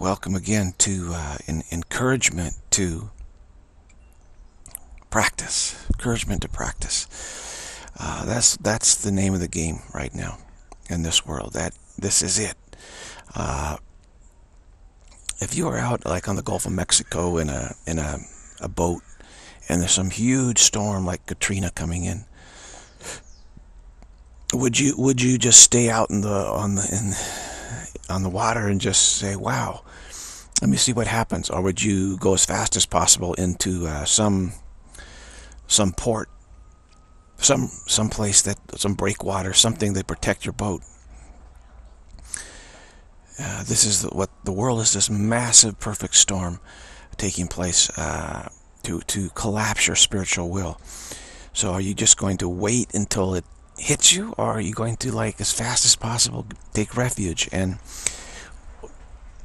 welcome again to uh, an encouragement to practice. Encouragement to practice. Uh, that's that's the name of the game right now in this world. That this is it. Uh, if you are out like on the Gulf of Mexico in a in a, a boat and there's some huge storm like Katrina coming in, would you would you just stay out in the on the in on the water and just say, "Wow, let me see what happens," or would you go as fast as possible into uh, some some port, some some place that some breakwater, something that protect your boat? Uh, this is what the world is. This massive, perfect storm taking place uh, to to collapse your spiritual will. So, are you just going to wait until it hits you, or are you going to, like, as fast as possible, take refuge? And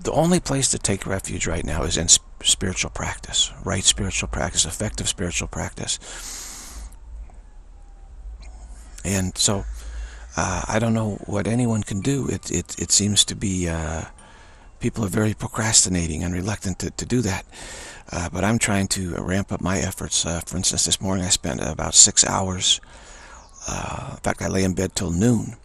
the only place to take refuge right now is in spiritual practice, right spiritual practice, effective spiritual practice. And so, uh, I don't know what anyone can do. It it it seems to be uh, people are very procrastinating and reluctant to, to do that. Uh, but I'm trying to ramp up my efforts. Uh, for instance, this morning I spent about six hours uh, in fact, I lay in bed till noon,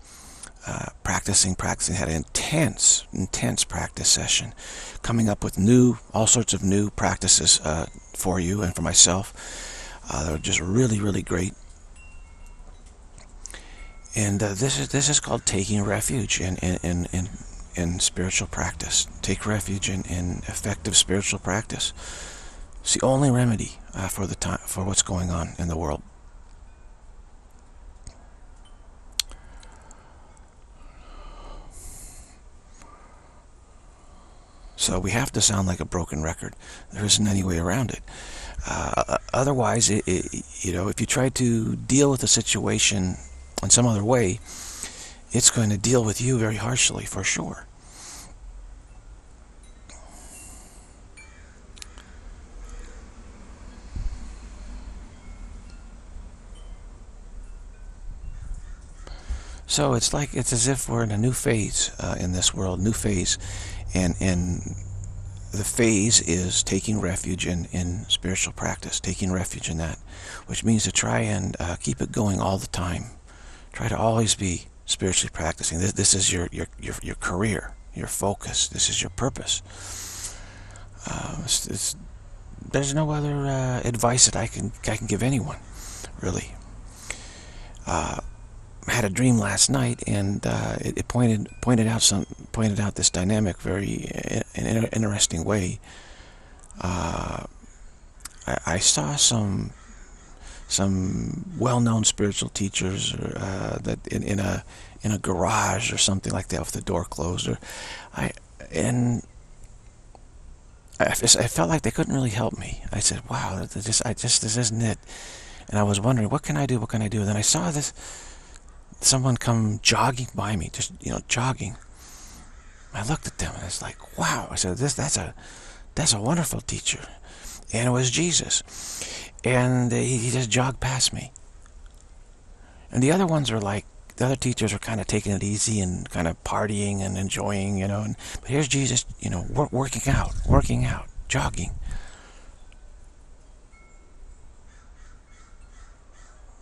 uh, practicing, practicing. Had an intense, intense practice session, coming up with new, all sorts of new practices uh, for you and for myself. Uh, they were just really, really great. And uh, this is this is called taking refuge in in in in, in spiritual practice. Take refuge in, in effective spiritual practice. It's the only remedy uh, for the time for what's going on in the world. So we have to sound like a broken record. There isn't any way around it. Uh, otherwise, it, it, you know, if you try to deal with the situation in some other way, it's going to deal with you very harshly, for sure. So it's like it's as if we're in a new phase uh, in this world, new phase, and and the phase is taking refuge in, in spiritual practice, taking refuge in that, which means to try and uh, keep it going all the time. Try to always be spiritually practicing. This, this is your, your, your, your career, your focus. This is your purpose. Uh, it's, it's, there's no other uh, advice that I can, I can give anyone, really. Had a dream last night, and uh, it, it, pointed pointed out some pointed out this dynamic very in an interesting way. Uh, I, I, saw some some well-known spiritual teachers uh, that in, in, a in a garage or something like that with the door closed, or I and. I, I felt like they couldn't really help me. I said, "Wow, this, I just this isn't it." And I was wondering, what can I do? What can I do? And then I saw this someone come jogging by me, just, you know, jogging. I looked at them and it's like, wow. I said, this, that's a, that's a wonderful teacher. And it was Jesus. And he, he just jogged past me. And the other ones are like, the other teachers are kind of taking it easy and kind of partying and enjoying, you know. And, but here's Jesus, you know, work, working out, working out, jogging.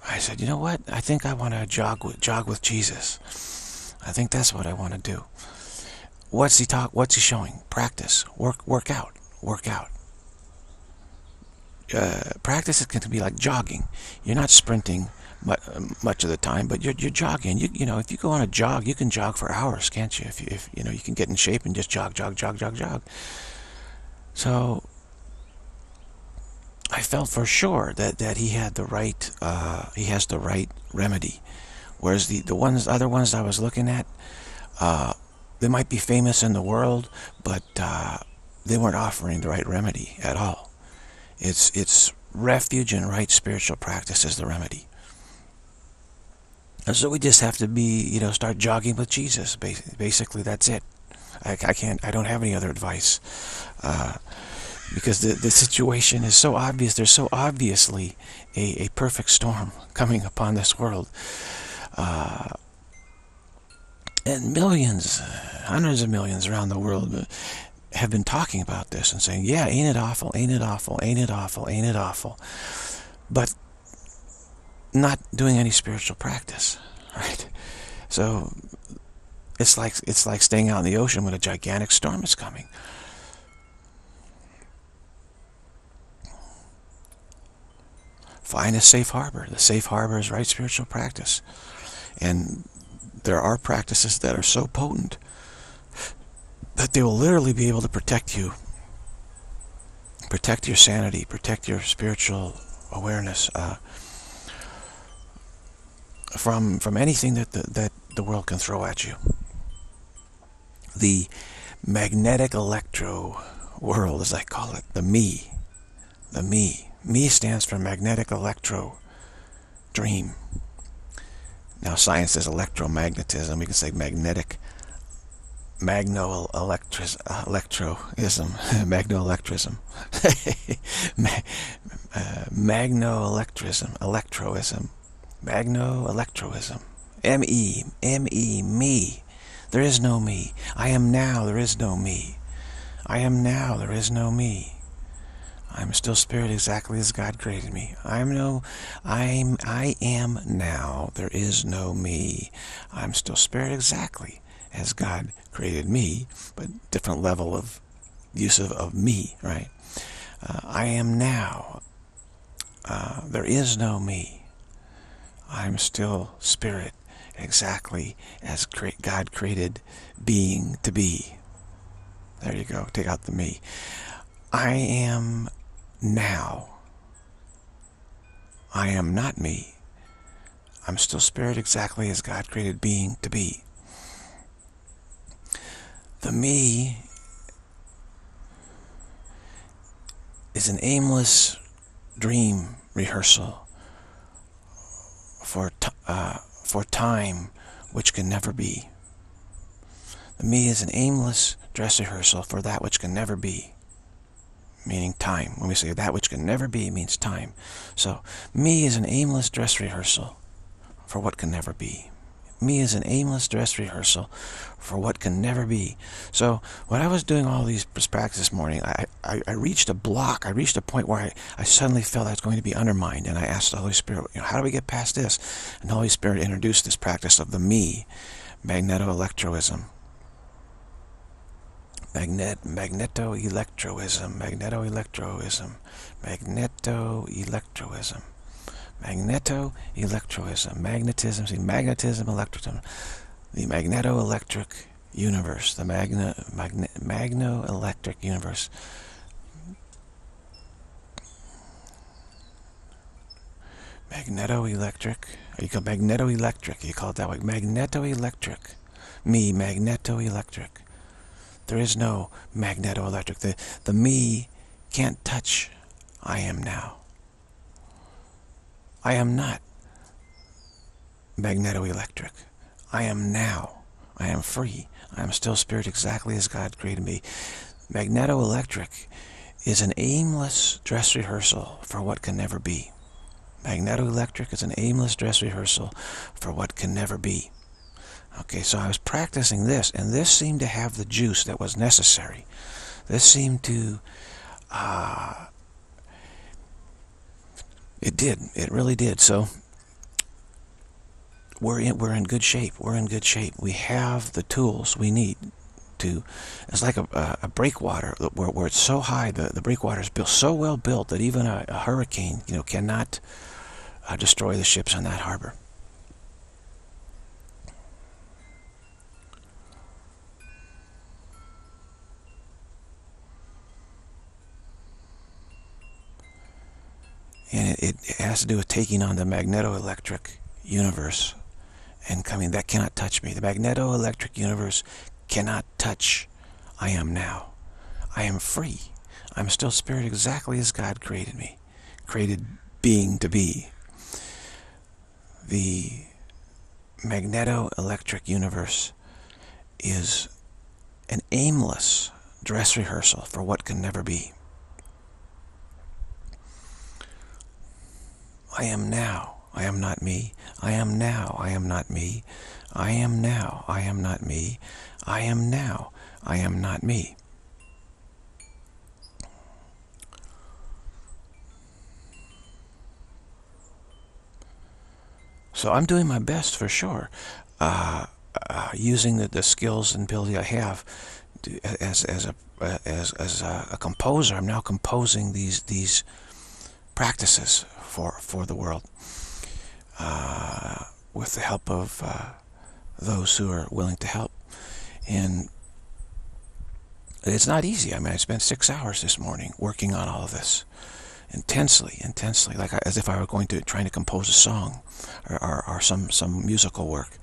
I said, you know what? I think I want to jog with, jog with Jesus. I think that's what I want to do. What's he talk? What's he showing? Practice. Work. Work out. Work out. Uh, practice is going to be like jogging. You're not sprinting much of the time, but you're you're jogging. You you know if you go on a jog, you can jog for hours, can't you? If you if you know you can get in shape and just jog, jog, jog, jog, jog. So I felt for sure that, that he had the right, uh, he has the right remedy. Whereas the, the ones, other ones I was looking at, uh, they might be famous in the world, but uh, they weren't offering the right remedy at all. It's, it's refuge and right spiritual practice is the remedy. And so we just have to be, you know, start jogging with Jesus. Basically, that's it. I, I can't, I don't have any other advice. Because the, the situation is so obvious. There's so obviously a, a perfect storm coming upon this world. Uh, and millions, hundreds of millions around the world have been talking about this and saying, yeah, ain't it awful, ain't it awful, ain't it awful, ain't it awful, but not doing any spiritual practice, right? So it's like it's like staying out in the ocean when a gigantic storm is coming. Find a safe harbor. The safe harbor is right spiritual practice. And there are practices that are so potent that they will literally be able to protect you. Protect your sanity, protect your spiritual awareness uh, from from anything that the, that the world can throw at you. The magnetic electro world, as I call it, the me, the me. Me stands for magnetic electro dream. Now science says electromagnetism. We can say magnetic magno electroism, magno-electrism, uh, magno-electrism, electroism, magno-electroism, M-E, M-E, me. There is no me. I am now, there is no me. I am now, there is no me. I'm still spirit exactly as God created me. I'm no, I'm, I am now. There is no me. I'm still spirit exactly as God created me, but different level of use of, of me, right? Uh, I am now. Uh, there is no me. I'm still spirit exactly as cre God created being to be. There you go. Take out the me. I am now. I am not me. I'm still spirit exactly as God created being to be. The me is an aimless dream rehearsal for, uh, for time which can never be. The me is an aimless dress rehearsal for that which can never be meaning time. When we say that which can never be, means time. So, me is an aimless dress rehearsal for what can never be. Me is an aimless dress rehearsal for what can never be. So, when I was doing all these practice this morning, I, I, I, reached a block. I reached a point where I, I suddenly felt I was going to be undermined. And I asked the Holy Spirit, you know, how do we get past this? And the Holy Spirit introduced this practice of the me, magneto-electroism magnet magnetoelectroism magnetoelectroism magnetoelectroism magnetoelectroism magnetism see magnetism electroism the magnetoelectric universe the magna magne, magnoelectric universe. Magnetoelectric you call magnetoelectric you call it that way. Magnetoelectric me magnetoelectric there is no magnetoelectric. The, the me can't touch I am now. I am not magnetoelectric. I am now. I am free. I am still spirit exactly as God created me. Magnetoelectric is an aimless dress rehearsal for what can never be. Magnetoelectric is an aimless dress rehearsal for what can never be. Okay, so I was practicing this, and this seemed to have the juice that was necessary. This seemed to, uh, it did. It really did. So we're in, we're in good shape. We're in good shape. We have the tools we need to, it's like a, a breakwater where, where it's so high, the, the breakwater is built so well built that even a, a hurricane, you know, cannot uh, destroy the ships in that harbor. And it, it has to do with taking on the magnetoelectric universe and coming, that cannot touch me. The magnetoelectric universe cannot touch I am now. I am free. I'm still spirit exactly as God created me, created being to be. The magnetoelectric universe is an aimless dress rehearsal for what can never be. I am now. I am not me. I am now. I am not me. I am now. I am not me. I am now. I am not me. So I'm doing my best for sure, uh, uh, using the, the skills and ability I have to, as as a as as a, a composer. I'm now composing these these practices for for the world uh, with the help of uh, those who are willing to help. And it's not easy. I mean, I spent six hours this morning working on all of this intensely, intensely, like I, as if I were going to trying to compose a song or, or, or some some musical work.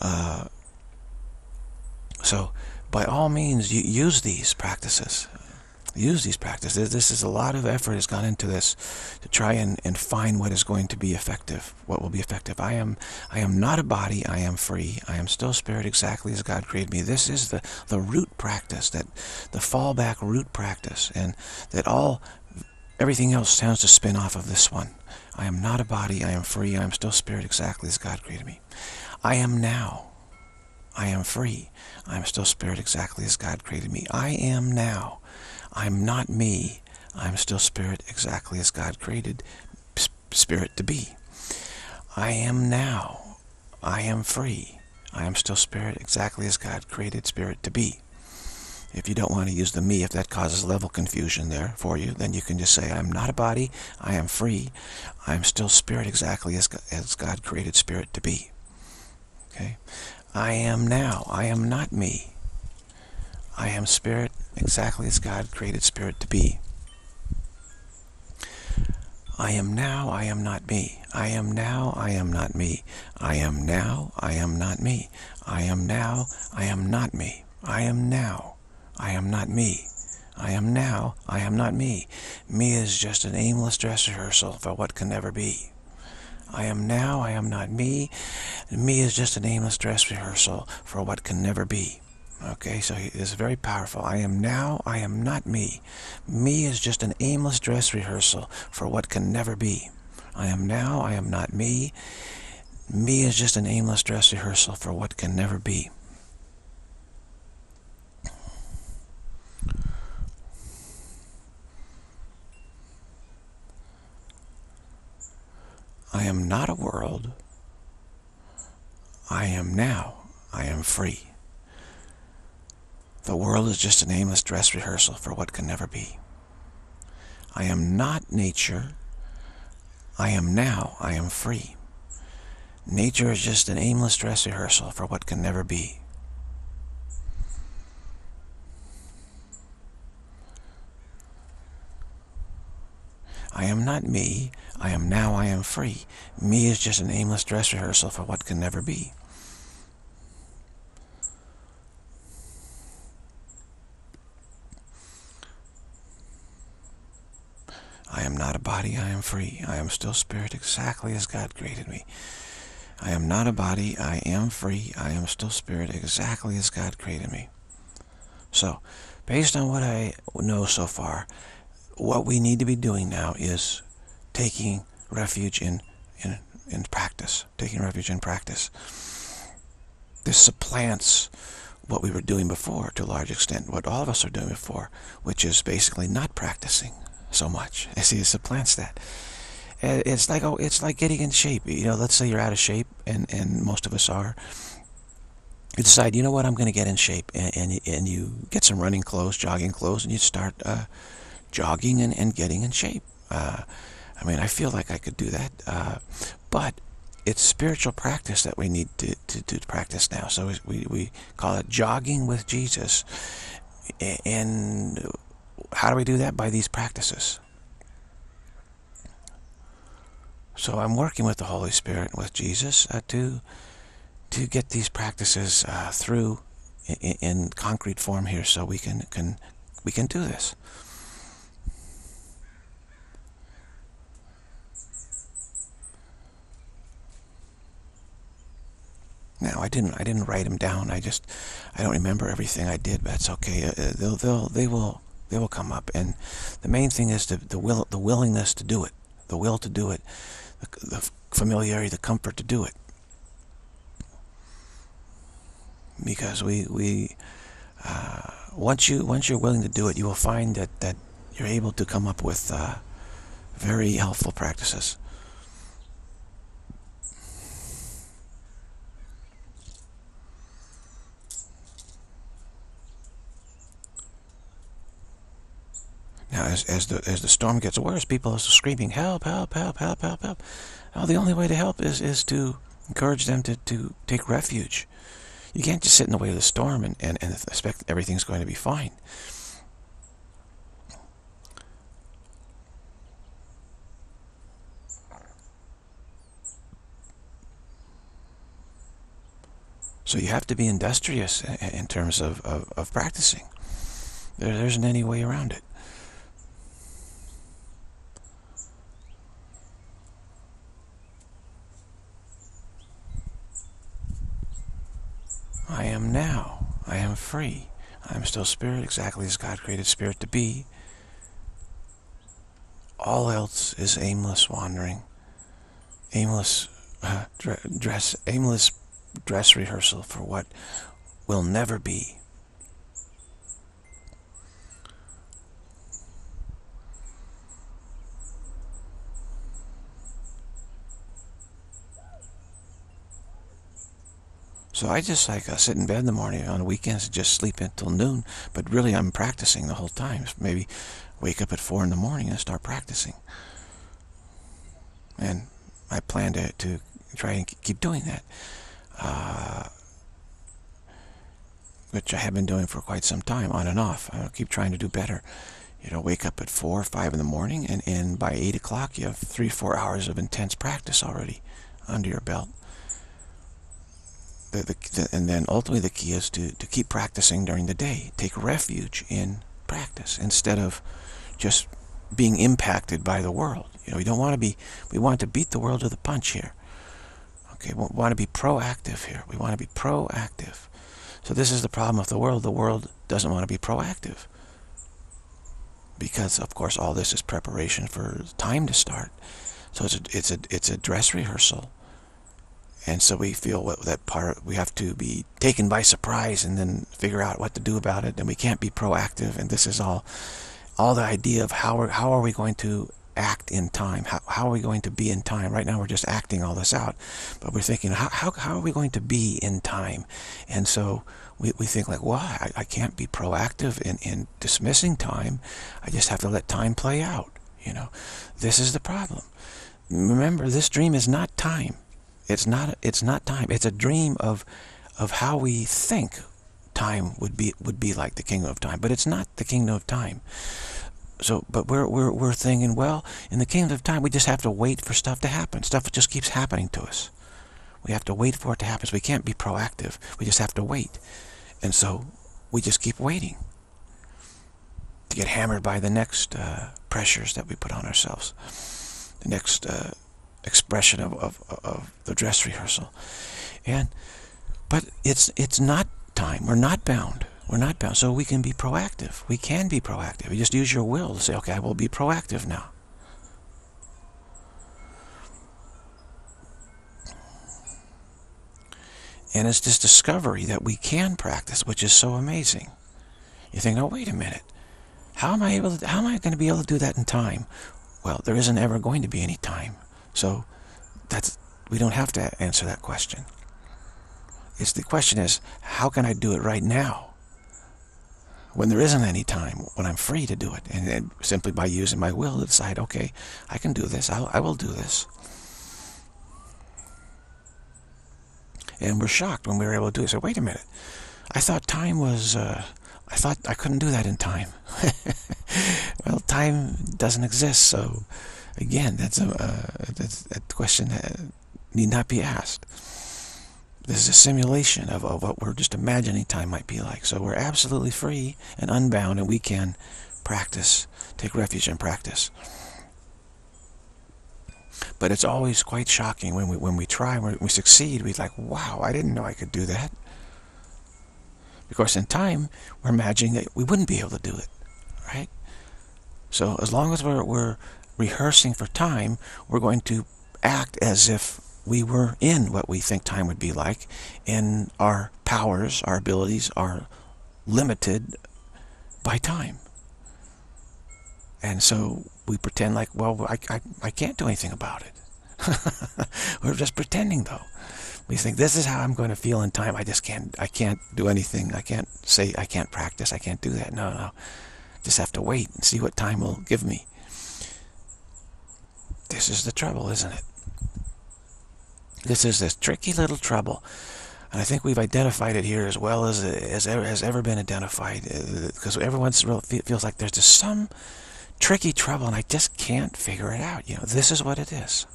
Uh, so, by all means, use these practices. Use these practices. This is a lot of effort has gone into this to try and, and find what is going to be effective, what will be effective. I am I am not a body, I am free. I am still spirit exactly as God created me. This is the, the root practice, that the fallback root practice, and that all Everything else tends to spin off of this one. I am not a body. I am free. I am still spirit exactly as God created me. I am now. I am free. I am still spirit exactly as God created me. I am now. I'm not me. I'm still spirit exactly as God created spirit to be. I am now. I am free. I am still spirit exactly as God created spirit to be. If you don't want to use the me, if that causes level confusion there for you, then you can just say, I'm not a body, I am free, I'm still spirit exactly as, as God created spirit to be. Okay? I am now, I am not me. I am spirit exactly as God created spirit to be. I am now, I am not me. I am now, I am not me. I am now, I am not me. I am now, I am not me. I am now. I am not me. I am now. I am not me. Me is just an aimless dress rehearsal for what can never be. I am now. I am not me. Me is just an aimless dress rehearsal for what can never be. Okay, so it's very powerful. I am now. I am not me. Me is just an aimless dress rehearsal for what can never be. I am now. I am not me. Me is just an aimless dress rehearsal for what can never be. I am not a world. I am now. I am free. The world is just an aimless dress rehearsal for what can never be. I am not nature. I am now. I am free. Nature is just an aimless dress rehearsal for what can never be. I am not me. I am now. I am free. Me is just an aimless dress rehearsal for what can never be. I am not a body, I am free. I am still spirit exactly as God created me. I am not a body, I am free. I am still spirit exactly as God created me. So, based on what I know so far, what we need to be doing now is taking refuge in, in, in practice, taking refuge in practice. This supplants what we were doing before to a large extent, what all of us are doing before, which is basically not practicing so much. See it supplants that. It's like oh, it's like getting in shape. You know, let's say you're out of shape, and and most of us are. You decide, you know what, I'm going to get in shape, and and, and you get some running clothes, jogging clothes, and you start uh, jogging and, and getting in shape. Uh, I mean, I feel like I could do that. Uh, but it's spiritual practice that we need to, to, to practice now. So we, we call it jogging with Jesus. And how do we do that? By these practices. So I'm working with the Holy Spirit, with Jesus, uh, to to get these practices uh, through in, in concrete form here, so we can can we can do this. Now I didn't I didn't write them down. I just I don't remember everything I did, but that's okay. Uh, uh, they'll they'll they will they will come up. And the main thing is the the will the willingness to do it, the will to do it, the, the familiarity, the comfort to do it. Because we we uh, once you once you're willing to do it, you will find that that you're able to come up with uh, very helpful practices. Now, as, as the as the storm gets worse, people are screaming, "Help! Help! Help! Help! Help! Help!" Well, the only way to help is is to encourage them to to take refuge. You can't just sit in the way of the storm and, and, and expect everything's going to be fine. So you have to be industrious in terms of, of, of practicing. There, there isn't any way around it. I am now. I am free. I am still spirit, exactly as God created spirit to be. All else is aimless wandering, aimless uh, dress, aimless dress rehearsal for what will never be. So I just like uh, sit in bed in the morning on the weekends and just sleep until noon. But really, I'm practicing the whole time. Maybe wake up at four in the morning and start practicing. And I plan to, to try and keep doing that. Uh, which I have been doing for quite some time, on and off. I'll keep trying to do better. You know, wake up at 4 or 5 in the morning, and, by 8 o'clock, you have 3 4 hours of intense practice already under your belt the, the, and then ultimately the key is to, to keep practicing during the day. Take refuge in practice instead of just being impacted by the world. You know, we don't want to be, we want to beat the world to the punch here. Okay, we want to be proactive here. We want to be proactive. So this is the problem of the world. The world doesn't want to be proactive. Because, of course, all this is preparation for time to start. So it's a, it's a, it's a dress rehearsal and so we feel that part we have to be taken by surprise and then figure out what to do about it. And we can't be proactive. And this is all all the idea of how are, how are we going to act in time? How, how are we going to be in time? Right now we're just acting all this out. But we're thinking how, how, how are we going to be in time? And so we, we think like well I, I can't be proactive in, in dismissing time. I just have to let time play out you know? This is the problem. Remember this dream is not time it's not it's not time. It's a dream of of how we think time would be would be like the kingdom of time, but it's not the kingdom of time. So, but we're we're we're thinking, well, in the kingdom of time, we just have to wait for stuff to happen. Stuff just keeps happening to us. We have to wait for it to happen. So we can't be proactive. We just have to wait, and so we just keep waiting to get hammered by the next uh, pressures that we put on ourselves, the next uh, expression of, of, of the dress rehearsal. And but it's it's not time. We're not bound. We're not bound. So we can be proactive. We can be proactive. You just use your will to say, okay, I will be proactive now. And it's this discovery that we can practice, which is so amazing. You think, oh, wait a minute. How am I able to, how am I going to be able to do that in time? Well, there isn't ever going to be any time. So that's we don't have to answer that question. It's the question is, how can I do it right now? When there isn't any time, when I'm free to do it, and, and simply by using my will to decide, okay, I can do this, I'll, I will do this. And we're shocked when we were able to do it. So wait a minute, I thought time was, uh, I thought I couldn't do that in time. well, time doesn't exist, so Again, that's a, uh, that's a question that need not be asked. This is a simulation of, of what we're just imagining time might be like. So we're absolutely free and unbound, and we can practice, take refuge in practice. But it's always quite shocking when we when we try, when we succeed, we're like, wow, I didn't know I could do that. Because in time, we're imagining that we wouldn't be able to do it, right? So as long as we're, we're rehearsing for time, we're going to act as if we were in what we think time would be like, and our powers, our abilities are limited by time. And so we pretend like, well, I, I, I can't do anything about it. we're just pretending, though. We think this is how I'm going to feel in time. I just can't, I can't do anything. I can't say, I can't practice. I can't do that. No, no. Just have to wait and see what time will give me. This is the trouble, isn't it? This is this tricky little trouble. And I think we've identified it here as well as as ever, has ever been identified. Because uh, every once in a while it feels like there's just some tricky trouble and I just can't figure it out. You know, this is what it is.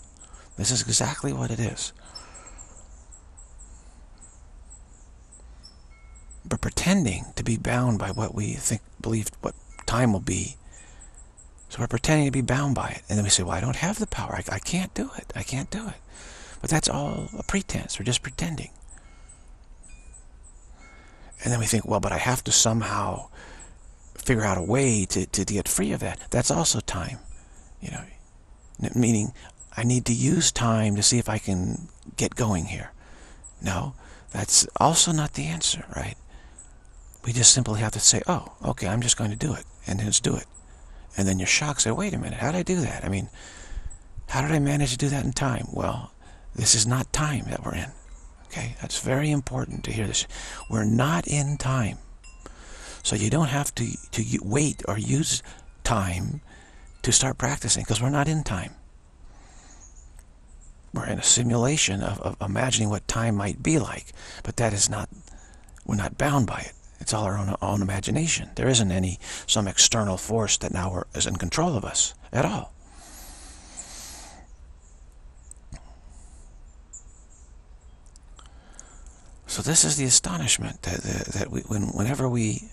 This is exactly what it is. But pretending to be bound by what we think, believe what time will be. So we're pretending to be bound by it. And then we say, well, I don't have the power. I, I can't do it. I can't do it. But that's all a pretense. We're just pretending. And then we think, well, but I have to somehow figure out a way to, to, to get free of that. That's also time. You know, meaning I need to use time to see if I can get going here. No, that's also not the answer, right? We just simply have to say, oh, okay, I'm just going to do it, and just do it. And then you're shocked, say, wait a minute, how did I do that? I mean, how did I manage to do that in time? Well, this is not time that we're in. Okay, that's very important to hear this. We're not in time. So you don't have to, to wait or use time to start practicing because we're not in time. We're in a simulation of, of imagining what time might be like, but that is not, we're not bound by it. It's all our own, own imagination. There isn't any, some external force that now is in control of us at all. So this is the astonishment that, that, that we, when, whenever we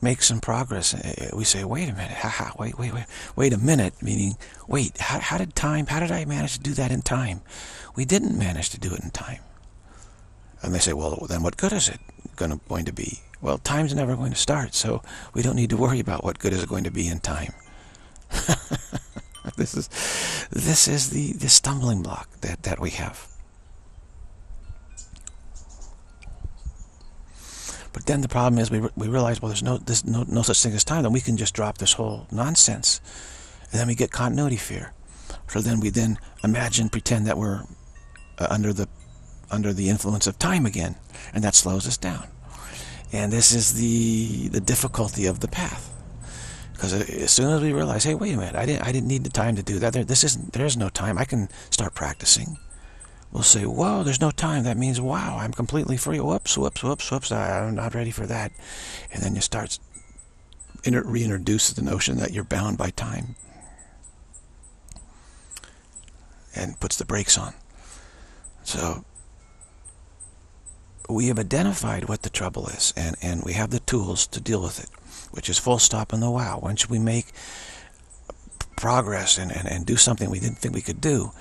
make some progress, eh, eh, we say, wait a minute, ha, ha, wait, wait, wait, wait a minute, meaning, wait, how, how did time, how did I manage to do that in time? We didn't manage to do it in time. And they say, well, then what good is it going to, going to be? Well, time's never going to start, so we don't need to worry about what good is going to be in time. this is this is the, the stumbling block that, that we have. But then the problem is we, we realize, well, there's no, there's no, no such thing as time. Then we can just drop this whole nonsense. And then we get continuity fear. So then we then imagine, pretend that we're uh, under the under the influence of time again. And that slows us down. And this is the the difficulty of the path. Because as soon as we realize, hey, wait a minute, I didn't I didn't need the time to do that. There, this isn't there is no time. I can start practicing. We'll say, whoa, there's no time. That means, wow, I'm completely free. Whoops, whoops, whoops, whoops. I'm not ready for that. And then you start reintroduce the notion that you're bound by time. And puts the brakes on. So we have identified what the trouble is, and, and we have the tools to deal with it, which is full stop in the wow. Once we make progress and, and, and do something we didn't think we could do,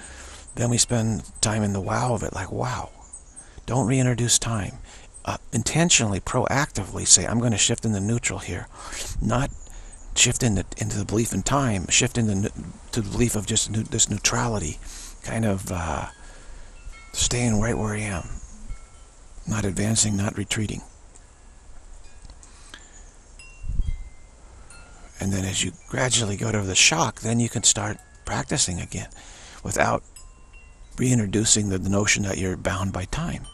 then we spend time in the wow of it, like, wow. Don't reintroduce time. Uh, intentionally, proactively say, I'm going to shift into neutral here. Not shift into, into the belief in time, shift to the belief of just this neutrality, kind of uh, staying right where I am not advancing, not retreating. And then as you gradually go to the shock, then you can start practicing again without reintroducing the, notion that you're bound by time.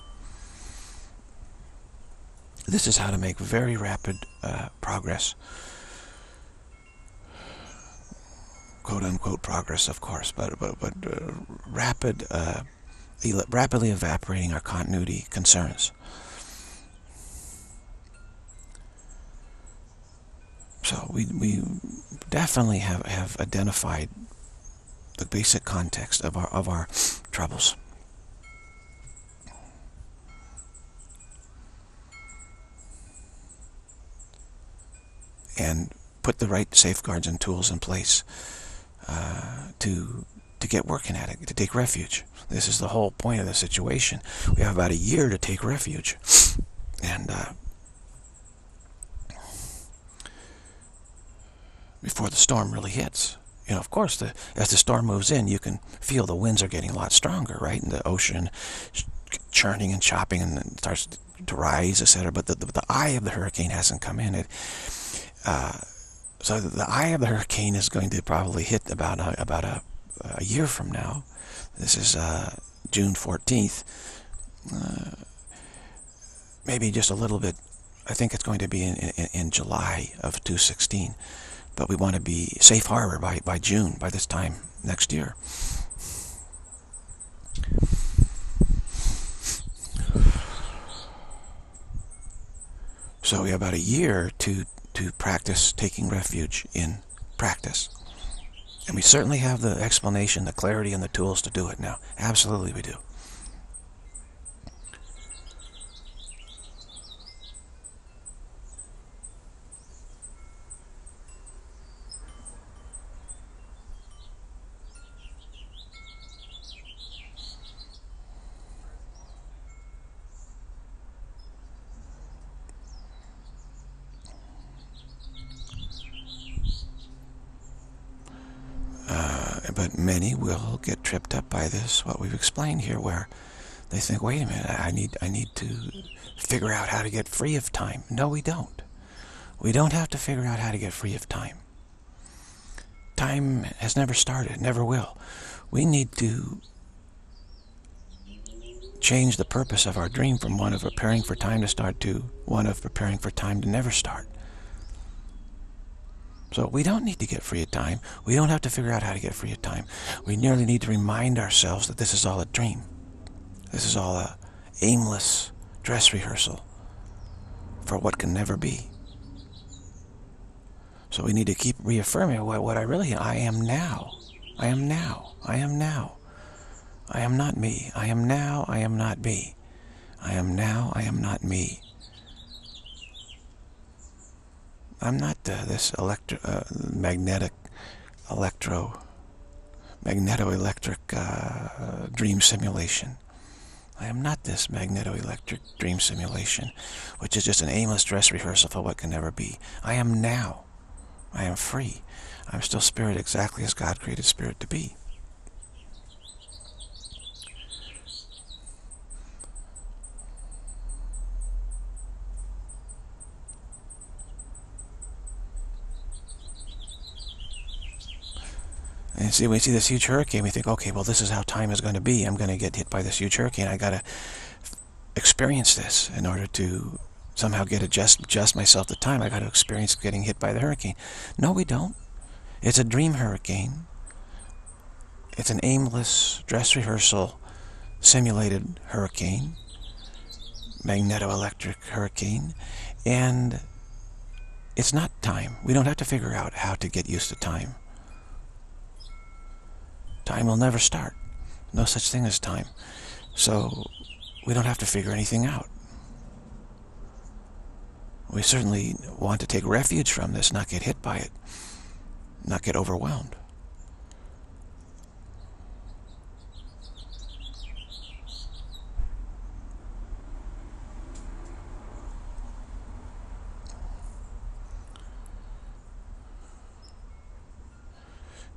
This is how to make very rapid uh, progress. Quote unquote progress, of course, but, but, but uh, rapid uh, rapidly evaporating our continuity concerns. So we, we definitely have, have identified the basic context of our, of our troubles. And put the right safeguards and tools in place uh, to to get working at it, to take refuge. This is the whole point of the situation. We have about a year to take refuge. And uh, before the storm really hits. You know, of course, the, as the storm moves in, you can feel the winds are getting a lot stronger, right? And the ocean churning and chopping and starts to rise, etc. But the, the, the, eye of the hurricane hasn't come in. It, uh, so the eye of the hurricane is going to probably hit about a, about a a year from now. This is uh, June 14th. Uh, maybe just a little bit. I think it's going to be in, in, in July of 216. but we want to be safe harbor by, by June, by this time next year. So we have about a year to, to practice taking refuge in practice. And we certainly have the explanation, the clarity, and the tools to do it now. Absolutely we do. but many will get tripped this, what we've explained here, where they think, wait a minute, I need, I need to figure out how to get free of time. No, we don't. We don't have to figure out how to get free of time. Time has never started, never will. We need to change the purpose of our dream from one of preparing for time to start to one of preparing for time to never start. So we don't need to get free of time. We don't have to figure out how to get free of time. We merely need to remind ourselves that this is all a dream. This is all a aimless dress rehearsal for what can never be. So we need to keep reaffirming what, what I really I am now. I am now. I am now. I am not me. I am now. I am not me. I am now. I am not me. I'm not uh, this electro, uh, magnetic, electro, magneto-electric uh, dream simulation. I am not this magneto-electric dream simulation, which is just an aimless dress rehearsal for what can never be. I am now. I am free. I'm still spirit exactly as God created spirit to be. And see, we see this huge hurricane, we think, okay, well, this is how time is going to be. I'm going to get hit by this huge hurricane. I got to experience this in order to somehow get adjust adjust myself to time. I got to experience getting hit by the hurricane. No, we don't. It's a dream hurricane. It's an aimless dress rehearsal simulated hurricane, magneto-electric hurricane, and it's not time. We don't have to figure out how to get used to time. Time will never start. No such thing as time. So we don't have to figure anything out. We certainly want to take refuge from this, not get hit by it, not get overwhelmed.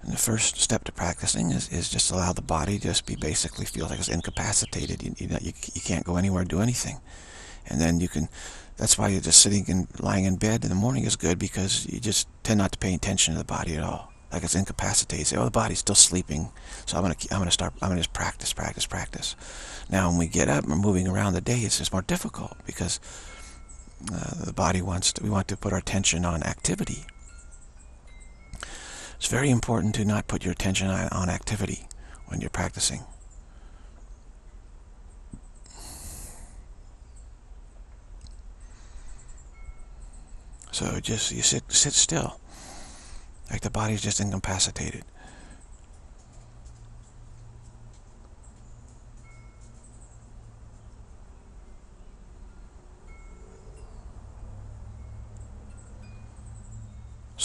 And the first step to practicing is, is just allow the body just be basically feel like it's incapacitated. You, you, know, you, you can't go anywhere, do anything. And then you can, that's why you're just sitting and lying in bed in the morning is good because you just tend not to pay attention to the body at all. Like it's incapacitated. You say, oh, the body's still sleeping. So I'm going to, I'm to start, I'm going to just practice, practice, practice. Now when we get up and we're moving around the day, it's just more difficult because uh, the body wants to, we want to put our attention on activity it's very important to not put your attention on activity when you're practicing. So just you sit sit still, like the body's just incapacitated.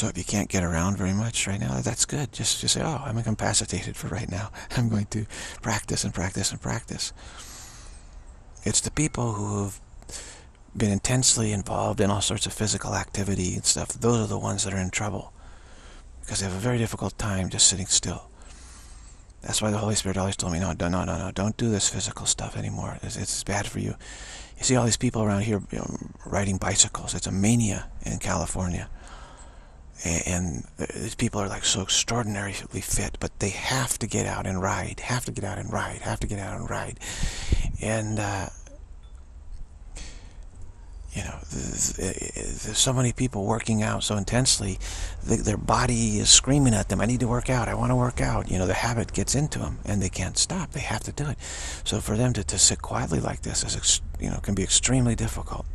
So if you can't get around very much right now, that's good. Just, just say, oh, I'm incapacitated for right now. I'm going to practice and practice and practice. It's the people who have been intensely involved in all sorts of physical activity and stuff. Those are the ones that are in trouble because they have a very difficult time just sitting still. That's why the Holy Spirit always told me, no, no, no, no, no, don't do this physical stuff anymore. It's, it's bad for you. You see all these people around here you know, riding bicycles. It's a mania in California and these people are like so extraordinarily fit, but they have to get out and ride, have to get out and ride, have to get out and ride. And uh, You know, there's so many people working out so intensely, their body is screaming at them, I need to work out, I want to work out. You know, the habit gets into them and they can't stop. They have to do it. So for them to, to sit quietly like this is, you know, can be extremely difficult.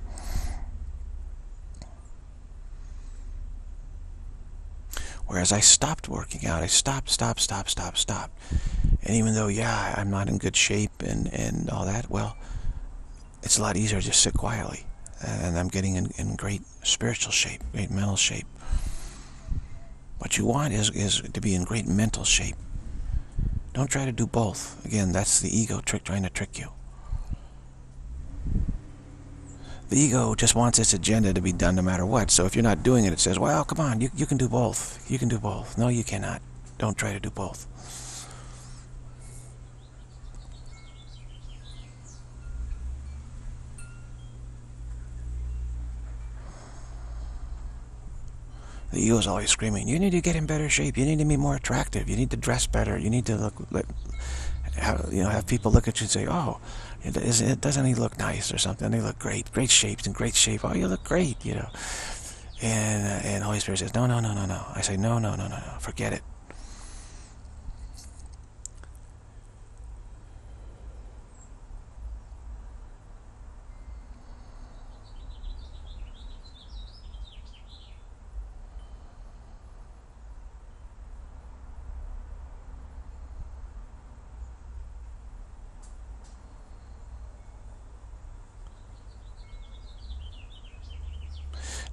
Whereas I stopped working out. I stopped, stopped, stopped, stopped, stopped. And even though, yeah, I'm not in good shape and, and all that, well, it's a lot easier to just sit quietly and I'm getting in, in great spiritual shape, great mental shape. What you want is, is to be in great mental shape. Don't try to do both. Again, that's the ego trick trying to trick you. The ego just wants its agenda to be done no matter what. So if you're not doing it, it says, well, come on, you, you can do both. You can do both. No, you cannot. Don't try to do both. The ego is always screaming, you need to get in better shape. You need to be more attractive. You need to dress better. You need to look, let, have, you know, have people look at you and say, oh, it, doesn't he look nice or something? They look great, great shapes and great shape. Oh, you look great, you know. And, uh, and Holy Spirit says, no, no, no, no, no. I say, no, no, no, no, no. Forget it.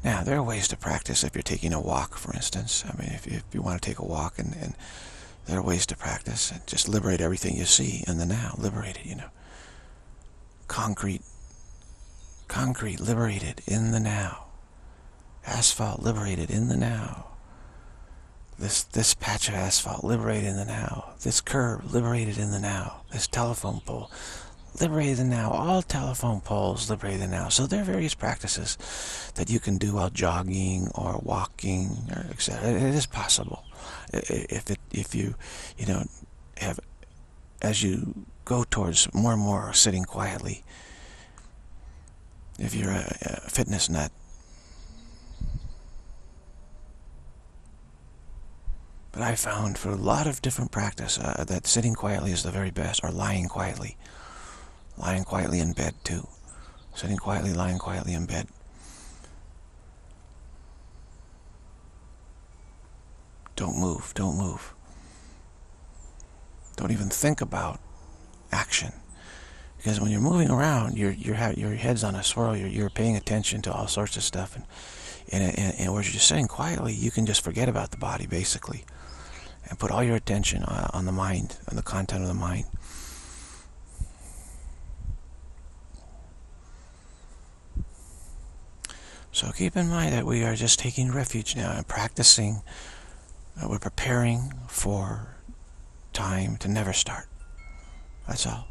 Now, there are ways to practice if you're taking a walk, for instance. I mean, if you, if you want to take a walk, and, and there are ways to practice. And just liberate everything you see in the now. Liberate it, you know. Concrete, concrete liberated in the now. Asphalt liberated in the now. This, this patch of asphalt liberated in the now. This curb liberated in the now. This telephone pole liberated now. All telephone poles liberated now. So there are various practices that you can do while jogging or walking or etc. It is possible if it if you you know have as you go towards more and more sitting quietly. If you're a, a fitness nut. But I found for a lot of different practice uh, that sitting quietly is the very best, or lying quietly. Lying quietly in bed, too. Sitting quietly, lying quietly in bed. Don't move, don't move. Don't even think about action. Because when you're moving around, your your your head's on a swirl. You're you're paying attention to all sorts of stuff, and and and, and you're just sitting quietly, you can just forget about the body basically, and put all your attention on, on the mind, on the content of the mind. So keep in mind that we are just taking refuge now and practicing. Uh, we're preparing for time to never start. That's all.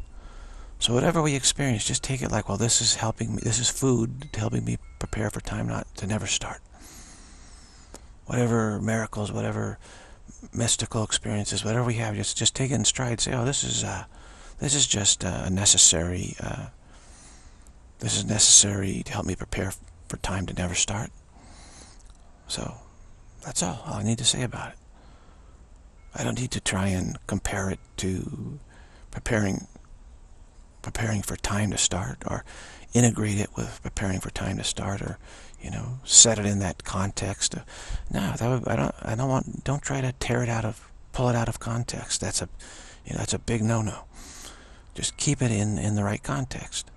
So whatever we experience, just take it like, well, this is helping me. This is food helping me prepare for time not to never start. Whatever miracles, whatever mystical experiences, whatever we have, just just take it in stride. Say, oh, this is uh, this is just uh, necessary. Uh, this is necessary to help me prepare for time to never start. So that's all, all I need to say about it. I don't need to try and compare it to preparing preparing for time to start or integrate it with preparing for time to start or you know set it in that context no that would, I don't I don't want don't try to tear it out of pull it out of context that's a you know that's a big no-no just keep it in in the right context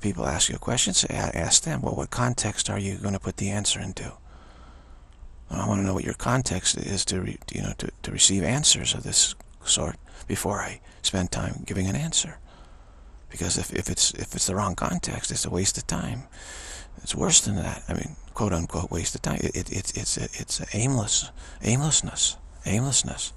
people ask you a question, say, ask them, well, what context are you going to put the answer into? I want to know what your context is to, re, you know, to, to receive answers of this sort before I spend time giving an answer. Because if, if it's if it's the wrong context, it's a waste of time. It's worse than that. I mean, quote unquote, waste of time. It, it, it it's it's aimless, aimlessness, aimlessness.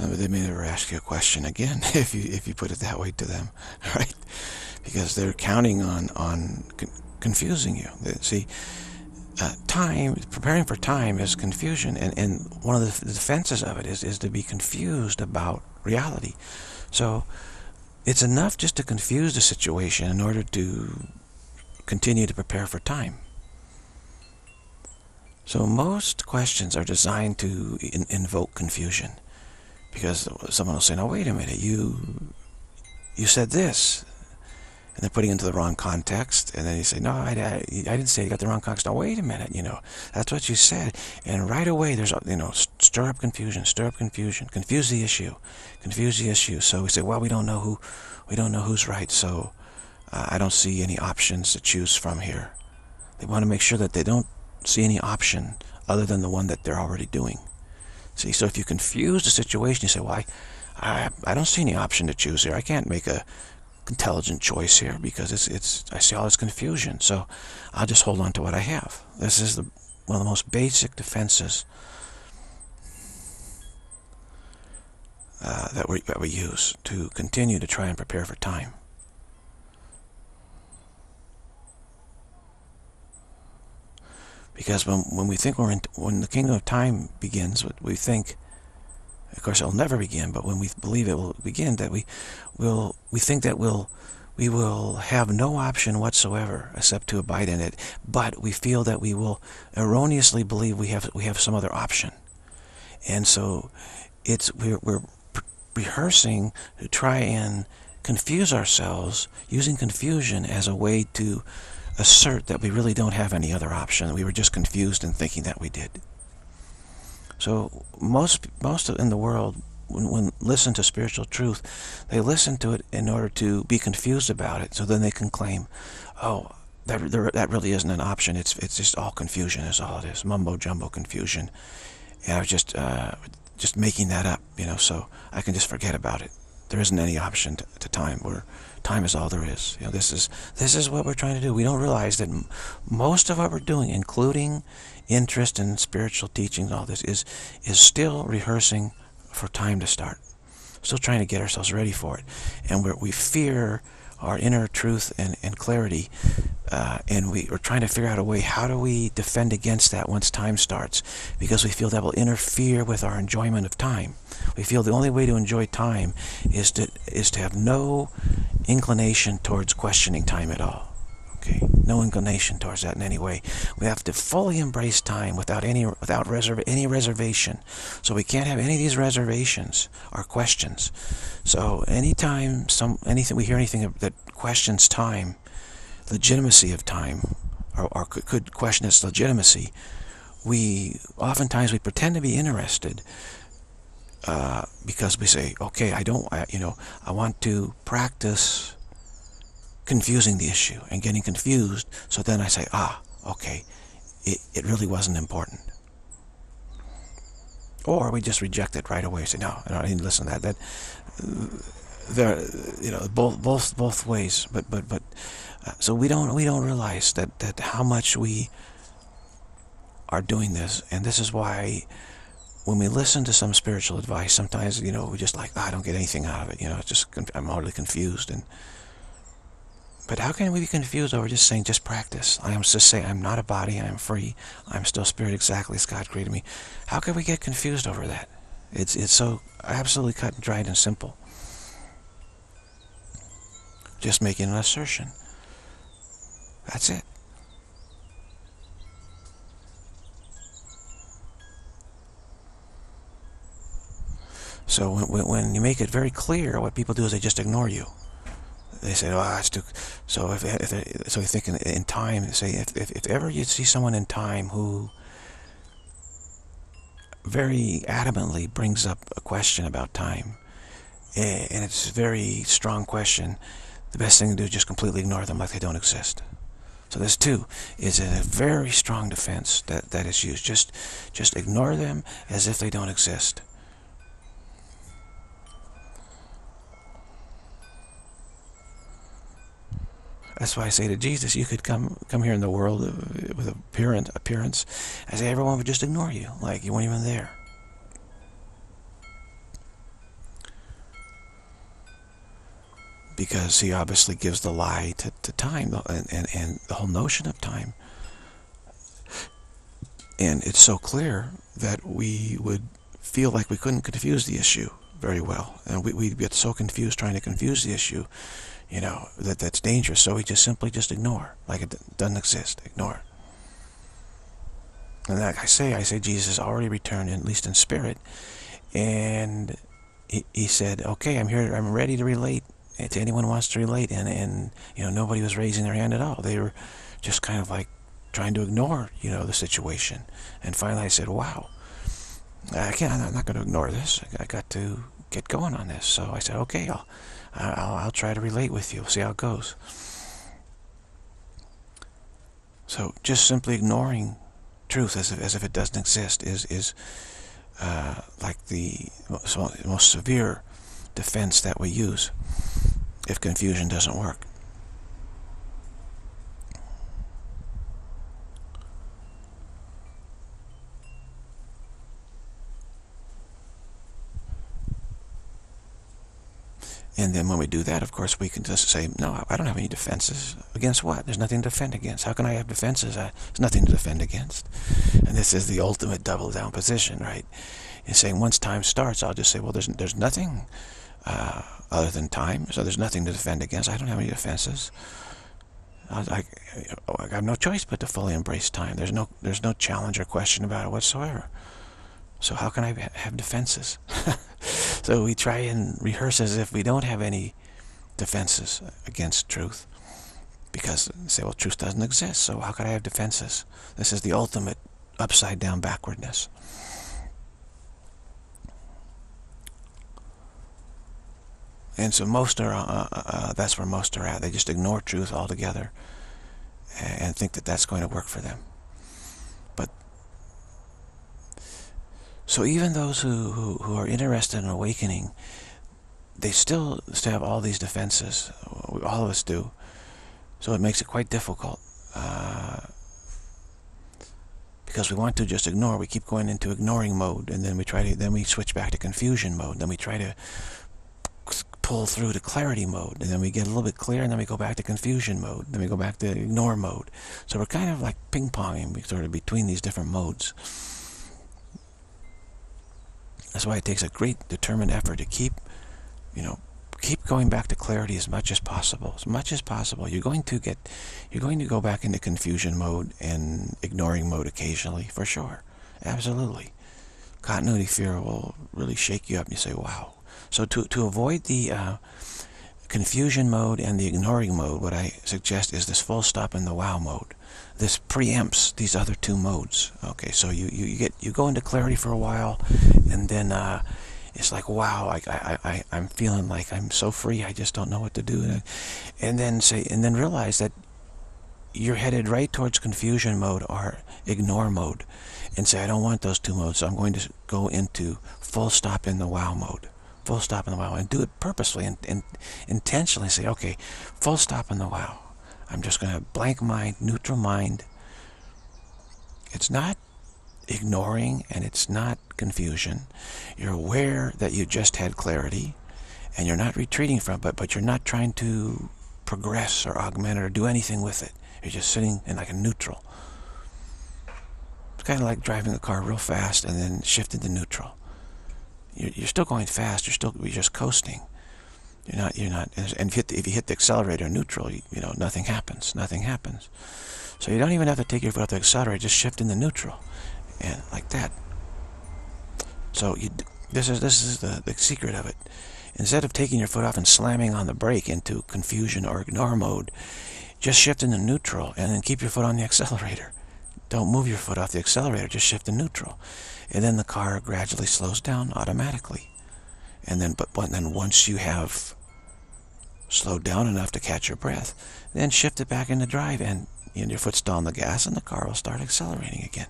Uh, they may never you a question again if you if you put it that way to them, right? Because they're counting on on con confusing you. See, uh, time preparing for time is confusion, and and one of the defenses of it is is to be confused about reality. So it's enough just to confuse the situation in order to continue to prepare for time. So most questions are designed to in invoke confusion. Because someone will say, no, wait a minute, you you said this. And they're putting into the wrong context. And then you say, no, I, I, I didn't say you got the wrong context. No, wait a minute, you know, that's what you said. And right away, there's, you know, stir up confusion, stir up confusion, confuse the issue, confuse the issue. So we say, well, we don't know who, we don't know who's right. So uh, I don't see any options to choose from here. They want to make sure that they don't see any option other than the one that they're already doing. See, so if you confuse the situation, you say, well, I, I, I don't see any option to choose here. I can't make a intelligent choice here because it's, it's, I see all this confusion. So I'll just hold on to what I have. This is the, one of the most basic defenses uh, that, we, that we use to continue to try and prepare for time. Because when, when we think we're in, when the kingdom of time begins, we think, of course it'll never begin, but when we believe it will begin, that we will, we think that we'll, we will have no option whatsoever except to abide in it. But we feel that we will erroneously believe we have, we have some other option. And so it's, we're, we're rehearsing to try and confuse ourselves using confusion as a way to assert that we really don't have any other option. We were just confused in thinking that we did. So most most in the world, when, when listen to spiritual truth, they listen to it in order to be confused about it. So then they can claim, oh, that there, that really isn't an option. It's it's just all confusion. Is all it is. Mumbo jumbo confusion. And I was just uh, just making that up, you know. So I can just forget about it. There isn't any option to, to time. We're Time is all there is. You know, this is this is what we're trying to do. We don't realize that most of what we're doing, including interest in spiritual teachings, all this is is still rehearsing for time to start. Still trying to get ourselves ready for it, and we we fear our inner truth and, and clarity uh, and we are trying to figure out a way how do we defend against that once time starts because we feel that will interfere with our enjoyment of time we feel the only way to enjoy time is to is to have no inclination towards questioning time at all. Okay, no inclination towards that in any way. We have to fully embrace time without any without any reservation. So we can't have any of these reservations or questions. So anytime some anything we hear anything that questions time, legitimacy of time, or, or could, could question its legitimacy, we oftentimes we pretend to be interested uh, because we say, okay, I don't, I, you know, I want to practice confusing the issue and getting confused. So then I say, ah, okay, it, it really wasn't important. Or we just reject it right away. Say, no, I didn't listen to that. That there, you know, both both both ways. But but but, uh, so we don't we don't realize that that how much we are doing this, and this is why when we listen to some spiritual advice, sometimes, you know, we just like, oh, I don't get anything out of it. You know, it's just, I'm utterly confused. And But how can we be confused over just saying, just practice? I am just saying, I'm not a body, I'm free. I'm still spirit exactly as God created me. How can we get confused over that? It's, it's so absolutely cut and dried and simple. Just making an assertion. That's it. So when, when you make it very clear, what people do is they just ignore you. They say, "Oh, it's too." So if, if so, you think in, in time, say if, if if ever you see someone in time who very adamantly brings up a question about time, and it's a very strong question, the best thing to do is just completely ignore them like they don't exist. So this too is a very strong defense that, that is used. Just, just ignore them as if they don't exist. That's why I say to Jesus, you could come come here in the world with apparent appearance. I say everyone would just ignore you, like you weren't even there. Because he obviously gives the lie to, to time and, and, and the whole notion of time. And it's so clear that we would feel like we couldn't confuse the issue very well. And we, we get so confused trying to confuse the issue you know, that that's dangerous. So we just simply just ignore, like it doesn't exist. Ignore. And like I say, I say Jesus already returned, at least in spirit. And he, he said, okay, I'm here, I'm ready to relate to anyone who wants to relate. And, and, you know, nobody was raising their hand at all. They were just kind of like trying to ignore, you know, the situation. And finally I said, wow, I can't, I'm not going to ignore this. I got to get going on this. So I said, okay, I'll, I'll, I'll try to relate with you. See how it goes. So just simply ignoring truth as if, as if it doesn't exist is, is uh, like the most, most severe defense that we use if confusion doesn't work. And then when we do that, of course, we can just say, no, I don't have any defenses. Against what? There's nothing to defend against. How can I have defenses? I, there's nothing to defend against. And this is the ultimate double down position, right? You're saying once time starts, I'll just say, well, there's, there's nothing uh, other than time, so there's nothing to defend against. I don't have any defenses. I, I, I have no choice but to fully embrace time. There's no, there's no challenge or question about it whatsoever. So how can I have defenses? so we try and rehearse as if we don't have any defenses against truth. Because say, well, truth doesn't exist, so how could I have defenses? This is the ultimate upside down backwardness. And so most are, uh, uh, uh that's where most are at. They just ignore truth altogether and think that that's going to work for them. So even those who, who, who are interested in awakening, they still, have all these defenses. All of us do. So it makes it quite difficult. Uh, because we want to just ignore. We keep going into ignoring mode, and then we try to, then we switch back to confusion mode. Then we try to pull through to clarity mode, and then we get a little bit clear, and then we go back to confusion mode. Then we go back to ignore mode. So we're kind of like ping-ponging sort of between these different modes. That's why it takes a great determined effort to keep, you know, keep going back to clarity as much as possible. As much as possible. You're going to get, you're going to go back into confusion mode and ignoring mode occasionally, for sure. Absolutely. Continuity fear will really shake you up and you say, wow. So to, to avoid the uh, confusion mode and the ignoring mode, what I suggest is this full stop in the wow mode this preempts these other two modes. Okay, so you, you, you get you go into clarity for a while, and then uh, it's like wow, I, I I I'm feeling like I'm so free. I just don't know what to do, and then say and then realize that you're headed right towards confusion mode or ignore mode, and say I don't want those two modes. So I'm going to go into full stop in the wow mode full stop in the wow and do it purposely and, and intentionally say okay full stop in the wow I'm just going to blank mind, neutral mind. It's not ignoring and it's not confusion. You're aware that you just had clarity and you're not retreating from it, but you're not trying to progress or augment it or do anything with it. You're just sitting in like a neutral. It's kind of like driving a car real fast and then shifting to neutral. You're, you're still going fast. You're still you're just coasting. You're not, you're not, and if you hit the, if you hit the accelerator neutral, you, you know, nothing happens, nothing happens. So you don't even have to take your foot off the accelerator, just shift into neutral, and like that. So you, this is, this is the, the secret of it. Instead of taking your foot off and slamming on the brake into confusion or ignore mode, just shift into neutral and then keep your foot on the accelerator. Don't move your foot off the accelerator, just shift to neutral. And then the car gradually slows down automatically. And then, but, but then once you have slowed down enough to catch your breath, then shift it back into drive and know, your foot's on the gas and the car will start accelerating again.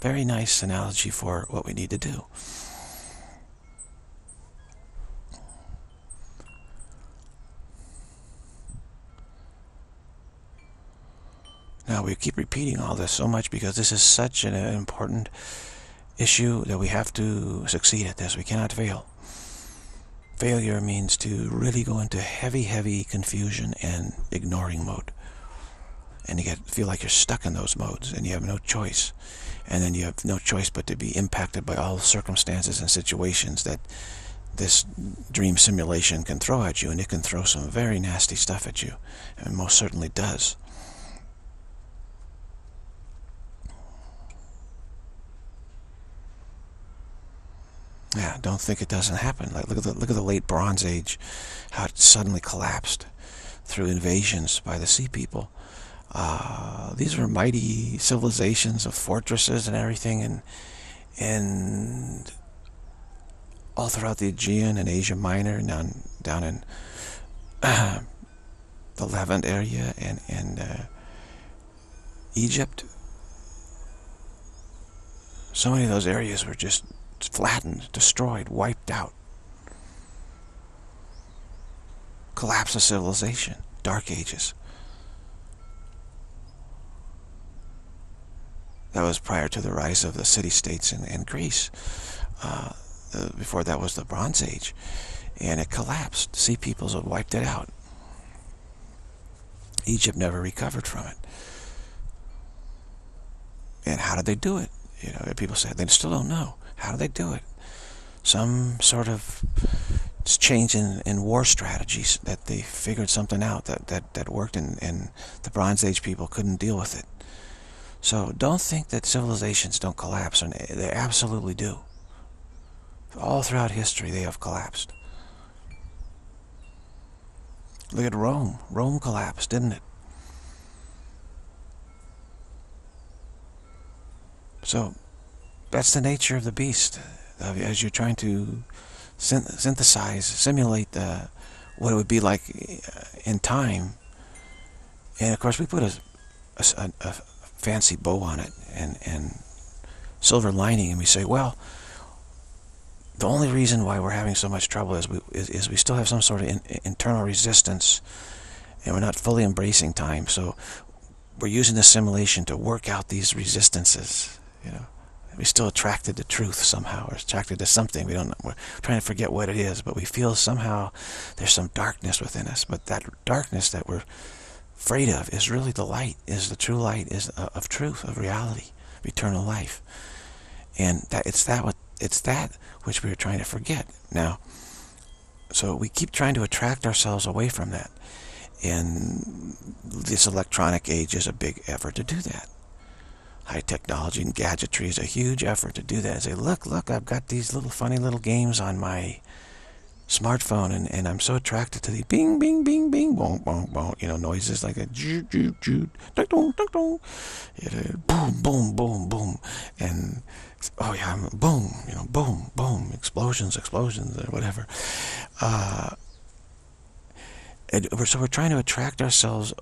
Very nice analogy for what we need to do. Now, we keep repeating all this so much because this is such an important issue that we have to succeed at this. We cannot fail failure means to really go into heavy, heavy confusion and ignoring mode. And you get feel like you're stuck in those modes and you have no choice. And then you have no choice but to be impacted by all circumstances and situations that this dream simulation can throw at you. And it can throw some very nasty stuff at you. And most certainly does. Yeah, don't think it doesn't happen. Like look at the look at the late Bronze Age, how it suddenly collapsed through invasions by the sea people. Uh, these were mighty civilizations of fortresses and everything, and and all throughout the Aegean and Asia Minor, and down down in uh, the Levant area and and uh, Egypt. So many of those areas were just flattened, destroyed, wiped out. Collapse of civilization, dark ages. That was prior to the rise of the city-states in, in Greece. Uh, before that was the Bronze Age. And it collapsed. Sea peoples wiped it out. Egypt never recovered from it. And how did they do it? You know, people say they still don't know. How do they do it? Some sort of change in, in war strategies that they figured something out that, that, that worked and, and the Bronze Age people couldn't deal with it. So don't think that civilizations don't collapse. And they absolutely do. All throughout history they have collapsed. Look at Rome. Rome collapsed, didn't it? So that's the nature of the beast. As you're trying to synthesize, simulate the, what it would be like uh, in time. And of course, we put a, a, a fancy bow on it and, and silver lining, and we say, well, the only reason why we're having so much trouble is we, is, is we still have some sort of in, internal resistance and we're not fully embracing time. So we're using the simulation to work out these resistances, you know we're still attracted to truth somehow, or attracted to something. We don't. We're trying to forget what it is, but we feel somehow there's some darkness within us. But that darkness that we're afraid of is really the light, is the true light, is uh, of truth, of reality, of eternal life. And that it's that what it's that which we are trying to forget. Now, so we keep trying to attract ourselves away from that. And this electronic age is a big effort to do that high technology and gadgetry is a huge effort to do that. Say, look, look, I've got these little funny little games on my smartphone and, and I'm so attracted to the bing, bing, bing, bing, boom, boom, boom, you know, noises like that, ju, ju, ju, dun, dun, dun, dun, boom, boom, boom, boom, and, oh yeah, boom, you know, boom, boom, explosions, explosions, or whatever. Uh, and so we're trying to attract ourselves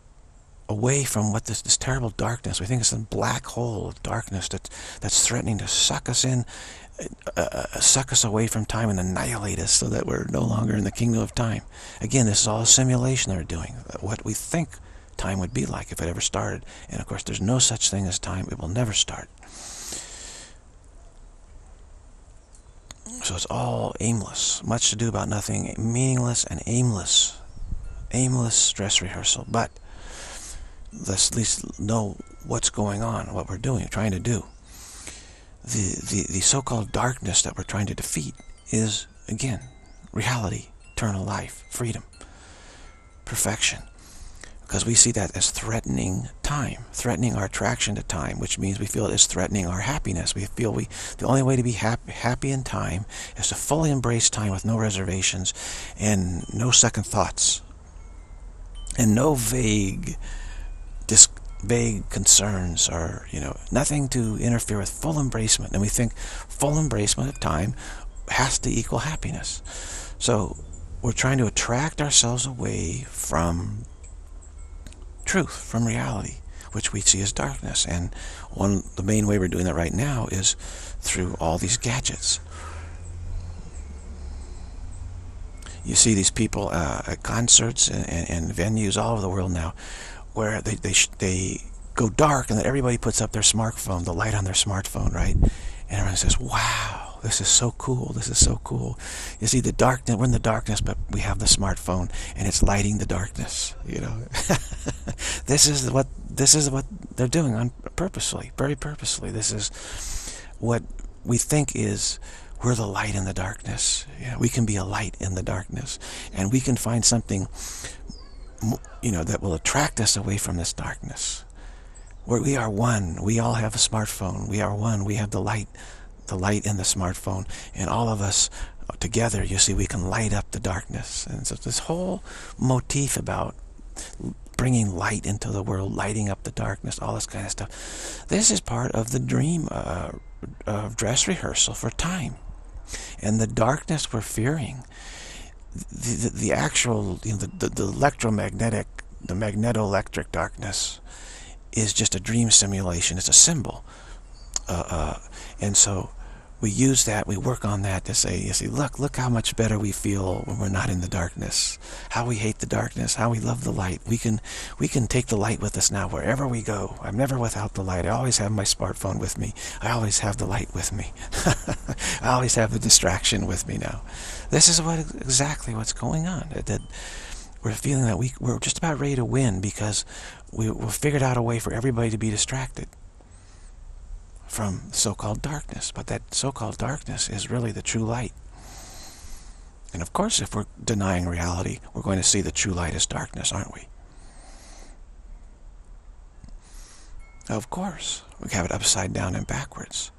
away from what this, this terrible darkness. We think it's a black hole of darkness that, that's threatening to suck us in, uh, uh, suck us away from time and annihilate us so that we're no longer in the kingdom of time. Again, this is all a simulation they're doing. What we think time would be like if it ever started. And of course, there's no such thing as time. It will never start. So it's all aimless. Much to do about nothing. Meaningless and aimless. Aimless dress rehearsal. But let's at least know what's going on, what we're doing, trying to do. The, the, the so-called darkness that we're trying to defeat is, again, reality, eternal life, freedom, perfection. Because we see that as threatening time, threatening our attraction to time, which means we feel it is threatening our happiness. We feel we the only way to be happy, happy in time is to fully embrace time with no reservations and no second thoughts and no vague dis vague concerns or, you know, nothing to interfere with full embracement. And we think full embracement of time has to equal happiness. So we're trying to attract ourselves away from truth, from reality, which we see as darkness. And one, the main way we're doing that right now is through all these gadgets. You see these people uh, at concerts and, and, and venues all over the world now where they, they, they go dark and then everybody puts up their smartphone, the light on their smartphone, right? And everyone says, wow, This is so cool. This is so cool. You see, the darkness, we're in the darkness, but we have the smartphone and it's lighting the darkness, you know. this is what this is what they're doing on purposely, very purposely. This is what we think is we're the light in the darkness. Know, we can be a light in the darkness and we can find something you know that will attract us away from this darkness. Where we are one. We all have a smartphone. We are one. We have the light the light in the smartphone, and all of us together, you see, we can light up the darkness. And so this whole motif about bringing light into the world, lighting up the darkness, all this kind of stuff. This is part of the dream uh, of dress rehearsal for time. And the darkness we're fearing, the, the, the actual, you know, the, the, the electromagnetic, the magnetoelectric darkness is just a dream simulation. It's a symbol. Uh, uh, and so we use that, we work on that to say, you see, look, look how much better we feel when we're not in the darkness. How we hate the darkness, how we love the light. We can we can take the light with us now wherever we go. I'm never without the light. I always have my smartphone with me. I always have the light with me. I always have the distraction with me now. This is what exactly what's going on. That we're feeling that we, we're just about ready to win because we, we've figured out a way for everybody to be distracted from so-called darkness. But that so-called darkness is really the true light. And of course, if we're denying reality, we're going to see the true light as darkness, aren't we? Of course, we have it upside down and backwards.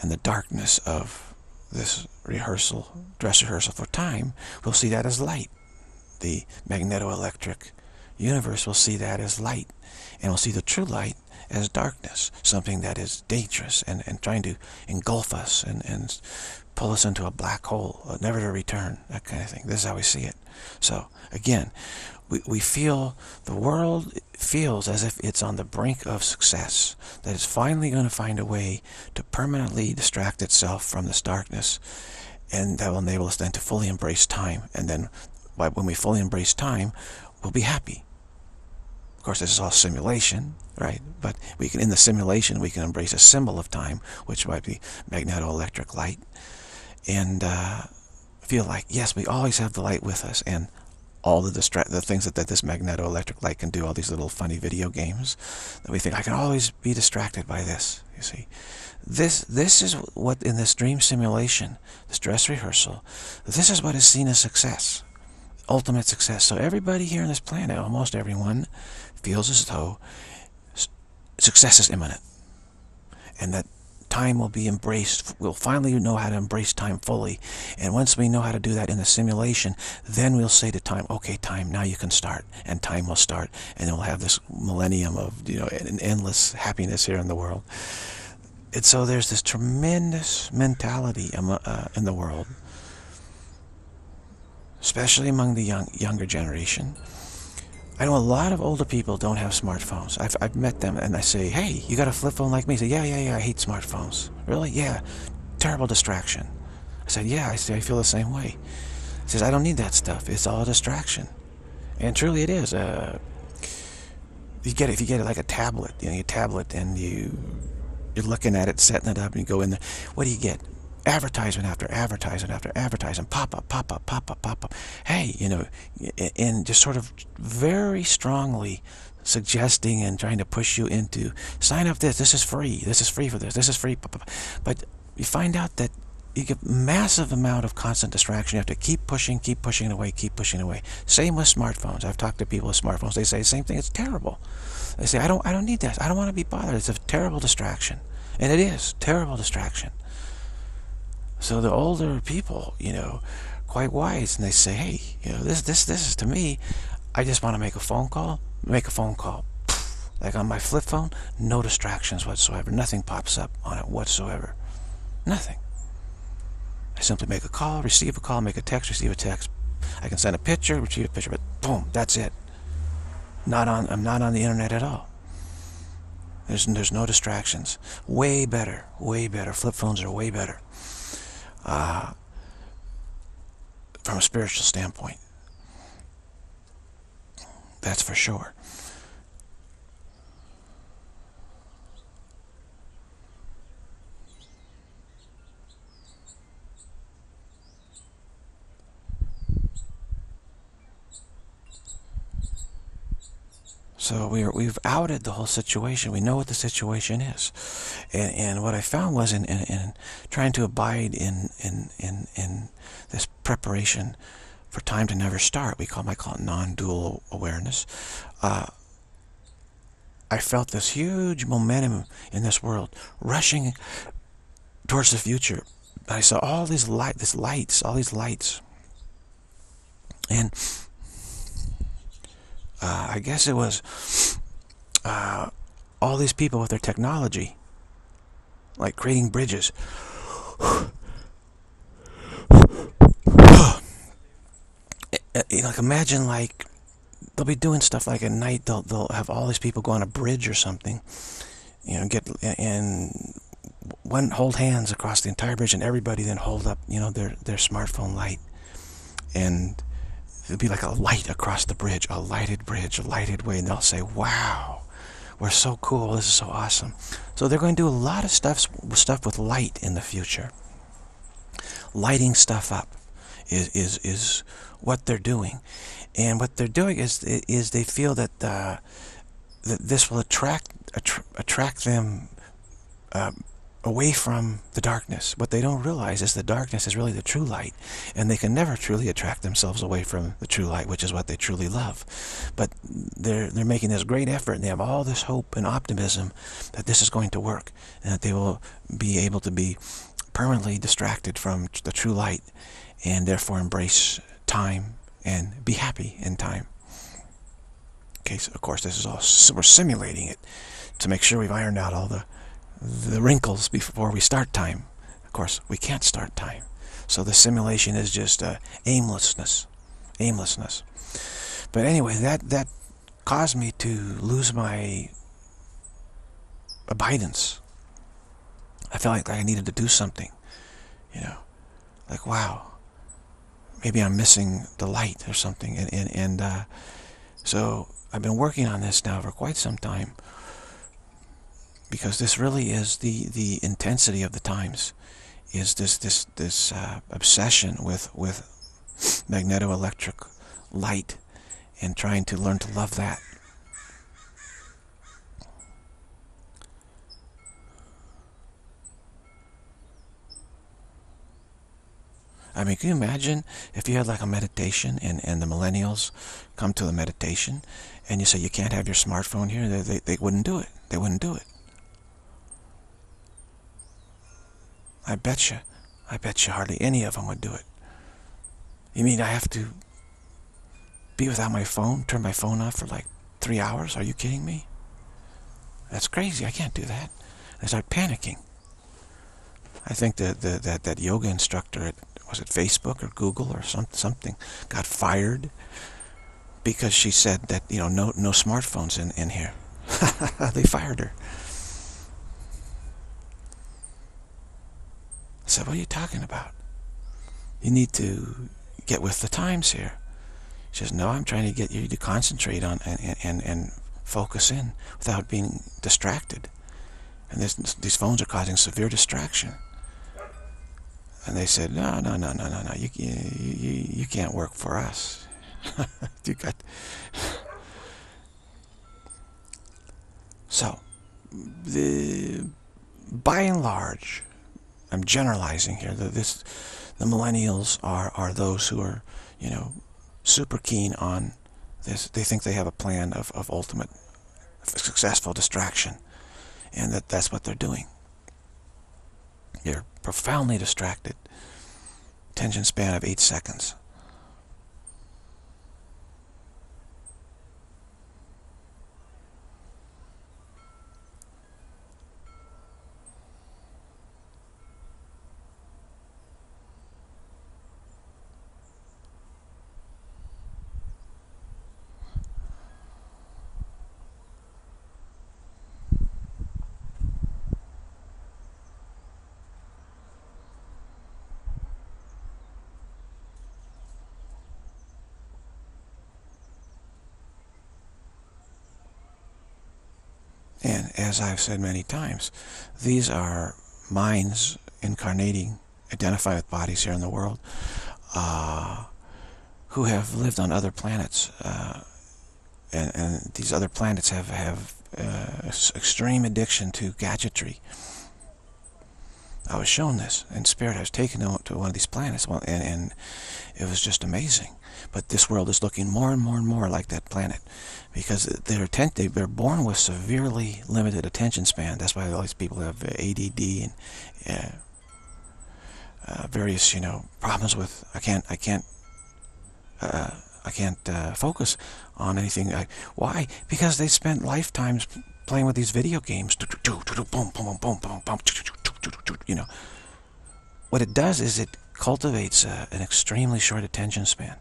And the darkness of this rehearsal, dress rehearsal for time, we'll see that as light. The magnetoelectric universe will see that as light. And we'll see the true light as darkness, something that is dangerous and, and trying to engulf us and, and pull us into a black hole, uh, never to return, that kind of thing. This is how we see it. So, again, we, we feel, the world feels as if it's on the brink of success, that it's finally going to find a way to permanently distract itself from this darkness, and that will enable us then to fully embrace time. And then when we fully embrace time, we'll be happy. Of course, this is all simulation, right? But we can, in the simulation, we can embrace a symbol of time, which might be magnetoelectric light, and uh, feel like, yes, we always have the light with us, and all the distract the things that, that this magnetoelectric light can do, all these little funny video games, that we think, I can always be distracted by this, you see. This, this is what, in this dream simulation, this dress rehearsal, this is what is seen as success ultimate success. So everybody here on this planet, almost everyone, feels as though success is imminent. And that time will be embraced. We'll finally know how to embrace time fully. And once we know how to do that in the simulation, then we'll say to time, okay, time, now you can start. And time will start. And we'll have this millennium of, you know, an endless happiness here in the world. And so there's this tremendous mentality uh, in the world, especially among the young, younger generation, I know a lot of older people don't have smartphones. I've, I've met them and I say, hey, you got a flip phone like me? They say, yeah, yeah, yeah, I hate smartphones. Really? Yeah. Terrible distraction. I said, yeah, I, say, I feel the same way. He says, I don't need that stuff. It's all a distraction. And truly it is. Uh, you get it, if you get it like a tablet, you know, your tablet and you, you're looking at it, setting it up, and you go in there, what do you get? Advertisement after advertisement after advertisement, pop up, pop up, pop up, pop up. Hey, you know, and just sort of very strongly suggesting and trying to push you into sign up this. This is free. This is free for this. This is free. But you find out that you get massive amount of constant distraction. You have to keep pushing, keep pushing away, keep pushing away. Same with smartphones. I've talked to people with smartphones. They say the same thing. It's terrible. They say, I don't, I don't need this. I don't want to be bothered. It's a terrible distraction. And it is. Terrible distraction. So the older people, you know, quite wise, and they say, hey, you know, this, this, this is to me, I just want to make a phone call, make a phone call. Like on my flip phone, no distractions whatsoever. Nothing pops up on it whatsoever. Nothing. I simply make a call, receive a call, make a text, receive a text. I can send a picture, receive a picture, but boom, that's it. Not on, I'm not on the internet at all. There's, there's no distractions. Way better, way better. Flip phones are way better uh, from a spiritual standpoint. That's for sure. So we we've outed the whole situation. We know what the situation is. And, and what I found was in, in, in trying to abide in, in, in, in this preparation for time to never start, we call, I call it non-dual awareness, uh, I felt this huge momentum in this world rushing towards the future. I saw all these light, these lights, all these lights. And uh, I guess it was uh, all these people with their technology, like creating bridges. like imagine like they'll be doing stuff like at night they'll they'll have all these people go on a bridge or something you know get and one hold hands across the entire bridge and everybody then hold up you know their their smartphone light and it'll be like a light across the bridge a lighted bridge a lighted way and they'll say wow we're so cool. This is so awesome. So they're going to do a lot of stuff stuff with light in the future. Lighting stuff up is is is what they're doing. And what they're doing is is they feel that uh, that this will attract attract them uh, away from the darkness. What they don't realize is the darkness is really the true light, and they can never truly attract themselves away from the true light, which is what they truly love. But they're they're making this great effort, and they have all this hope and optimism that this is going to work, and that they will be able to be permanently distracted from the true light, and therefore embrace time and be happy in time. Okay, so of course this is all we're simulating it to make sure we've ironed out all the the wrinkles before we start time. Of course, we can't start time. So the simulation is just uh, aimlessness, aimlessness. But anyway, that that caused me to lose my abidance. I felt like I needed to do something, you know, like wow, maybe I'm missing the light or something. And, and, and uh, so I've been working on this now for quite some time because this really is the, the intensity of the times is this, this, this uh, obsession with, with magnetoelectric light and trying to learn to love that. I mean, can you imagine if you had like a meditation and, and the millennials come to the meditation and you say you can't have your smartphone here, they, they, they wouldn't do it. They wouldn't do it. I bet you, I bet you hardly any of them would do it. You mean I have to be without my phone, turn my phone off for like three hours? Are you kidding me? That's crazy. I can't do that. I start panicking. I think that that that, that yoga instructor at was it Facebook or Google or some, something, got fired because she said that, you know, no, no smartphones in, in here. they fired her. I said, what are you talking about? You need to get with the times here. She says, no, I'm trying to get you to concentrate on and, and, and focus in without being distracted. And this, these phones are causing severe distraction. And they said, no, no, no, no, no, no. You, you, you can't work for us. you got... So, the, by and large, I'm generalizing here. The, this, the millennials are, are those who are, you know, super keen on this. They think they have a plan of, of ultimate successful distraction. And that that's what they're doing. They're profoundly distracted. Attention span of eight seconds. And as I've said many times, these are minds incarnating, identify with bodies here in the world, uh, who have lived on other planets, uh, and, and these other planets have have uh, extreme addiction to gadgetry. I was shown this in spirit. I was taken to one of these planets, and, and it was just amazing. But this world is looking more and more and more like that planet because they're they're born with severely limited attention span. That's why all these people have ADD and uh, uh, various, you know, problems with I can't I can't uh, I can't uh, focus on anything. I, why? Because they spent lifetimes playing with these video games. You know, what it does is it cultivates uh, an extremely short attention span.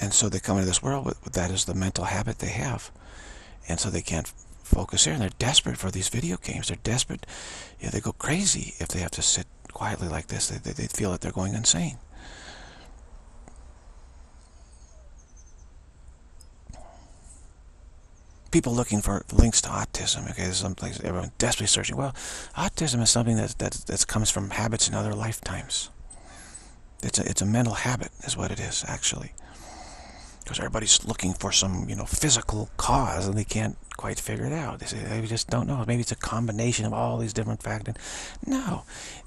And so they come into this world with that as the mental habit they have. And so they can't focus here. And they're desperate for these video games. They're desperate. Yeah, they go crazy if they have to sit quietly like this. They, they, they feel that they're going insane. People looking for links to autism. Okay, some place everyone desperately searching. Well, autism is something that that that comes from habits in other lifetimes. It's a it's a mental habit, is what it is actually because everybody's looking for some, you know, physical cause and they can't quite figure it out. They say they just don't know. Maybe it's a combination of all these different factors. No,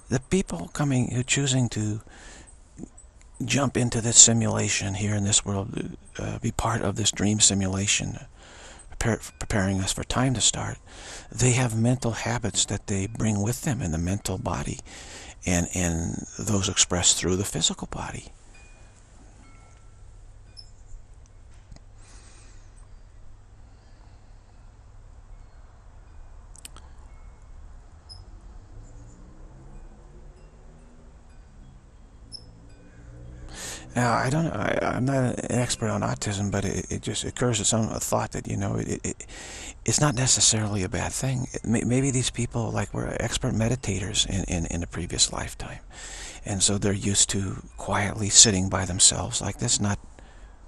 the people coming who choosing to jump into this simulation here in this world, uh, be part of this dream simulation, preparing us for time to start, they have mental habits that they bring with them in the mental body, and and those expressed through the physical body. Now, I don't know, I, am not an expert on autism, but it, it just occurs to some a thought that, you know, it, it, it's not necessarily a bad thing. May, maybe these people, like, were expert meditators in, in, in a previous lifetime. And so they're used to quietly sitting by themselves like this, not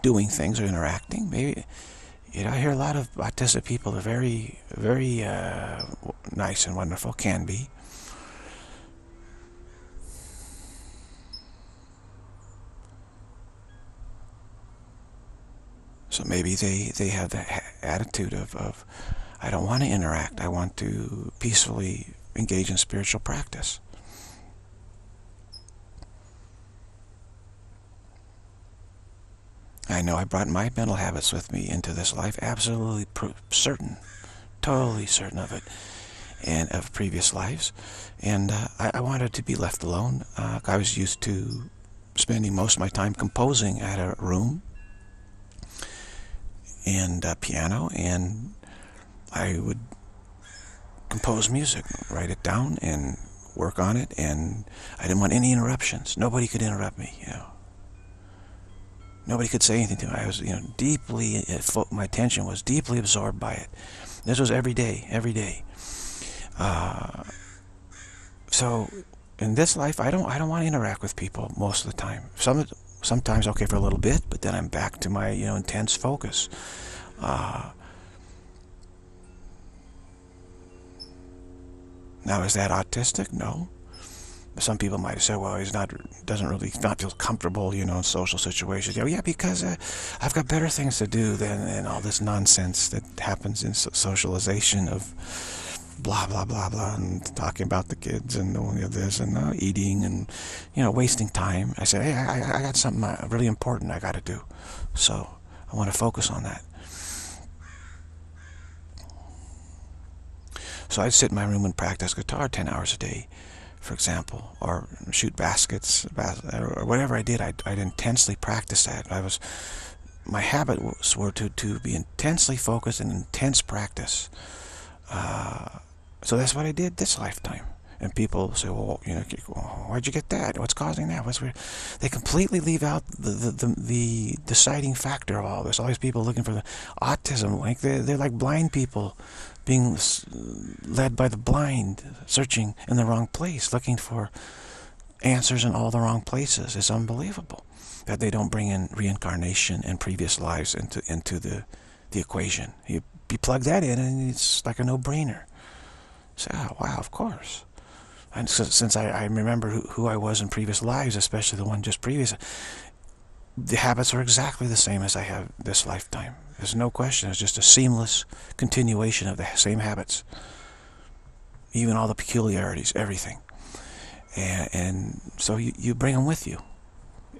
doing things or interacting. Maybe, you know, I hear a lot of autistic people are very, very uh, nice and wonderful, can be. So maybe they, they have that attitude of, of, I don't want to interact. I want to peacefully engage in spiritual practice. I know I brought my mental habits with me into this life, absolutely certain, totally certain of it, and of previous lives. And uh, I, I, wanted to be left alone. Uh, I was used to spending most of my time composing at a room and uh, piano, and I would compose music, write it down, and work on it, and I didn't want any interruptions. Nobody could interrupt me, you know. Nobody could say anything to me. I was, you know, deeply, my attention was deeply absorbed by it. This was every day, every day. Uh, so in this life, I don't, I don't want to interact with people most of the time. Some, sometimes okay for a little bit, but then I'm back to my, you know, intense focus. Uh, now, is that autistic? No. Some people might say, well, he's not, doesn't really, not feel comfortable, you know, in social situations. Yeah, yeah because uh, I've got better things to do than, than all this nonsense that happens in socialization of blah blah blah blah and talking about the kids and doing this and uh, eating and you know wasting time. I said, hey, I, I got something uh, really important I got to do, so I want to focus on that. So I'd sit in my room and practice guitar 10 hours a day, for example, or shoot baskets, or whatever I did. I'd, I'd intensely practice that. I was, my habits were to to be intensely focused and intense practice. Uh, so that's what I did this lifetime. And people say, well, you know, why'd you get that? What's causing that? What's weird? They completely leave out the, the, the, the deciding factor of all this. All these people looking for the autism, like they're, they're like blind people being led by the blind, searching in the wrong place, looking for answers in all the wrong places. It's unbelievable that they don't bring in reincarnation and previous lives into into the the equation. You, you plug that in and it's like a no-brainer. So, oh, wow, of course. And so, since I, I remember who, who I was in previous lives, especially the one just previous, the habits are exactly the same as I have this lifetime. There's no question. It's just a seamless continuation of the same habits. Even all the peculiarities, everything. And, and so you, you bring them with you.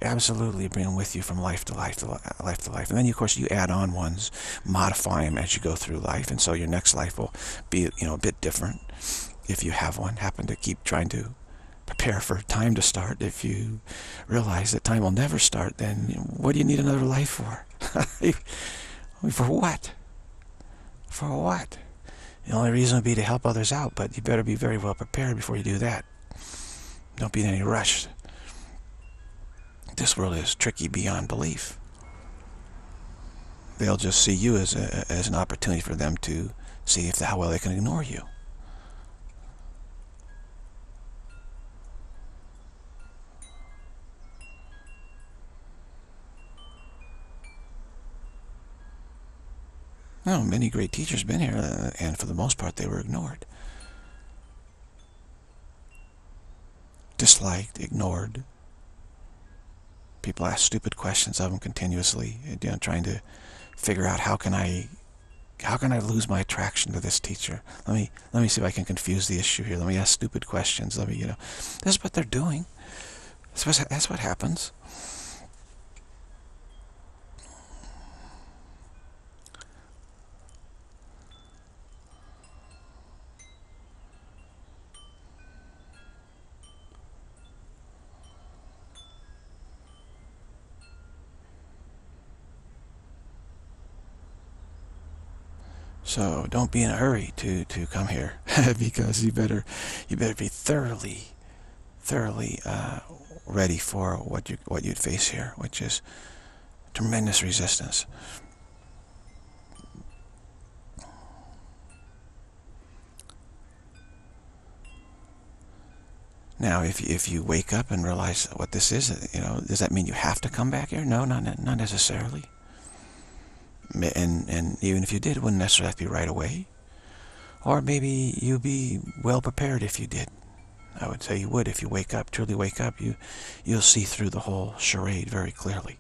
Absolutely bring them with you from life to life to life to life. And then, of course, you add on ones, modify them as you go through life. And so your next life will be, you know, a bit different if you have one. Happen to keep trying to prepare for time to start. If you realize that time will never start, then what do you need another life for? for what? For what? The only reason would be to help others out, but you better be very well prepared before you do that. Don't be in any rush. This world is tricky beyond belief. They'll just see you as, a, as an opportunity for them to see if how well they can ignore you. No, many great teachers been here, uh, and for the most part, they were ignored. Disliked, ignored. People ask stupid questions of them continuously, you know, trying to figure out how can I, how can I lose my attraction to this teacher? Let me, let me see if I can confuse the issue here. Let me ask stupid questions. Let me, you know, this is what they're doing. That's what, that's what happens. So don't be in a hurry to, to come here because you better you better be thoroughly thoroughly uh, ready for what you what you'd face here, which is tremendous resistance. Now, if if you wake up and realize what this is, you know, does that mean you have to come back here? No, not not necessarily and and even if you did, it wouldn't necessarily have to be right away. Or maybe you'd be well prepared if you did. I would say you would if you wake up, truly wake up. You you'll see through the whole charade very clearly.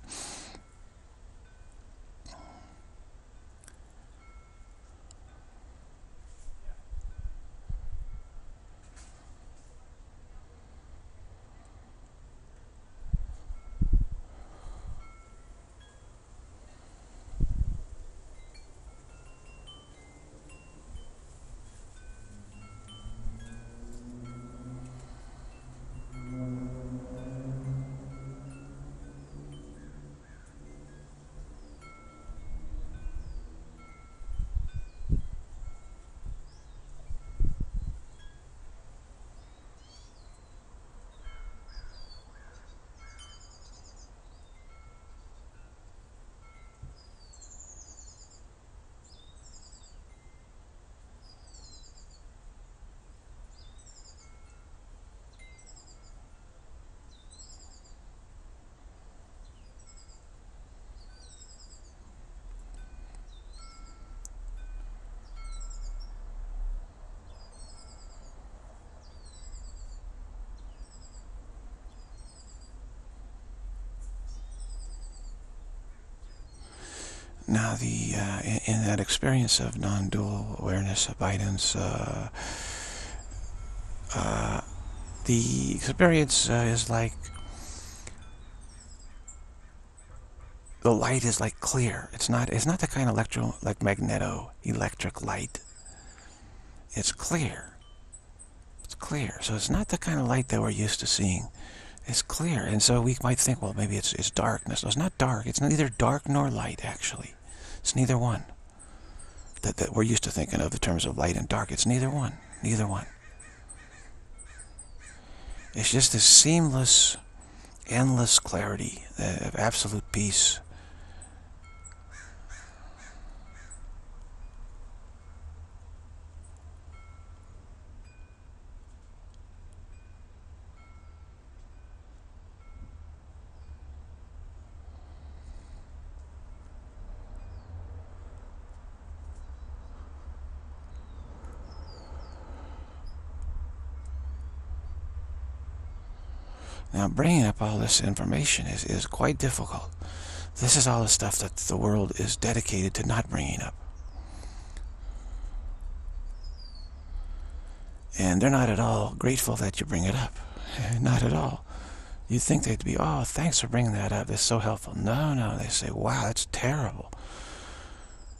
Now, the uh, in, that experience of non-dual awareness, abidance, uh, uh, the experience uh, is like the light is like clear. It's not. It's not the kind of electro like magneto electric light. It's clear. It's clear. So it's not the kind of light that we're used to seeing. It's clear, and so we might think, well, maybe it's it's darkness. No, it's not dark. It's neither dark nor light, actually. It's neither one. That, that we're used to thinking of the terms of light and dark. It's neither one. Neither one. It's just this seamless, endless clarity of absolute peace Now, bringing up all this information is, is quite difficult. This is all the stuff that the world is dedicated to not bringing up. And they're not at all grateful that you bring it up. Not at all. You'd think they'd be, oh, thanks for bringing that up. That's so helpful. No, no. They say, wow, that's terrible.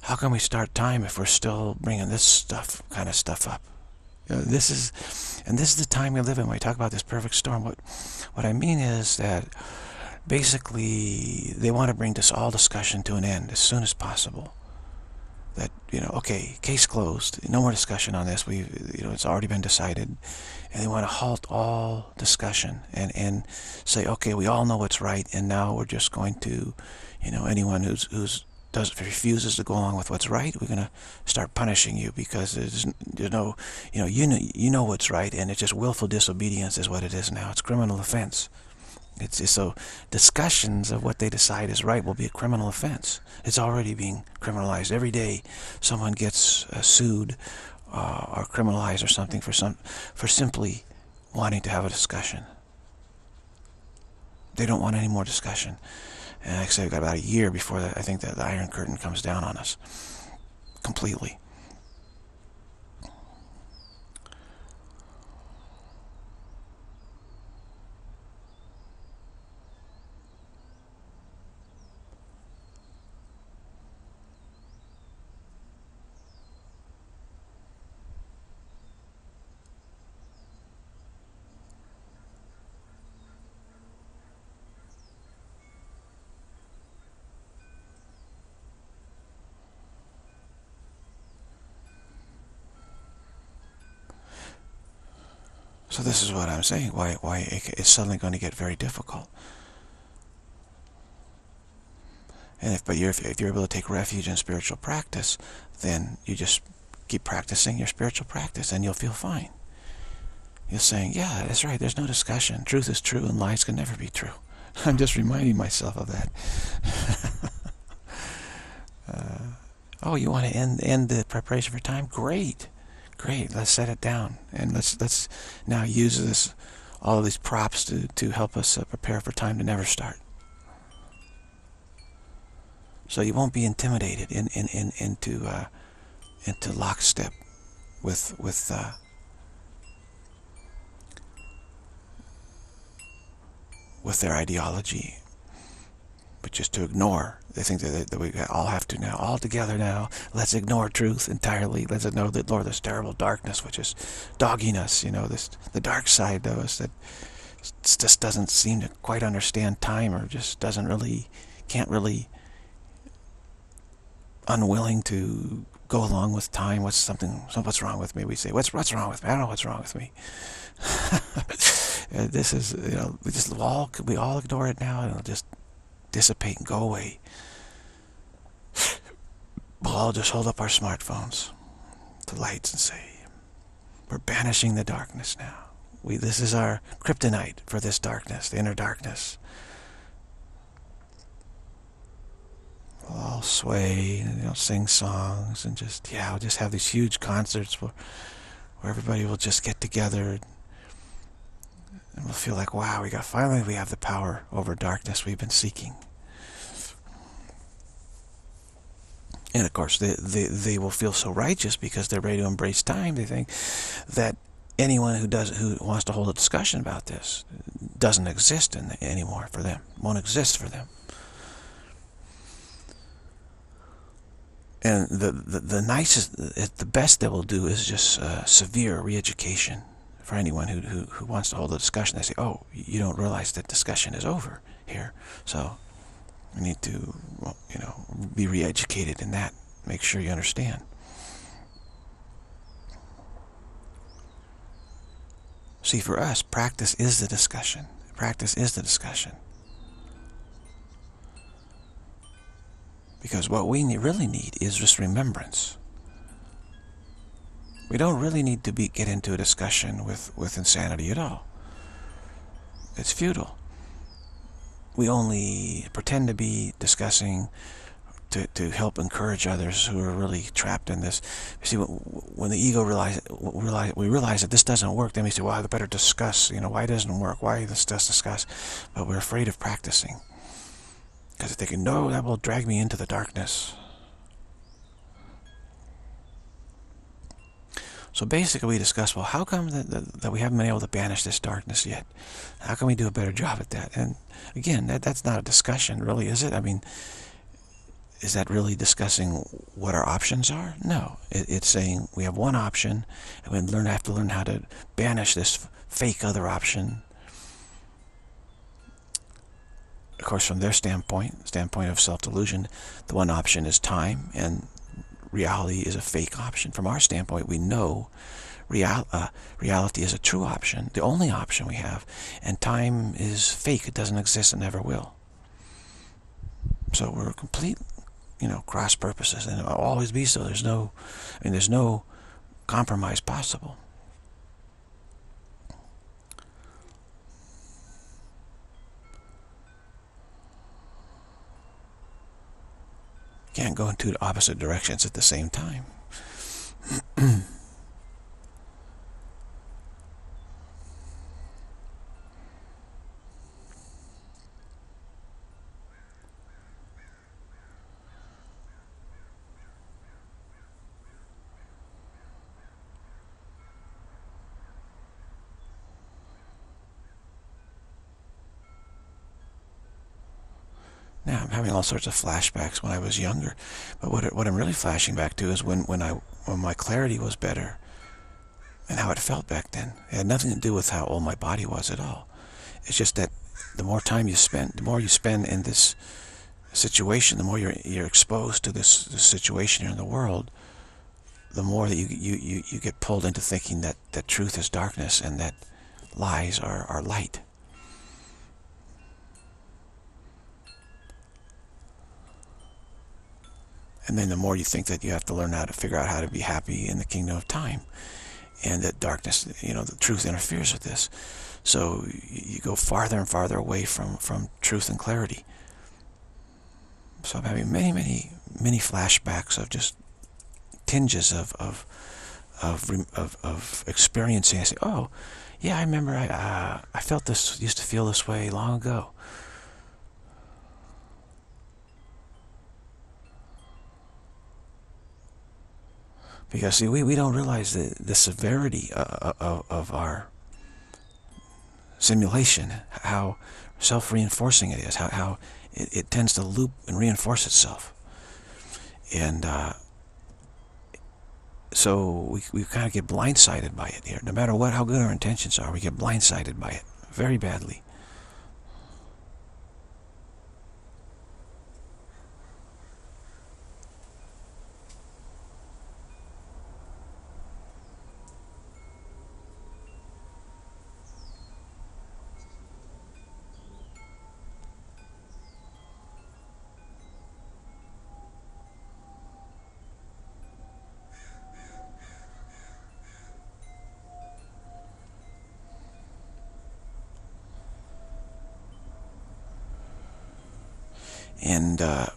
How can we start time if we're still bringing this stuff, kind of stuff up? You know, this is, and this is the time we live in. When we talk about this perfect storm. What, what I mean is that basically they want to bring this all discussion to an end as soon as possible. That you know okay case closed no more discussion on this. We you know it's already been decided. And they want to halt all discussion and and say okay we all know what's right. And now we're just going to you know anyone who's who's does refuses to go along with what's right we're going to start punishing you because there's, there's no you know you know you know what's right and it's just willful disobedience is what it is now it's criminal offense it's, it's, so discussions of what they decide is right will be a criminal offense. It's already being criminalized. Every day someone gets uh, sued uh, or criminalized or something for some for simply wanting to have a discussion. They don't want any more discussion. And said, we've got about a year before the, I think that the Iron Curtain comes down on us completely. This is what I'm saying, why, why it's suddenly going to get very difficult. And if, but you're, if you're able to take refuge in spiritual practice, then you just keep practicing your spiritual practice and you'll feel fine. You're saying, yeah, that's right, there's no discussion. Truth is true and lies can never be true. I'm just reminding myself of that. uh, oh, you want to end, end the preparation for time? Great. Great, let's set it down. And let's let's now use this all of these props to, to help us uh, prepare for time to never start. So you won't be intimidated in, in, in, into uh, into lockstep with with uh, with their ideology but just to ignore. They think that, that we all have to now, all together now, let's ignore truth entirely. Let's ignore, ignore this terrible darkness which is dogging us, you know, this the dark side of us that just doesn't seem to quite understand time or just doesn't really, can't really, unwilling to go along with time. What's something, what's wrong with me? We say, what's, what's wrong with me? I don't know what's wrong with me. Uh, this is, you know, we just all, we all ignore it now and it'll just dissipate and go away. We'll all just hold up our smartphones, the lights, and say, we're banishing the darkness now. We, this is our kryptonite for this darkness, the inner darkness. We'll all sway and you know, sing songs and just, yeah, we'll just have these huge concerts where, where everybody will just get together and we'll feel like, wow, we got finally we have the power over darkness we've been seeking. And of course, they, they, they will feel so righteous because they're ready to embrace time. They think that anyone who does who wants to hold a discussion about this doesn't exist in anymore for them, won't exist for them. And the, the, the nicest, the best they will do is just uh, severe re-education for anyone who, who, who wants to hold a discussion. They say, oh, you don't realize that discussion is over here. So need to, you know, be re-educated in that. Make sure you understand. See, for us, practice is the discussion. Practice is the discussion. Because what we really need is just remembrance. We don't really need to be, get into a discussion with, with insanity at all. It's futile. We only pretend to be discussing to, to help encourage others who are really trapped in this. You see, when the ego realize, realize we realize that this doesn't work, then we say, well, I better discuss, you know, why it doesn't work, why this does discuss. But we're afraid of practicing. Because they can, no, that will drag me into the darkness. So basically we discussed, well, how come that, that, that, we haven't been able to banish this darkness yet? How can we do a better job at that? And again, that, that's not a discussion, really, is it? I mean, is that really discussing what our options are? No. It, it's saying we have one option, and we learn have to learn how to banish this fake other option. Of course, from their standpoint, standpoint of self-delusion, the one option is time, and reality is a fake option. From our standpoint, we know real, uh, reality is a true option, the only option we have, and time is fake. It doesn't exist and never will. So we're complete, you know, cross purposes, and it'll always be so. There's no, I mean, there's no compromise possible. Can't go in two opposite directions at the same time. Now I'm having all sorts of flashbacks when I was younger, but what what I'm really flashing back to is when when I when my clarity was better, and how it felt back then. It had nothing to do with how old my body was at all. It's just that the more time you spend, the more you spend in this situation, the more you're you're exposed to this, this situation here in the world, the more that you you you you get pulled into thinking that that truth is darkness and that lies are are light. And then the more you think that you have to learn how to figure out how to be happy in the kingdom of time. And that darkness, you know, the truth interferes with this. So you go farther and farther away from, from truth and clarity. So I'm having many, many, many flashbacks of just tinges of, of, of, of, of experiencing. I say, oh, yeah, I remember I, uh, I felt this, used to feel this way long ago. Because see, we, we don't realize the, the severity of, of, of our simulation, how self-reinforcing it is, how, how it, it, tends to loop and reinforce itself. And uh, so we, we kind of get blindsided by it here. No matter what, how good our intentions are, we get blindsided by it very badly. And uh,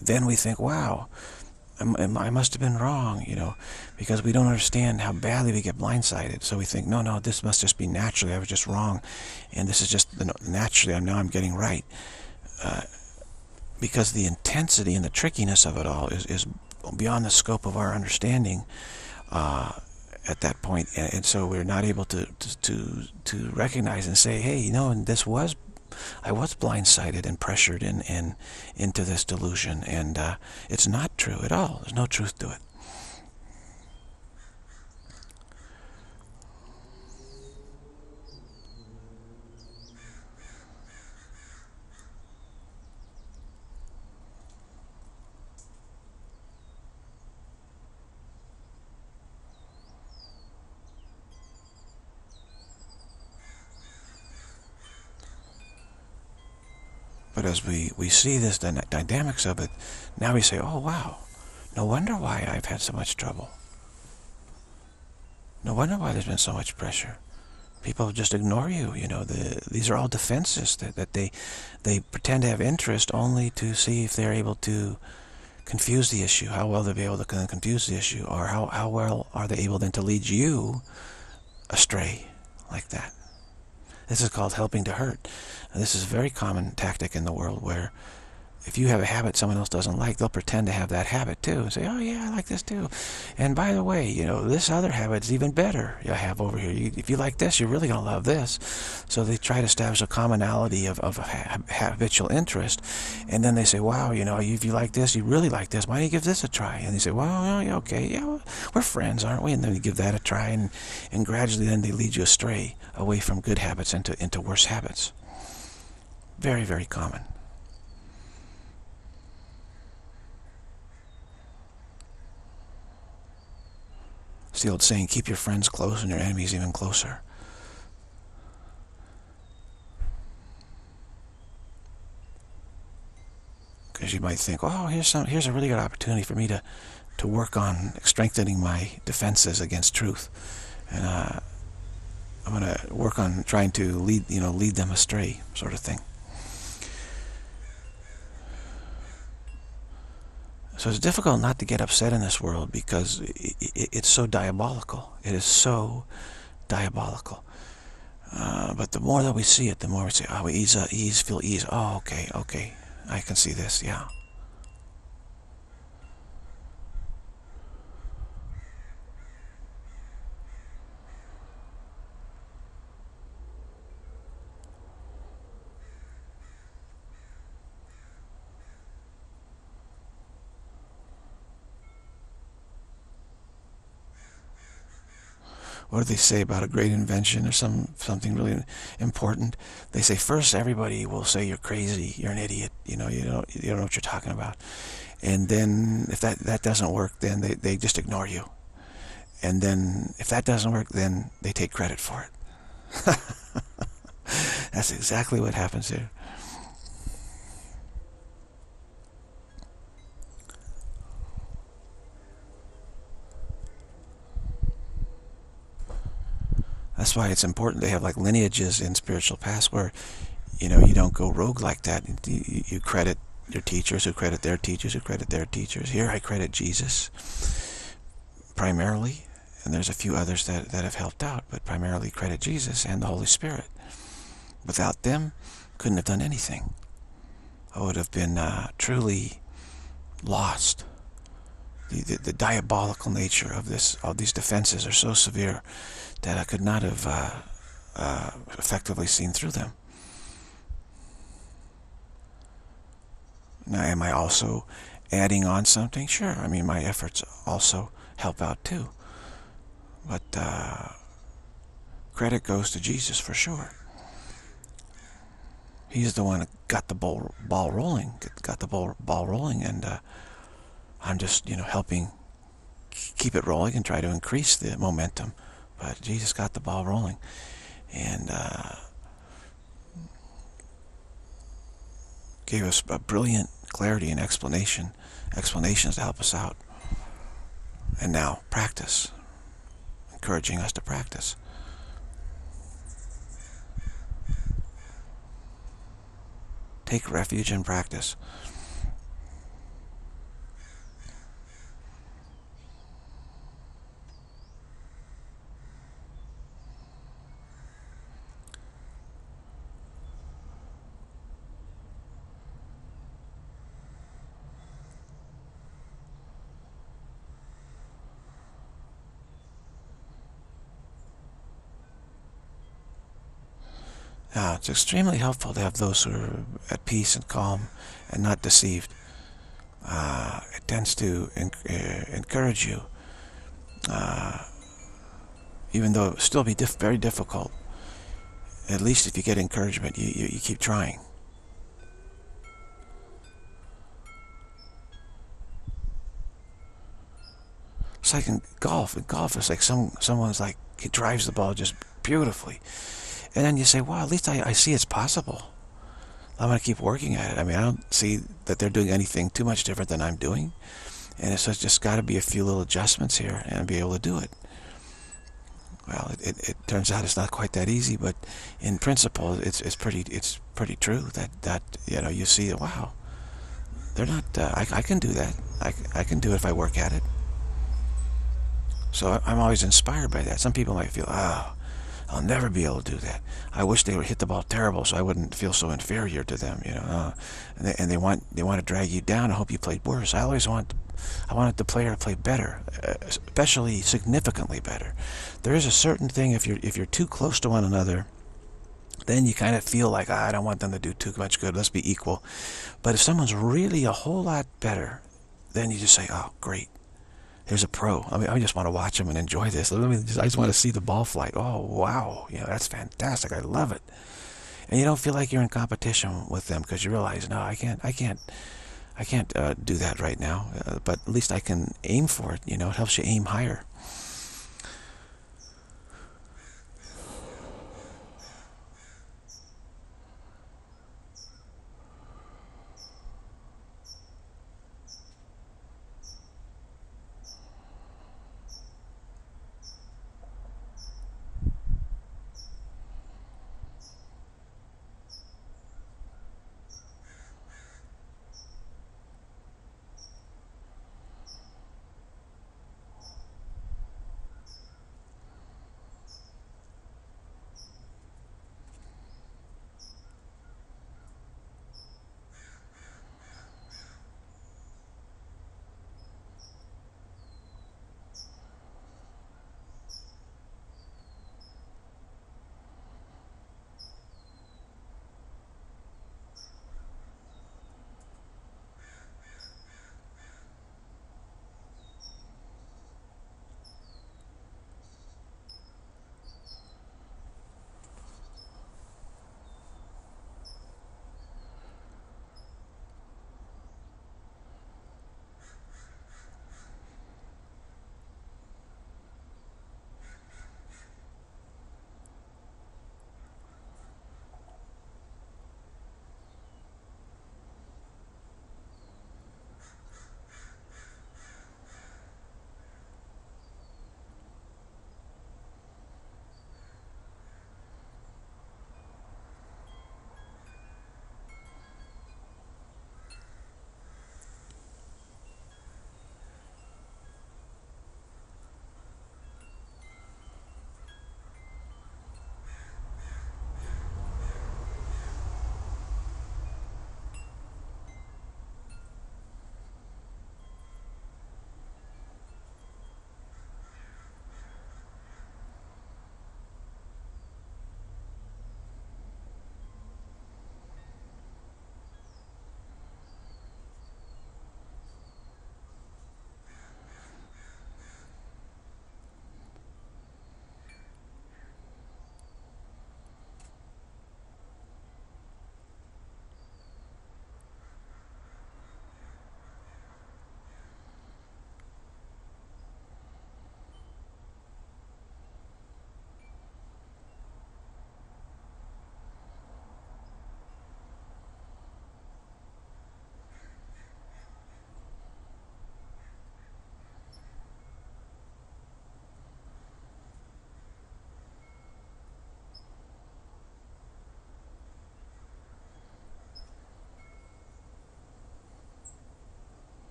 then we think, wow, I must have been wrong, you know, because we don't understand how badly we get blindsided. So we think, no, no, this must just be naturally. I was just wrong. And this is just naturally, I'm, now I'm getting right. Uh, because the intensity and the trickiness of it all is, is beyond the scope of our understanding uh, at that point. And, and, so we're not able to, to, to, to recognize and say, hey, you know, this was I was blindsided and pressured in, in into this delusion, and uh, it's not true at all. There's no truth to it. But as we, we see this the dynamics of it, now we say, oh, wow, no wonder why I've had so much trouble. No wonder why there's been so much pressure. People just ignore you. You know, the, these are all defenses that, that they they pretend to have interest only to see if they're able to confuse the issue, how well they'll be able to confuse the issue, or how, how well are they able then to lead you astray like that. This is called helping to hurt. This is a very common tactic in the world where if you have a habit someone else doesn't like, they'll pretend to have that habit too and say, oh yeah, I like this too. And by the way, you know, this other habit is even better I have over here. You, if you like this, you're really going to love this. So they try to establish a commonality of, of ha habitual interest. And then they say, wow, you know, if you like this, you really like this. Why don't you give this a try? And they say, well, okay, yeah, we're friends, aren't we? And then you give that a try. And, and gradually then they lead you astray away from good habits into, into worse habits. Very, very common. It's the old saying, keep your friends close and your enemies even closer. Because you might think, oh, here's some, here's a really good opportunity for me to, to work on strengthening my defenses against truth, and uh, I'm going to work on trying to lead, you know, lead them astray, sort of thing. So it's difficult not to get upset in this world because it's so diabolical. It is so diabolical. Uh, but the more that we see it, the more we say, oh, ease, uh, ease, feel ease. Oh, okay, okay. I can see this, yeah. What do they say about a great invention or some something really important? They say first everybody will say you're crazy, you're an idiot, you know, you don't you don't know what you're talking about. And then if that that doesn't work, then they they just ignore you. And then if that doesn't work, then they take credit for it. That's exactly what happens here. That's why it's important to have like lineages in spiritual paths where, you know, you don't go rogue like that. You, you credit your teachers who credit their teachers who credit their teachers. Here I credit Jesus primarily, and there's a few others that, that have helped out, but primarily credit Jesus and the Holy Spirit. Without them, couldn't have done anything. I would have been uh, truly lost. The, the, the, diabolical nature of this, of these defenses are so severe that I could not have uh, uh, effectively seen through them. Now, am I also adding on something? Sure. I mean, my efforts also help out too. But uh, credit goes to Jesus for sure. He's the one that got the ball, ball rolling, got the ball, ball rolling, and uh, I'm just, you know, helping keep it rolling and try to increase the momentum but Jesus got the ball rolling. And uh, gave us a brilliant clarity and explanation, explanations to help us out. And now, practice. Encouraging us to practice. Take refuge in practice. Uh, it's extremely helpful to have those who are at peace and calm and not deceived. Uh, it tends to uh, encourage you, uh, even though it still be diff very difficult. At least if you get encouragement, you, you, you keep trying. It's like in golf. In golf, it's like some someone's like he drives the ball just beautifully, and then you say, well, at least I, I see it's possible. I'm going to keep working at it. I mean, I don't see that they're doing anything too much different than I'm doing. And it's just got to be a few little adjustments here and be able to do it. Well, it, it, it, turns out it's not quite that easy, but in principle, it's it's pretty it's pretty true that that you know you see wow, they're not. Uh, I I can do that. I I can do it if I work at it. So I'm always inspired by that. Some people might feel, oh, I'll never be able to do that. I wish they would hit the ball terrible so I wouldn't feel so inferior to them, you know. Uh, and, they, and, they, want they want to drag you down. I hope you played worse. I always want I wanted the player to play better, uh, especially significantly better. There is a certain thing if you're if you're too close to one another, then you kind of feel like ah, I don't want them to do too much good. Let's be equal. But if someone's really a whole lot better, then you just say, oh, great. There's a pro. I mean, I just want to watch him and enjoy this. I, mean, I just want to see the ball flight. Oh, wow. You know, that's fantastic. I love it. And you don't feel like you're in competition with them because you realize, no, I can't, I can't, I can't uh, do that right now. Uh, but at least I can aim for it. You know, it helps you aim higher.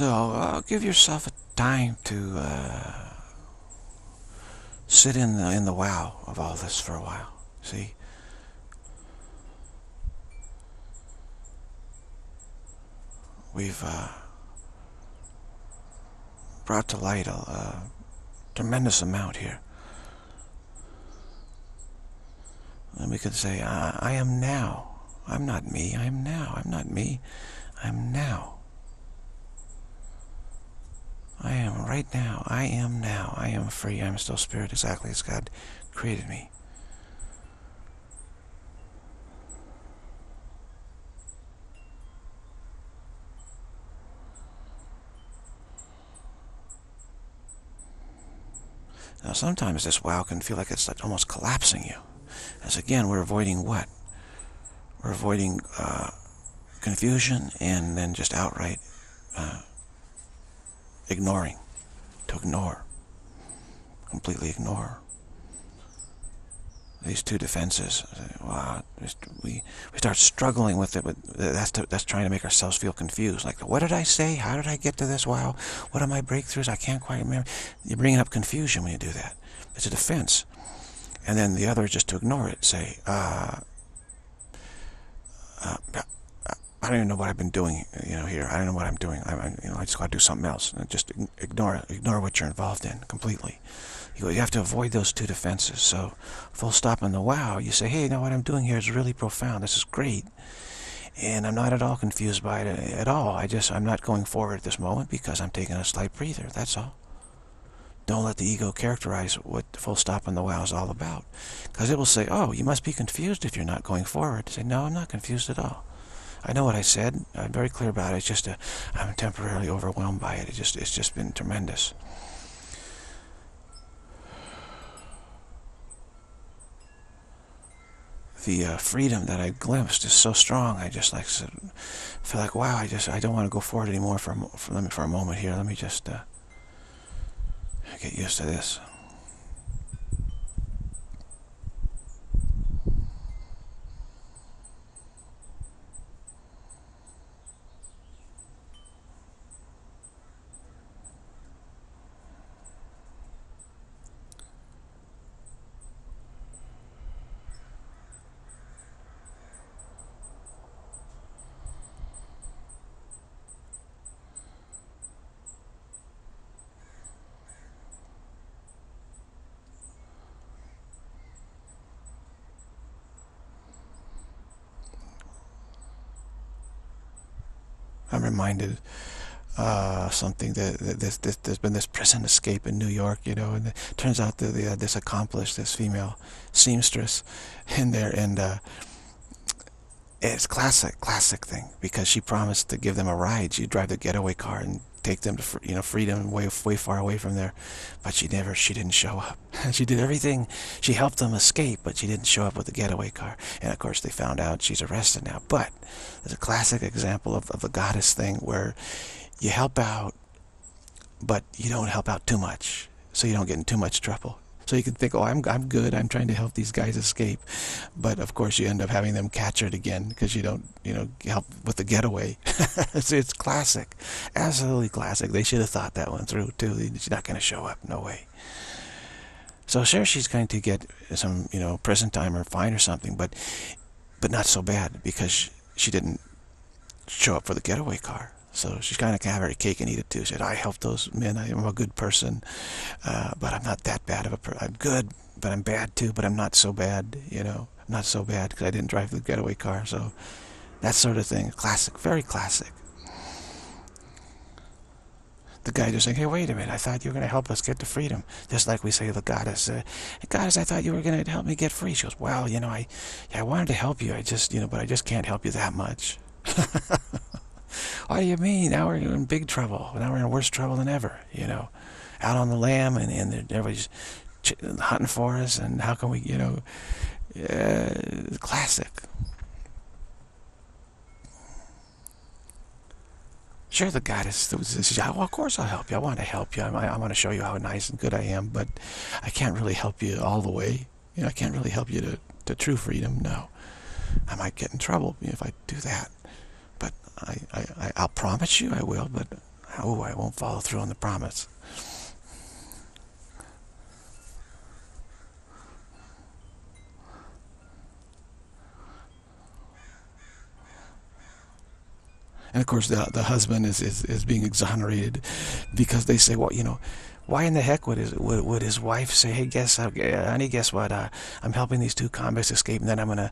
So uh, give yourself a time to uh, sit in the in the wow of all this for a while. See. We've uh, brought to light a, a tremendous amount here. And we could say, I, I am now. I'm not me. I am now. I'm not me. I'm now. I am right now. I am now. I am free. I am still spirit exactly as God created me. Now sometimes this wow can feel like it's like almost collapsing you. As again, we're avoiding what? We're avoiding uh, confusion and then just outright uh, ignoring. To ignore. Completely ignore these two defenses. Wow, we we start struggling with it, but that's to, that's trying to make ourselves feel confused. Like, what did I say? How did I get to this? Wow, what are my breakthroughs? I can't quite remember. You're bringing up confusion when you do that. It's a defense, and then the other is just to ignore it. Say, uh, uh, I don't even know what I've been doing, you know, here. I don't know what I'm doing. I, I you know, I just got to do something else. And just ignore. Ignore what you're involved in completely. You, you have to avoid those two defenses. So full stop on the wow, you say, hey, you know what I'm doing here is really profound. This is great. And I'm not at all confused by it uh, at all. I just, I'm not going forward at this moment because I'm taking a slight breather. That's all. Don't let the ego characterize what full stop on the wow is all about. Because it will say, oh, you must be confused if you're not going forward. Say, no, I'm not confused at all. I know what I said. I'm very clear about it. It's just a, I'm temporarily overwhelmed by it. It just, it's just been tremendous. the uh, freedom that I glimpsed is so strong. I just like feel like wow. I just I don't want to go forward anymore for for let me for a moment here. Let me just uh, get used to this. I'm reminded uh, something that, that this, this, there's been this prison escape in New York, you know, and it turns out that the, uh, this accomplished, this female seamstress in there, and uh, it's classic, classic thing because she promised to give them a ride. She'd drive the getaway car and take them to you know freedom way way far away from there. But she never she didn't show up. She did everything. She helped them escape but she didn't show up with the getaway car. And of course they found out she's arrested now. But there's a classic example of, of a goddess thing where you help out but you don't help out too much. So you don't get in too much trouble so you can think, oh, I'm, I'm good. I'm trying to help these guys escape. But of course, you end up having them catch it again because you don't, you know, help with the getaway. so it's classic. Absolutely classic. They should have thought that one through, too. She's not going to show up. No way. So sure, she's going to get some, you know, prison time or fine or something, but but not so bad because she didn't show up for the getaway car. So she's kind of have her cake and eat it too. She said, I help those men. I am a good person, uh, but I'm not that bad of a person. I'm good, but I'm bad too, but I'm not so bad, you know. I'm not so bad because I didn't drive the getaway car. So that sort of thing. Classic, very classic. The guy just saying, hey, wait a minute, I thought you were going to help us get to freedom. Just like we say to the goddess, uh, goddess, I thought you were going to help me get free. She goes, well, you know, I, yeah, I wanted to help you. I just, you know, but I just can't help you that much. what do you mean? Now we're in big trouble. Now we're in worse trouble than ever, you know. Out on the lam and, and everybody's hunting for us and how can we, you know, uh, classic. Sure, the goddess says, well, of course I'll help you. I want to help you. I, I want to show you how nice and good I am, but I can't really help you all the way. You know, I can't really help you to, to true freedom. No. I might get in trouble if I do that. I, I, I'll promise you I will, but oh, I won't follow through on the promise. And of course, the the husband is, is, is being exonerated because they say, well, you know, why in the heck would his would, would his wife say, hey, guess, uh, honey, guess what? Uh, I'm helping these two convicts escape, and then I'm gonna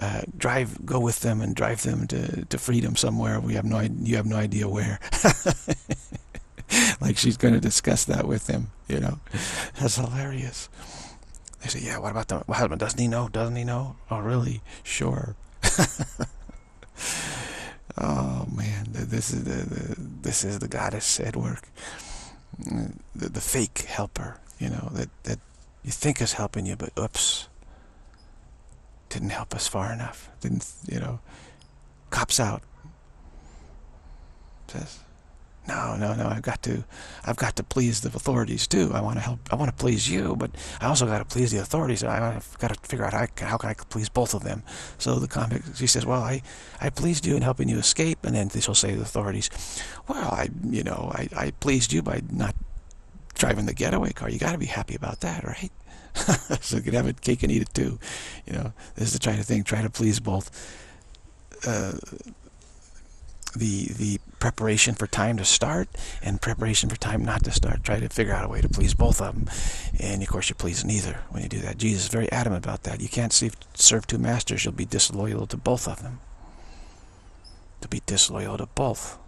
uh, drive, go with them and drive them to, to freedom somewhere. We have no, you have no idea where. like she's going to discuss that with him, you know. That's hilarious. They say, yeah, what about the husband? Doesn't he know? Doesn't he know? Oh, really? Sure. oh, man. This is the, the, this is the goddess at work. The, the fake helper. you know, that, that you think is helping you, but oops, didn't help us far enough. Didn't, you know, cops out. Says, no, no, no, I've got to, I've got to please the authorities too. I want to help, I want to please you, but I also got to please the authorities. I've got to figure out how, how can I please both of them. So the convict, she says, well, I, I pleased you in helping you escape, and then she'll say to the authorities, well, I, you know, I, I pleased you by not driving the getaway car. You got to be happy about that, right? so you can have a cake and eat it too. You know, this is the trying to thing, try to please both uh, the the preparation for time to start and preparation for time not to start. Try to figure out a way to please both of them. And of course, you please neither when you do that. Jesus is very adamant about that. You can't serve two masters. You'll be disloyal to both of them. To be disloyal to both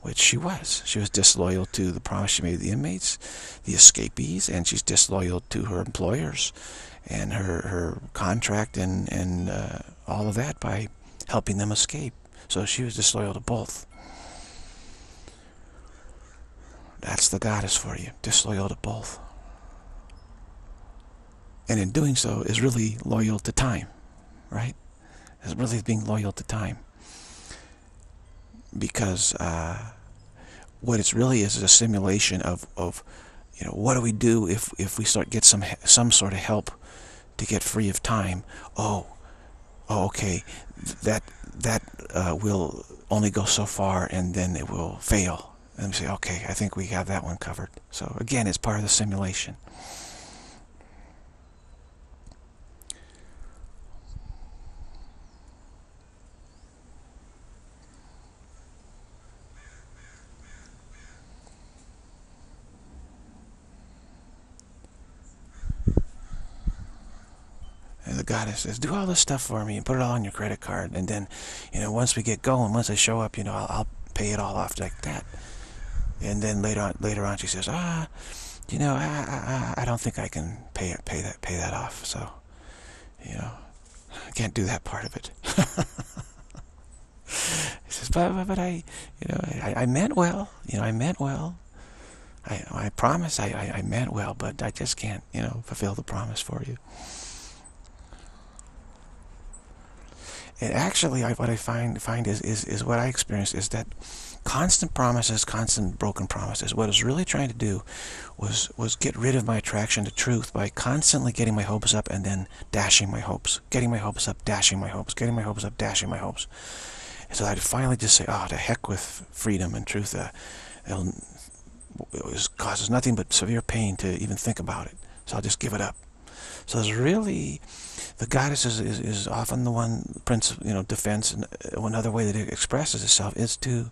which she was. She was disloyal to the promise she made to the inmates, the escapees, and she's disloyal to her employers and her, her contract and, and uh, all of that by helping them escape. So she was disloyal to both. That's the goddess for you, disloyal to both. And in doing so is really loyal to time, right? Is really being loyal to time because uh, what it's really is is a simulation of, of you know what do we do if if we start get some some sort of help to get free of time oh oh okay that that uh, will only go so far and then it will fail. And we say okay I think we have that one covered. So again it's part of the simulation And the goddess says, do all this stuff for me and put it all on your credit card. And then, you know, once we get going, once I show up, you know, I'll, I'll pay it all off like that. And then later on, later on, she says, ah, you know, I, I, I don't think I can pay it, pay that, pay that off. So, you know, I can't do that part of it. he says, but, but, but I, you know, I, I meant well. You know, I meant well. I, I promise I, I, I meant well, but I just can't, you know, fulfill the promise for you. And actually, I, what I find find is, is is what I experienced is that constant promises, constant broken promises. What I was really trying to do was was get rid of my attraction to truth by constantly getting my hopes up and then dashing my hopes, getting my hopes up, dashing my hopes, getting my hopes up, dashing my hopes. And so I'd finally just say, "Oh, to heck with freedom and truth. Uh, it causes nothing but severe pain to even think about it. So I'll just give it up." So it's really the goddess is, is, is often the one principle, you know, defense. And uh, another way that it expresses itself is to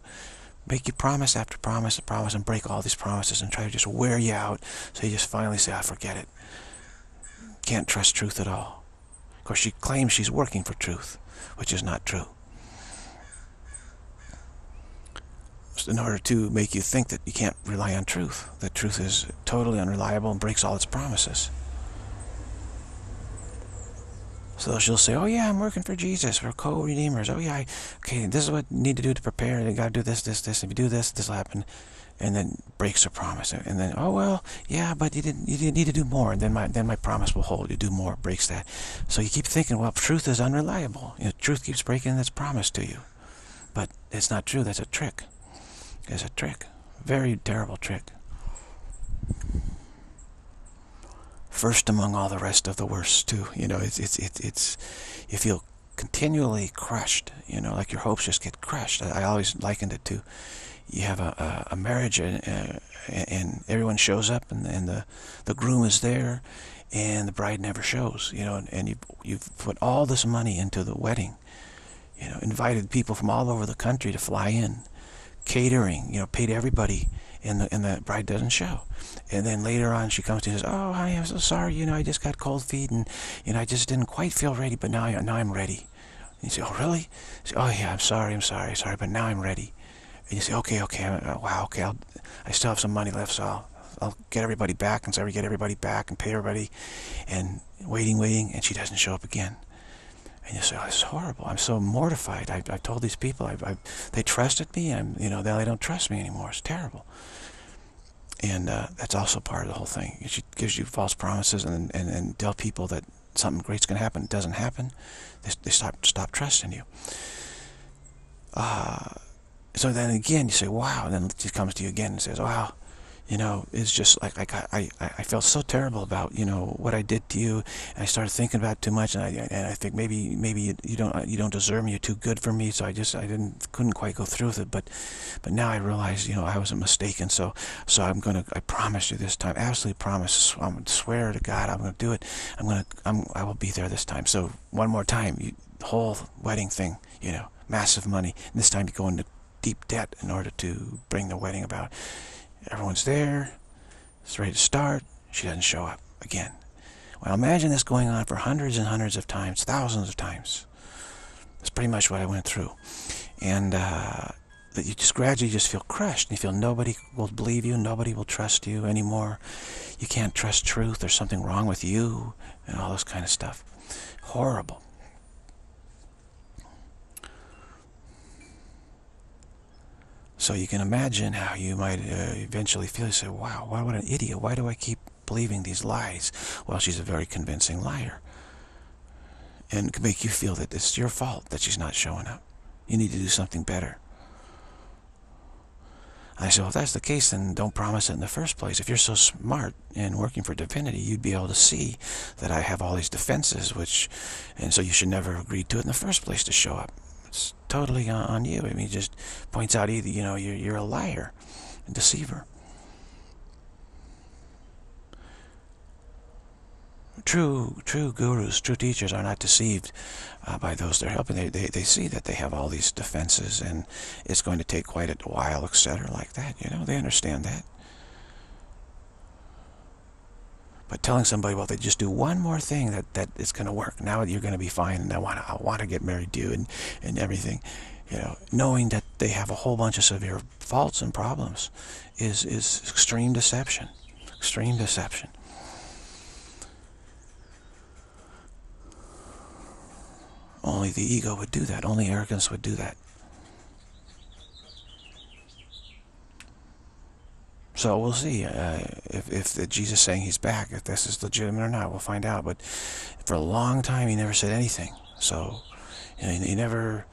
make you promise after promise and promise and break all these promises and try to just wear you out so you just finally say, I forget it. Can't trust truth at all. Of course, she claims she's working for truth, which is not true. in order to make you think that you can't rely on truth, that truth is totally unreliable and breaks all its promises. So she'll say, oh yeah, I'm working for Jesus. We're co-redeemers. Oh yeah, I, okay, this is what you need to do to prepare. You got to do this, this, this. If you do this, this will happen. And then breaks her promise. And then, oh well, yeah, but you didn't. You didn't need to do more. And then my then my promise will hold. You do more, breaks that. So you keep thinking, well, truth is unreliable. You know, truth keeps breaking its promise to you, but it's not true. That's a trick. It's a trick. Very terrible trick. First among all the rest of the worst too. You know, it's it's it's, it's you feel continually crushed. You know, like your hopes just get crushed. I, I always likened it to you have a, a, a marriage and, uh, and everyone shows up and, and the the groom is there and the bride never shows. You know, and, and you you've put all this money into the wedding. You know, invited people from all over the country to fly in, catering. You know, paid everybody and the, and the bride doesn't show. And then later on, she comes to me and says, "Oh, honey, I'm so sorry. You know, I just got cold feet, and you know, I just didn't quite feel ready, but now, now I'm ready." And you say, "Oh, really?" Say, "Oh, yeah. I'm sorry. I'm sorry. Sorry, but now I'm ready." And you say, "Okay, okay. Uh, wow. Okay. I'll, I still have some money left, so I'll, I'll get everybody back, and so we get everybody back and pay everybody." And waiting, waiting, and she doesn't show up again. And you say, oh, is horrible. I'm so mortified. I, I told these people, I, I, they trusted me. I'm, you know, now they don't trust me anymore. It's terrible. And uh, that's also part of the whole thing. She gives you false promises and and, and tell people that something great's going to happen. It doesn't happen. They, they stop stop trusting you. Uh, so then again, you say, wow. And then she comes to you again and says, wow, you know, it's just like, like I, I, I felt so terrible about, you know, what I did to you. And I started thinking about too much. And I, and I think maybe, maybe you, you don't, you don't deserve me. You're too good for me. So I just, I didn't, couldn't quite go through with it. But, but now I realize, you know, I was a mistaken. So, so I'm going to, I promise you this time, absolutely promise. I'm going to swear to God, I'm going to do it. I'm going to, I'm, I will be there this time. So one more time, you, whole wedding thing, you know, massive money. And this time you go into deep debt in order to bring the wedding about. Everyone's there. It's ready to start. She doesn't show up again. Well, imagine this going on for hundreds and hundreds of times, thousands of times. That's pretty much what I went through. And uh, that you just gradually just feel crushed. And you feel nobody will believe you. Nobody will trust you anymore. You can't trust truth. There's something wrong with you and all this kind of stuff. Horrible. So you can imagine how you might uh, eventually feel, you say, wow, why, what an idiot. Why do I keep believing these lies? Well, she's a very convincing liar. And can make you feel that it's your fault that she's not showing up. You need to do something better. I said, well, if that's the case, then don't promise it in the first place. If you're so smart and working for divinity, you'd be able to see that I have all these defenses, which, and so you should never agree to it in the first place to show up. It's totally on you. I mean, just points out either, you know, you're, you're a liar, a deceiver. True, true gurus, true teachers are not deceived uh, by those they're helping. They, they, they see that they have all these defenses and it's going to take quite a while, etc. like that. You know, they understand that. But telling somebody, well, they just do one more thing that, that is going to work. Now you're going to be fine, and I want to, I want to get married to you and, and everything. You know, knowing that they have a whole bunch of severe faults and problems is, is extreme deception. Extreme deception. Only the ego would do that. Only arrogance would do that. So we'll see uh, if, if Jesus saying he's back, if this is legitimate or not. We'll find out. But for a long time, he never said anything. So you know, he, never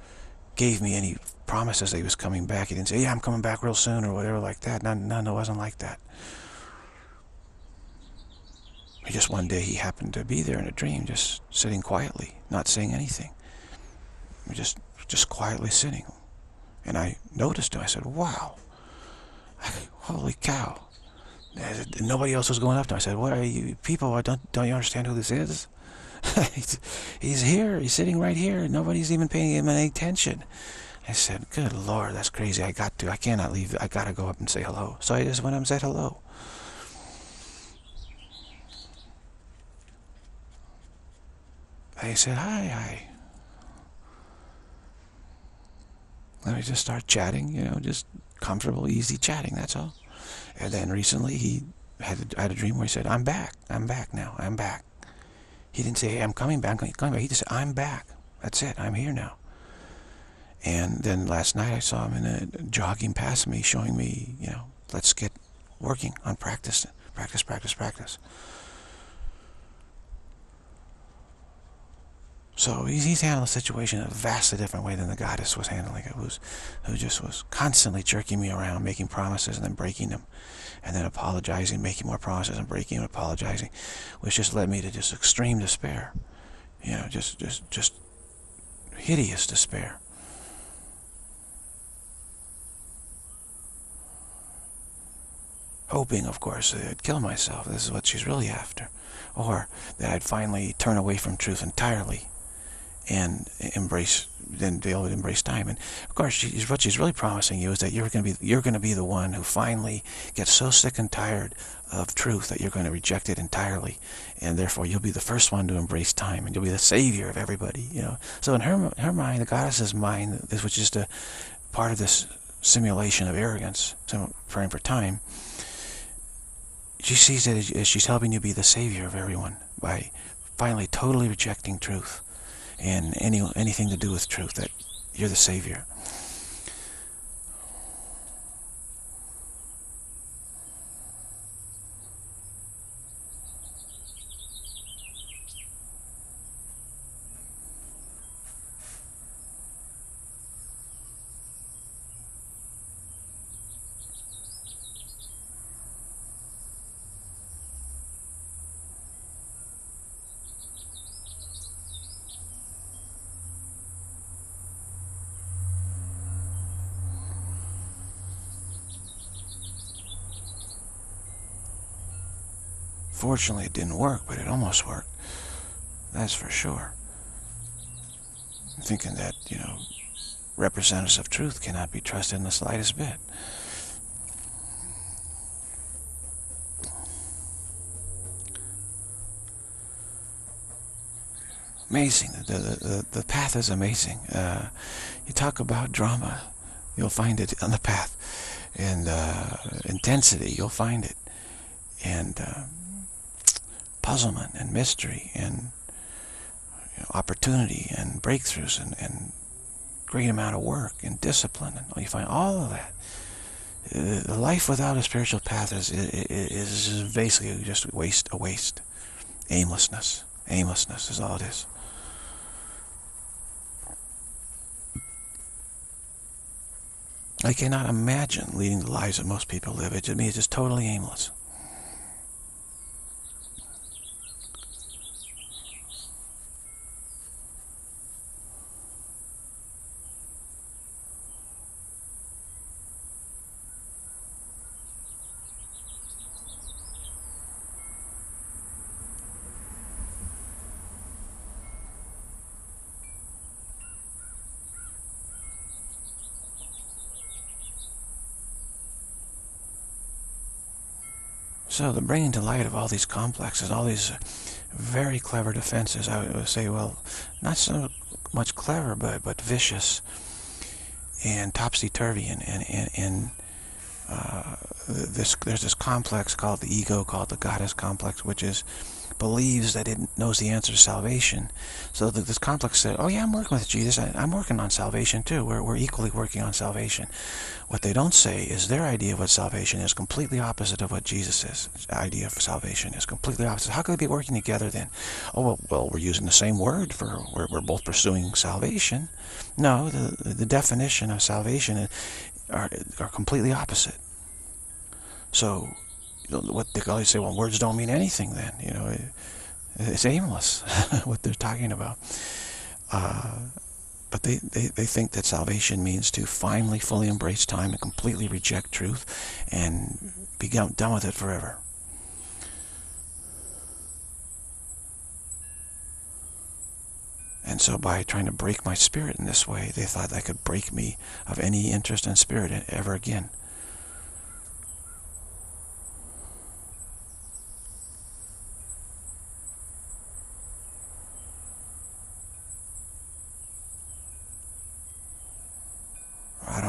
gave me any promises that he was coming back. He didn't say, yeah, I'm coming back real soon or whatever like that. None, none, it wasn't like that. Just one day he happened to be there in a dream, just sitting quietly, not saying anything. Just, just quietly sitting. And I noticed him. I said, wow holy cow. Nobody else was going up to him. I said, what are you people? Don't, don't you understand who this is? he's here. He's sitting right here. Nobody's even paying him any attention. I said, good Lord, that's crazy. I got to. I cannot leave. I got to go up and say hello. So I just went up and said hello. I said, hi, hi. Let me just start chatting, you know, just comfortable, easy chatting, that's all. And then recently he had, had a dream where he said, I'm back, I'm back now, I'm back. He didn't say, hey, I'm coming back, I'm coming back. He just said, I'm back. That's it, I'm here now. And then last night I saw him in a jogging past me, showing me, you know, let's get working on practice, practice, practice, practice. So he's, he's handling the situation in a vastly different way than the goddess was handling it, who's, who just was constantly jerking me around, making promises and then breaking them, and then apologizing, making more promises and breaking and apologizing, which just led me to just extreme despair. You know, just, just, just hideous despair. Hoping, of course, that I'd kill myself. This is what she's really after. Or that I'd finally turn away from truth entirely and embrace then they will embrace time. And of course she's, what she's really promising you is that you're going to be you're going to be the one who finally gets so sick and tired of truth that you're going to reject it entirely. And therefore you'll be the first one to embrace time and you'll be the savior of everybody you know. So in her her mind the goddess's mind this was just a part of this simulation of arrogance so praying for time she sees it as she's helping you be the savior of everyone by finally totally rejecting truth and any anything to do with truth, that you're the Savior. Unfortunately, it didn't work, but it almost worked. That's for sure. I'm thinking that, you know, representatives of truth cannot be trusted in the slightest bit. Amazing. The, the, the path is amazing. Uh, you talk about drama, you'll find it on the path. And uh, intensity, you'll find it. And uh, puzzlement and mystery and you know, opportunity and breakthroughs and, and great amount of work and discipline. And oh, you find all of that. Uh, the life without a spiritual path is, is, is basically just waste, a waste. Aimlessness. Aimlessness is all it is. I cannot imagine leading the lives that most people live. It to me is just totally aimless. So the bringing to light of all these complexes, all these very clever defenses, I would say, well, not so much clever, but but vicious and topsy-turvy, and and and, and uh, this there's this complex called the ego, called the goddess complex, which is believes that it knows the answer to salvation. So this complex said, oh yeah, I'm working with Jesus. I, am working on salvation too. We're, we're equally working on salvation. What they don't say is their idea of what salvation is completely opposite of what Jesus' idea of salvation is completely opposite. How could they be working together then? Oh, well, well we're using the same word for, we're, we're both pursuing salvation. No, the, the definition of salvation are, are completely opposite. So what they always say, well, words don't mean anything then. You know, it, it's aimless what they're talking about. Uh, but they, they, they think that salvation means to finally fully embrace time and completely reject truth and be done with it forever. And so by trying to break my spirit in this way, they thought that could break me of any interest in spirit ever again.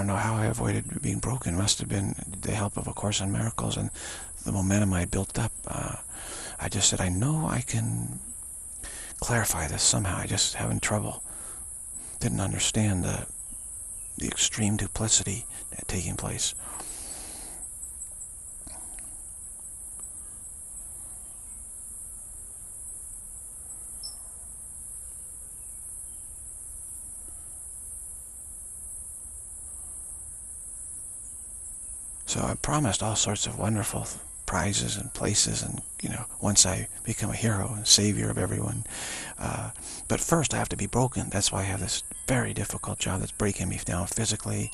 Don't know how I avoided being broken. It must have been the help of A Course in Miracles and the momentum I built up. Uh, I just said, I know I can clarify this somehow. I just having trouble. Didn't understand the, the extreme duplicity taking place. So I promised all sorts of wonderful prizes and places and, you know, once I become a hero and savior of everyone. Uh, but first I have to be broken. That's why I have this very difficult job that's breaking me down physically.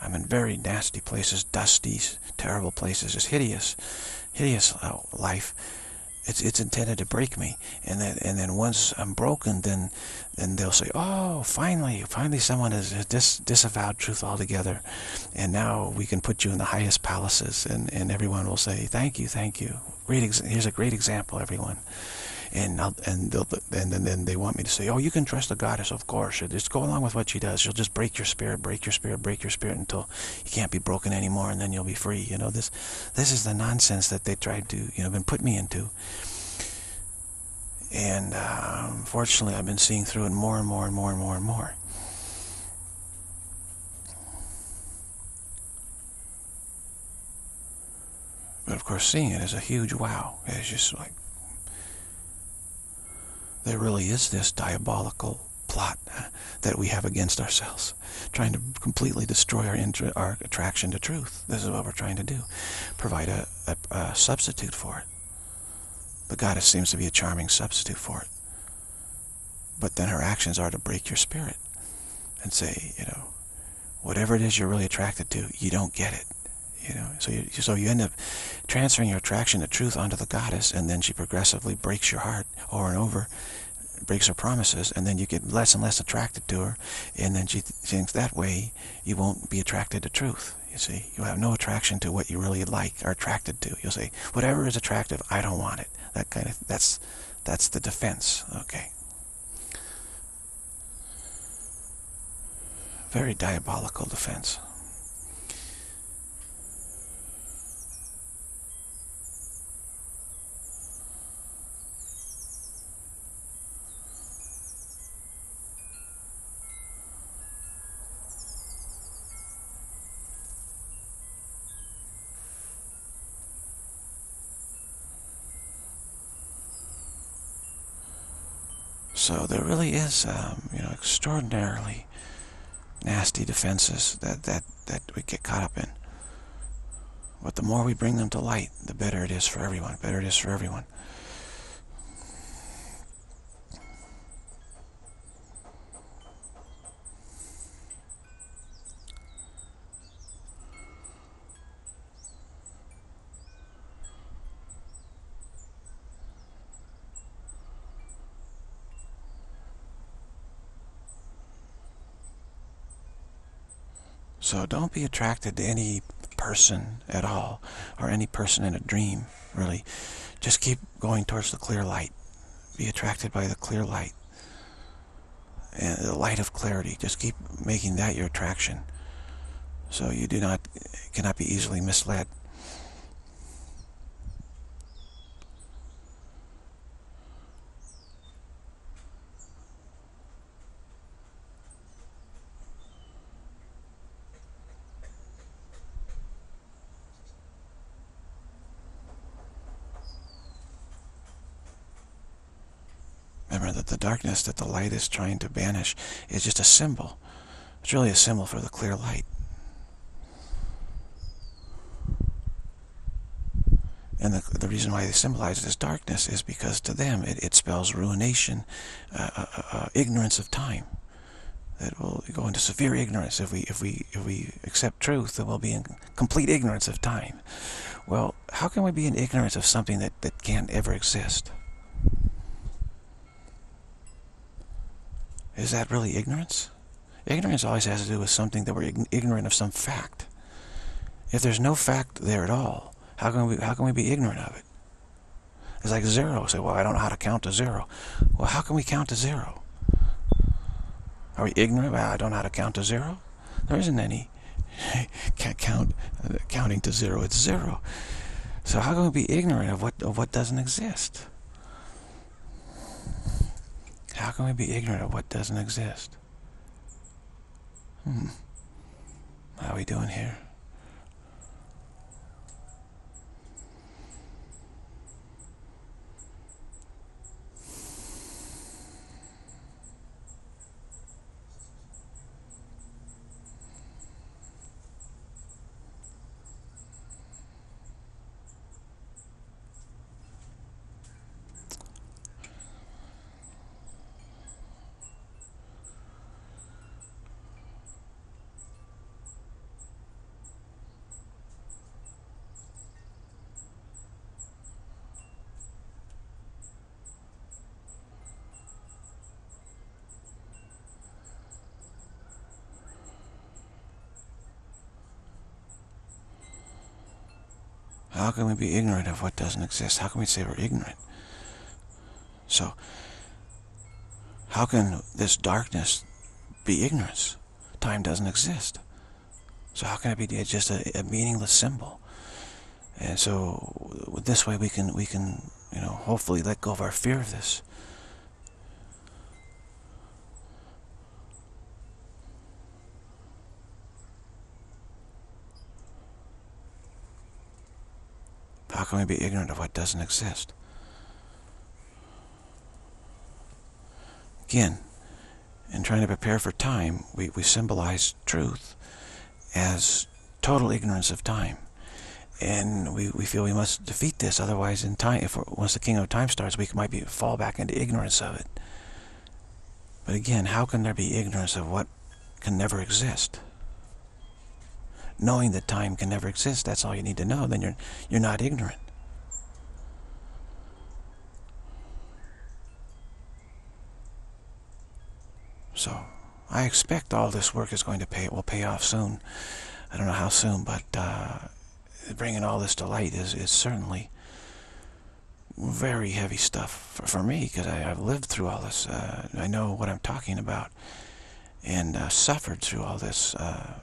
I'm in very nasty places, dusty, terrible places, just hideous, hideous uh, life it's it's intended to break me, and then and then once I'm broken, then then they'll say, "Oh, finally, finally, someone has dis disavowed truth altogether, and now we can put you in the highest palaces." And and everyone will say, "Thank you, thank you. Great. here's a great example, everyone." And I'll, and they'll, and then, then they want me to say, oh, you can trust the goddess, of course. Just go along with what she does. She'll just break your spirit, break your spirit, break your spirit until you can't be broken anymore, and then you'll be free. You know, this this is the nonsense that they tried to, you know, been put me into. And uh, I've been seeing through it more and more and more and more and more. But of course, seeing it is a huge wow. It's just like, there really is this diabolical plot uh, that we have against ourselves, trying to completely destroy our, our attraction to truth. This is what we're trying to do, provide a, a, a substitute for it. The goddess seems to be a charming substitute for it. But then her actions are to break your spirit and say, you know, whatever it is you're really attracted to, you don't get it. You know, so you so you end up transferring your attraction to truth onto the goddess, and then she progressively breaks your heart over and over, breaks her promises, and then you get less and less attracted to her, and then she, th thinks that way you won't be attracted to truth. You see, you have no attraction to what you really like or attracted to. You'll say, whatever is attractive, I don't want it. That kind of that's that's the defense. Okay. Very diabolical defense. So there really is, um, you know, extraordinarily nasty defenses that, that, that we get caught up in. But the more we bring them to light, the better it is for everyone. Better it is for everyone. So don't be attracted to any person at all, or any person in a dream, really. Just keep going towards the clear light. Be attracted by the clear light. And the light of clarity. Just keep making that your attraction. So you do not, cannot be easily misled. the darkness that the light is trying to banish is just a symbol. It's really a symbol for the clear light. And the, the reason why they symbolize this darkness is because to them it, it spells ruination, uh, uh, uh, uh ignorance of time. That we'll go into severe ignorance if we if we if we accept truth. Then we'll be in complete ignorance of time. Well, how can we be in ignorance of something that that can't ever exist? Is that really ignorance? Ignorance always has to do with something that we're ignorant of some fact. If there's no fact there at all, how can we how can we be ignorant of it? It's like zero. Say, well, I don't know how to count to zero. Well, how can we count to zero? Are we ignorant? Well, I don't know how to count to zero. There isn't any can't count uh, counting to zero. It's zero. So how can we be ignorant of what of what doesn't exist? How can we be ignorant of what doesn't exist? Hmm. How are we doing here? Can we be ignorant of what doesn't exist? How can we say we're ignorant? So, how can this darkness be ignorance? Time doesn't exist. So how can it be just a, a meaningless symbol? And so with this way we can we can you know hopefully let go of our fear of this. How can we be ignorant of what doesn't exist? Again, in trying to prepare for time, we, we symbolize truth as total ignorance of time. And we, we feel we must defeat this, otherwise in time, if once the kingdom of time starts, we might be fall back into ignorance of it. But again, how can there be ignorance of what can never exist? Knowing that time can never exist. That's all you need to know. Then you're you're not ignorant. So I expect all this work is going to pay, It will pay off soon. I don't know how soon, but uh, bringing all this to light is, is certainly very heavy stuff for, for me because I've lived through all this. Uh, I know what I'm talking about and uh, suffered through all this uh,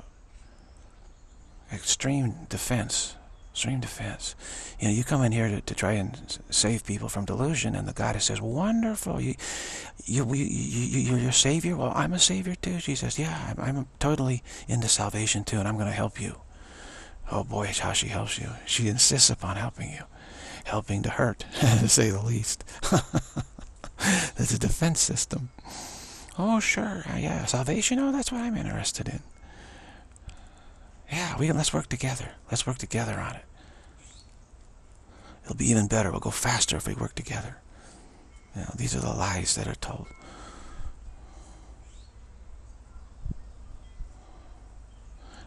extreme defense Extreme defense. You know, you come in here to, to try and save people from delusion, and the goddess says, wonderful, you, you, you, you, you're your savior? Well, I'm a savior too. She says, yeah, I'm, I'm totally into salvation too, and I'm going to help you. Oh boy, how she helps you. She insists upon helping you. Helping to hurt, to say the least. That's a defense system. Oh, sure, uh, yeah, salvation, oh, that's what I'm interested in. Yeah, we can, let's work together. Let's work together on it. It'll be even better. We'll go faster if we work together. You know, these are the lies that are told.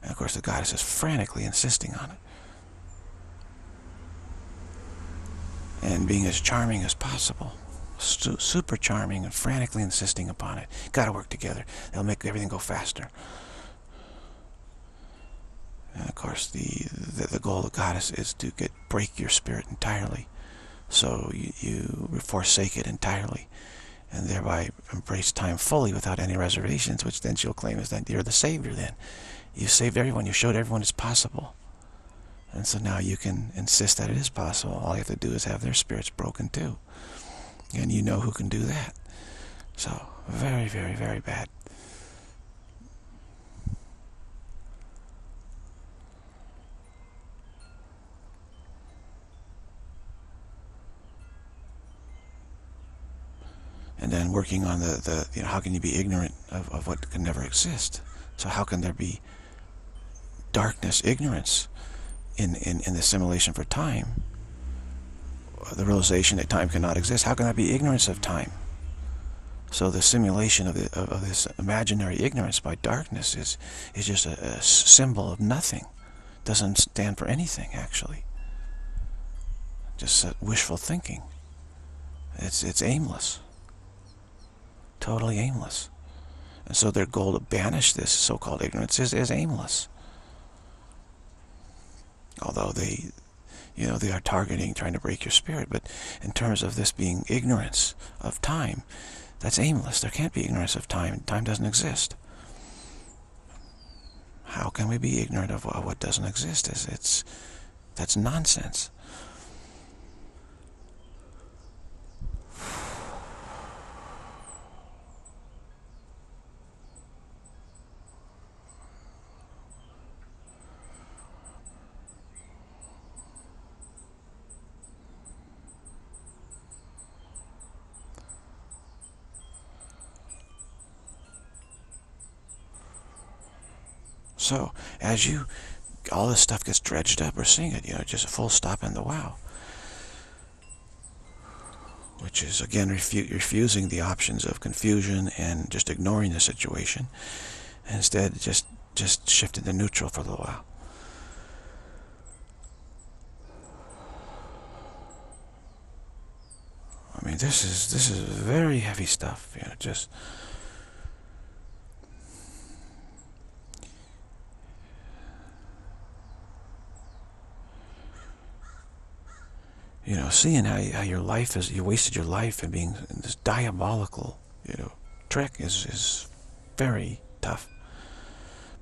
And of course the goddess is frantically insisting on it. And being as charming as possible. super charming and frantically insisting upon it. Gotta work together. It'll make everything go faster. And of course, the, the, the goal of the goddess is to get break your spirit entirely. So you, you forsake it entirely and thereby embrace time fully without any reservations, which then she'll claim is that you're the savior then. You saved everyone. You showed everyone it's possible. And so now you can insist that it is possible. All you have to do is have their spirits broken too. And you know who can do that. So, very, very, very bad. And then working on the, the you know, how can you be ignorant of, of what can never exist? So how can there be darkness, ignorance in, in, in the simulation for time? The realization that time cannot exist. How can that be ignorance of time? So the simulation of, the, of, this imaginary ignorance by darkness is, is just a, a symbol of nothing. Doesn't stand for anything, actually. Just wishful thinking. It's, it's aimless totally aimless. And so their goal to banish this so-called ignorance is, is aimless. Although they, you know, they are targeting trying to break your spirit. But in terms of this being ignorance of time, that's aimless. There can't be ignorance of time. Time doesn't exist. How can we be ignorant of what doesn't exist? It's, it's that's nonsense. So as you, all this stuff gets dredged up, we're seeing it, you know, just a full stop in the wow. Which is, again, refu refusing the options of confusion and just ignoring the situation. Instead, just, just shifting to neutral for a little while. I mean, this is this is very heavy stuff. You know, just you know, seeing how, how your life is, you wasted your life and being in this diabolical, you know, trick is, is very tough.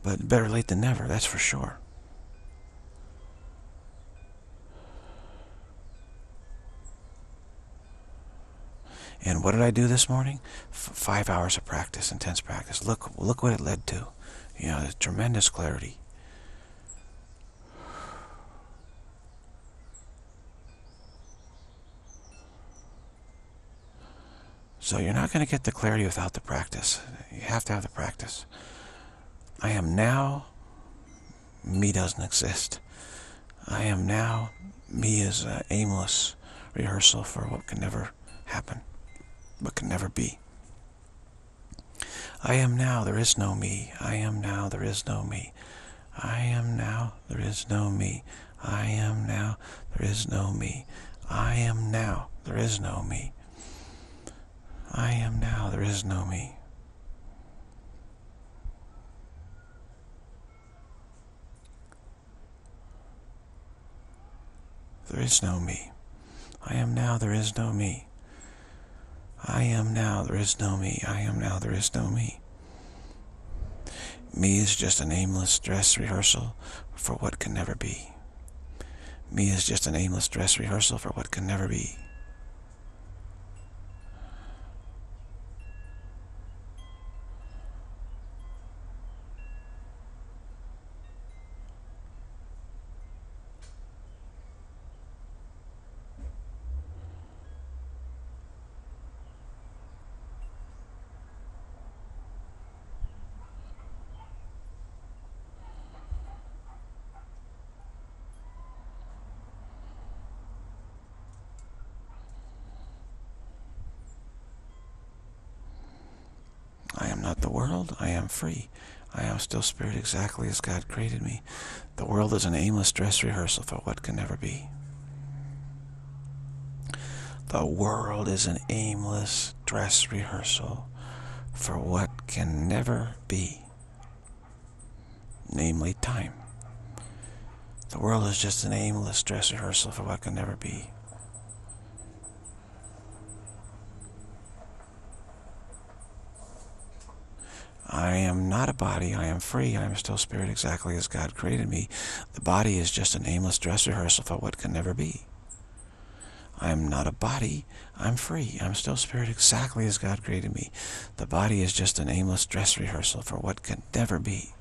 But better late than never, that's for sure. And what did I do this morning? F five hours of practice, intense practice. Look, look what it led to. You know, tremendous clarity. So you're not going to get the clarity without the practice. You have to have the practice. I am now, me doesn't exist. I am now, me is an aimless rehearsal for what can never happen, what can never be. I am now, there is no me. I am now, there is no me. I am now, there is no me. I am now, there is no me. I am now, there is no me. I am now, there is no me. There is no me. I am now, there is no me. I am now, there is no me. I am now, there is no me. Me is just an aimless dress rehearsal for what can never be. Me is just an aimless dress rehearsal for what can never be. I am not the world. I am free. I am still spirit exactly as God created me. The world is an aimless dress rehearsal for what can never be. The world is an aimless dress rehearsal for what can never be, namely time. The world is just an aimless dress rehearsal for what can never be. I am not a body. I am free. I am still spirit exactly as God created me. The body is just an aimless dress rehearsal for what can never be. I am not a body. I'm free. I'm still spirit exactly as God created me. The body is just an aimless dress rehearsal for what can never be.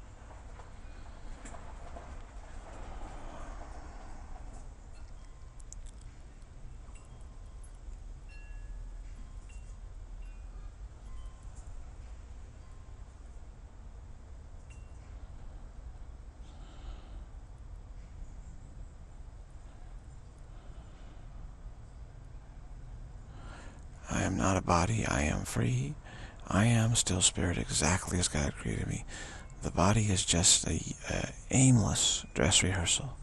A body. I am free. I am still spirit exactly as God created me. The body is just a, a aimless dress rehearsal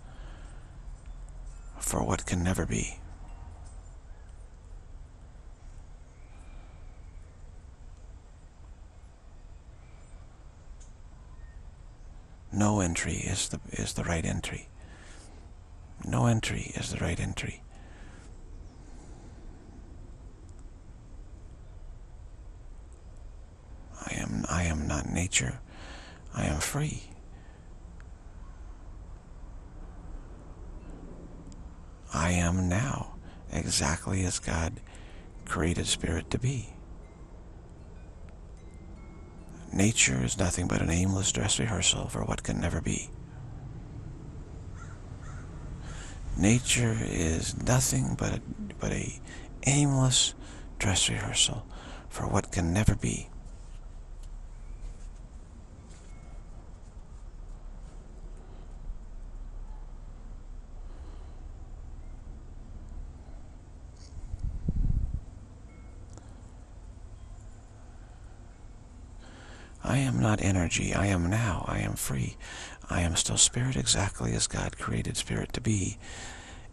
for what can never be. No entry is the is the right entry. No entry is the right entry. I am I am not nature. I am free. I am now exactly as God created spirit to be. Nature is nothing but an aimless dress rehearsal for what can never be. Nature is nothing but a, but a aimless dress rehearsal for what can never be. I am not energy. I am now. I am free. I am still spirit exactly as God created spirit to be.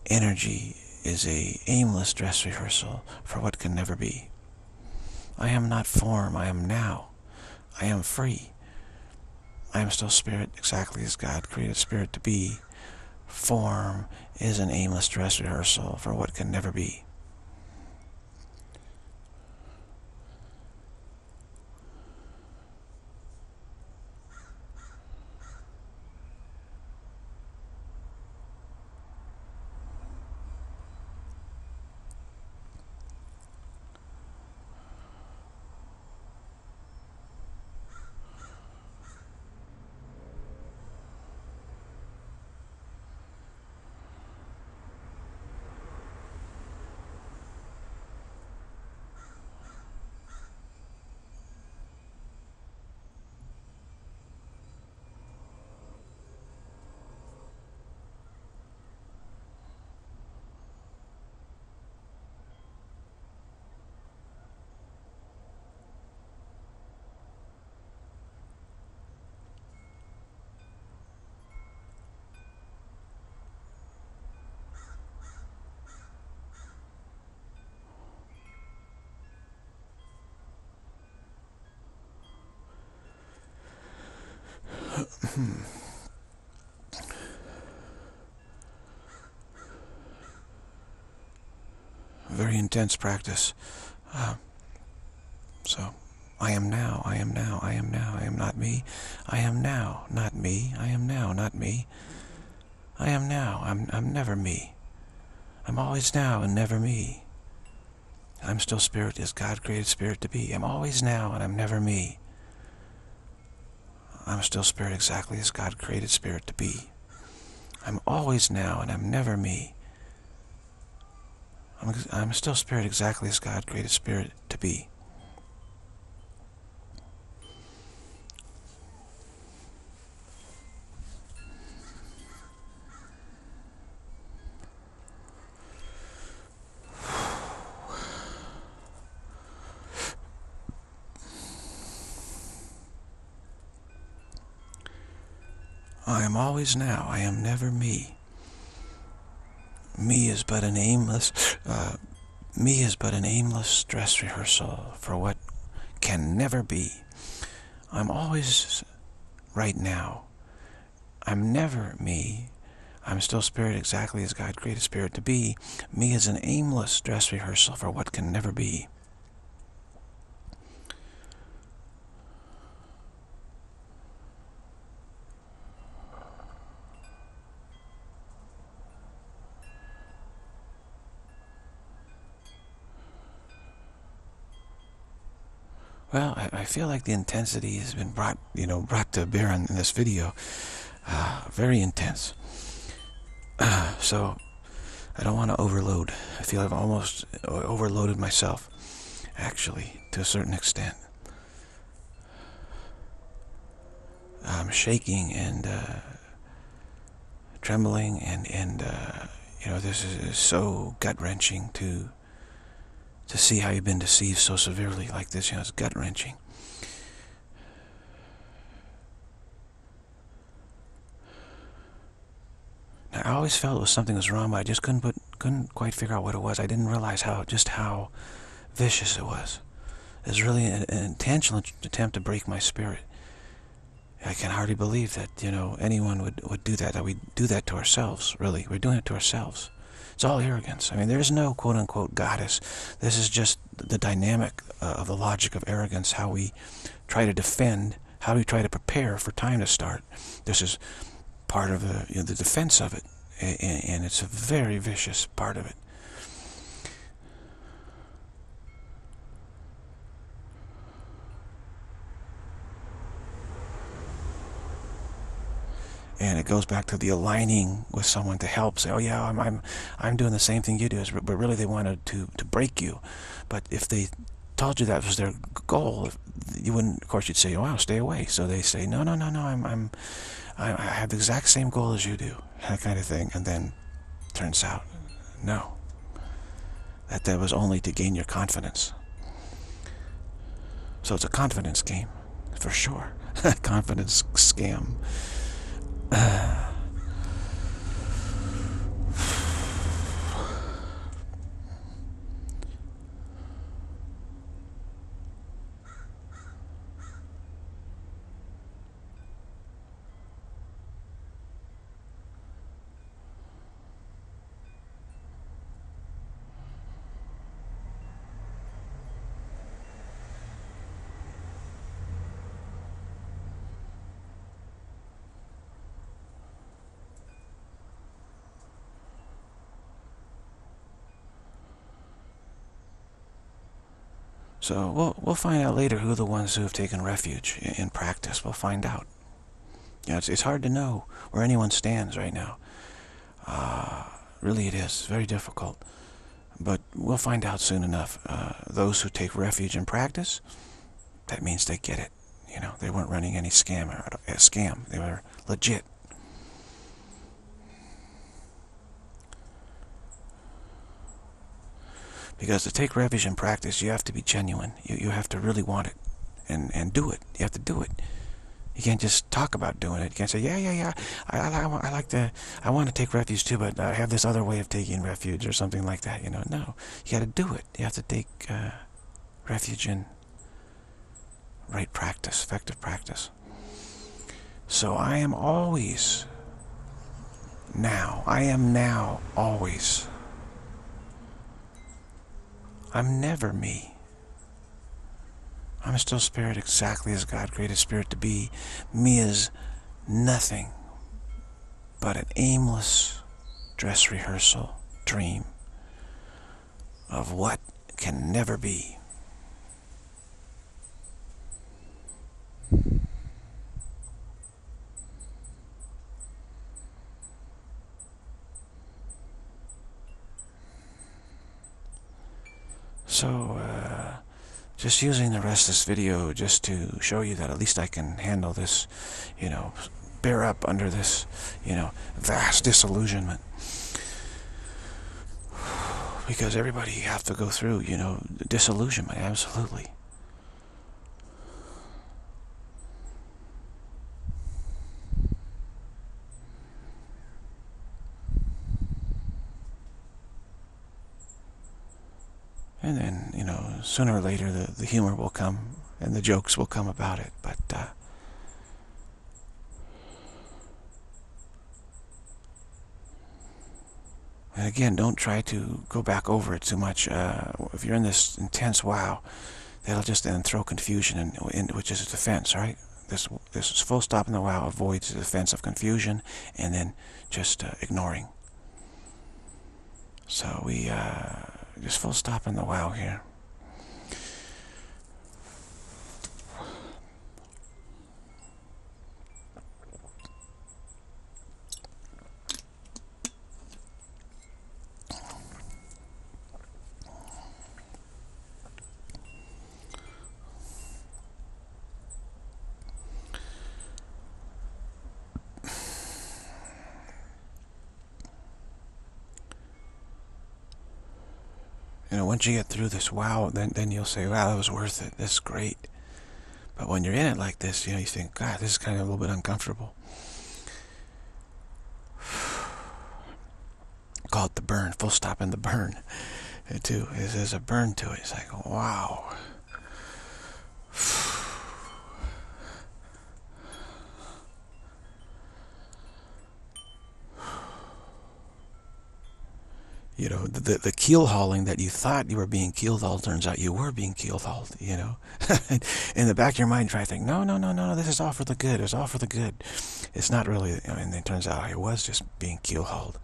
Energy is a aimless dress rehearsal for what can never be. I am not form. I am now. I am free. I am still spirit exactly as God created spirit to be. Form is an aimless dress rehearsal for what can never be. Intense practice. Uh, so, I am now, I am now, I am now, I am not me. I am now, not me. I am now, not me. I am now, I'm, I'm never me. I'm always now and never me. I'm still spirit as God created spirit to be. I'm always now and I'm never me. I'm still spirit exactly as God created spirit to be. I'm always now and I'm never me. I'm, I'm still spirit exactly as God created spirit to be. I am always now, I am never me. Me is but an aimless, uh, me is but an aimless dress rehearsal for what can never be. I'm always right now. I'm never me. I'm still spirit exactly as God created spirit to be. Me is an aimless dress rehearsal for what can never be. Well, I, feel like the intensity has been brought, you know, brought to bear in, in this video. Uh, very intense. Uh, so, I don't want to overload. I feel I've almost overloaded myself, actually, to a certain extent. I'm shaking and uh, trembling, and and uh, you know, this is so gut wrenching to to see how you've been deceived so severely like this. You know, it's gut-wrenching. Now, I always felt was something was wrong, but I just couldn't put, couldn't quite figure out what it was. I didn't realize how, just how vicious it was. It was really an, an intentional attempt to break my spirit. I can hardly believe that, you know, anyone would, would do that, that we do that to ourselves, really. We're doing it to ourselves. It's all arrogance. I mean, there's no quote-unquote goddess. This is just the dynamic uh, of the logic of arrogance, how we try to defend, how we try to prepare for time to start. This is part of the, you know, the defense of it, and, and it's a very vicious part of it. and it goes back to the aligning with someone to help say oh yeah I'm, I'm I'm doing the same thing you do but really they wanted to to break you but if they told you that was their goal you wouldn't of course you'd say oh, wow stay away so they say no no no no I'm, I'm I have the exact same goal as you do that kind of thing and then turns out no that that was only to gain your confidence. So it's a confidence game for sure. Confidence scam So we'll, we'll find out later who the ones who have taken refuge in practice. We'll find out. You know, it's, it's hard to know where anyone stands right now. Uh, really it is. Very difficult. But we'll find out soon enough. Uh, those who take refuge in practice, that means they get it. You know, they weren't running any scam or a scam. They were legit. Because to take refuge in practice, you have to be genuine. You, you have to really want it and, and do it. You have to do it. You can't just talk about doing it. You can't say, yeah, yeah, yeah, I, I, I, like to, I want to take refuge too, but I have this other way of taking refuge or something like that. You know, no, you got to do it. You have to take uh, refuge in right practice, effective practice. So I am always now. I am now always. I'm never me. I'm still spirit exactly as God created spirit to be. Me is nothing but an aimless dress rehearsal dream of what can never be. So, uh, just using the rest of this video just to show you that at least I can handle this, you know, bear up under this, you know, vast disillusionment. Because everybody have to go through, you know, disillusionment, absolutely. And then, you know, sooner or later the, the humor will come and the jokes will come about it. But, uh, and again, don't try to go back over it too much. Uh, if you're in this intense wow, that'll just then throw confusion, in, in, which is a defense, right? This, this full stop in the wow avoids the defense of confusion and then just uh, ignoring. So we, uh, just full stop in the wow here. You know, once you get through this wow, then, then you'll say, wow, that was worth it. This is great. But when you're in it like this, you know, you think, God, this is kind of a little bit uncomfortable. Call it the burn, full stop in the burn, too. There's a burn to it. It's like, wow. you know, the, the keel hauling that you thought you were being keel hauled turns out you were being keel hauled, you know. in the back of your mind, try to think, no, no, no, no, this is all for the good. It's all for the good. It's not really, you know, and it turns out I was just being keel hauled.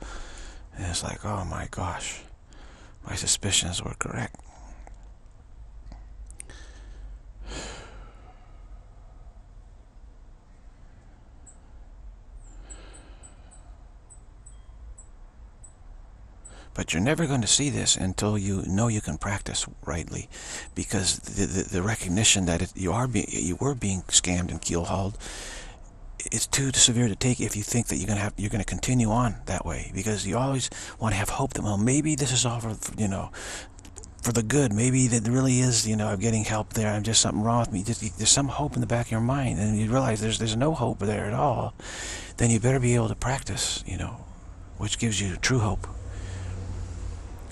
And it's like, oh my gosh, my suspicions were correct. But you're never going to see this until you know you can practice rightly, because the the, the recognition that it, you are being you were being scammed and keelhauled it's too severe to take if you think that you're gonna have you're gonna continue on that way because you always want to have hope that well maybe this is all for you know for the good. Maybe that really is you know I'm getting help there. I'm just something wrong with me. Just there's some hope in the back of your mind and you realize there's there's no hope there at all then you better be able to practice you know which gives you true hope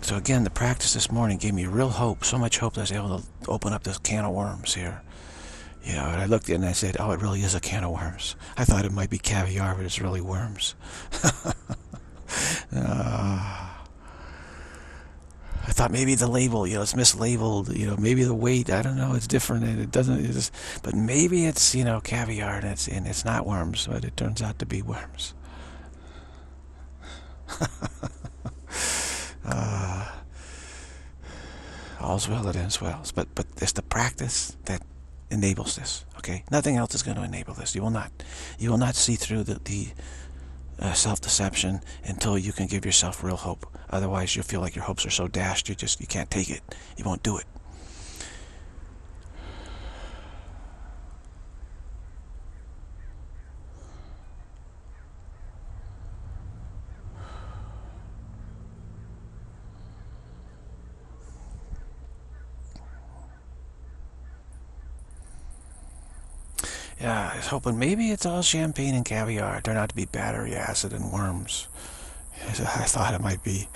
so again, the practice this morning gave me real hope, so much hope that I was able to open up this can of worms here. You know, and I looked at it and I said, oh, it really is a can of worms. I thought it might be caviar, but it's really worms. uh, I thought maybe the label, you know, it's mislabeled, you know, maybe the weight, I don't know, it's different and it doesn't, it's just, but maybe it's, you know, caviar and it's, and it's not worms, but it turns out to be worms. uh, all's well that ends well. But but it's the practice that enables this. Okay, nothing else is going to enable this. You will not you will not see through the the uh, self-deception until you can give yourself real hope. Otherwise, you'll feel like your hopes are so dashed you just you can't take it. You won't do it. Yeah, I was hoping maybe it's all champagne and caviar. It turned out to be battery acid and worms. I thought it might be.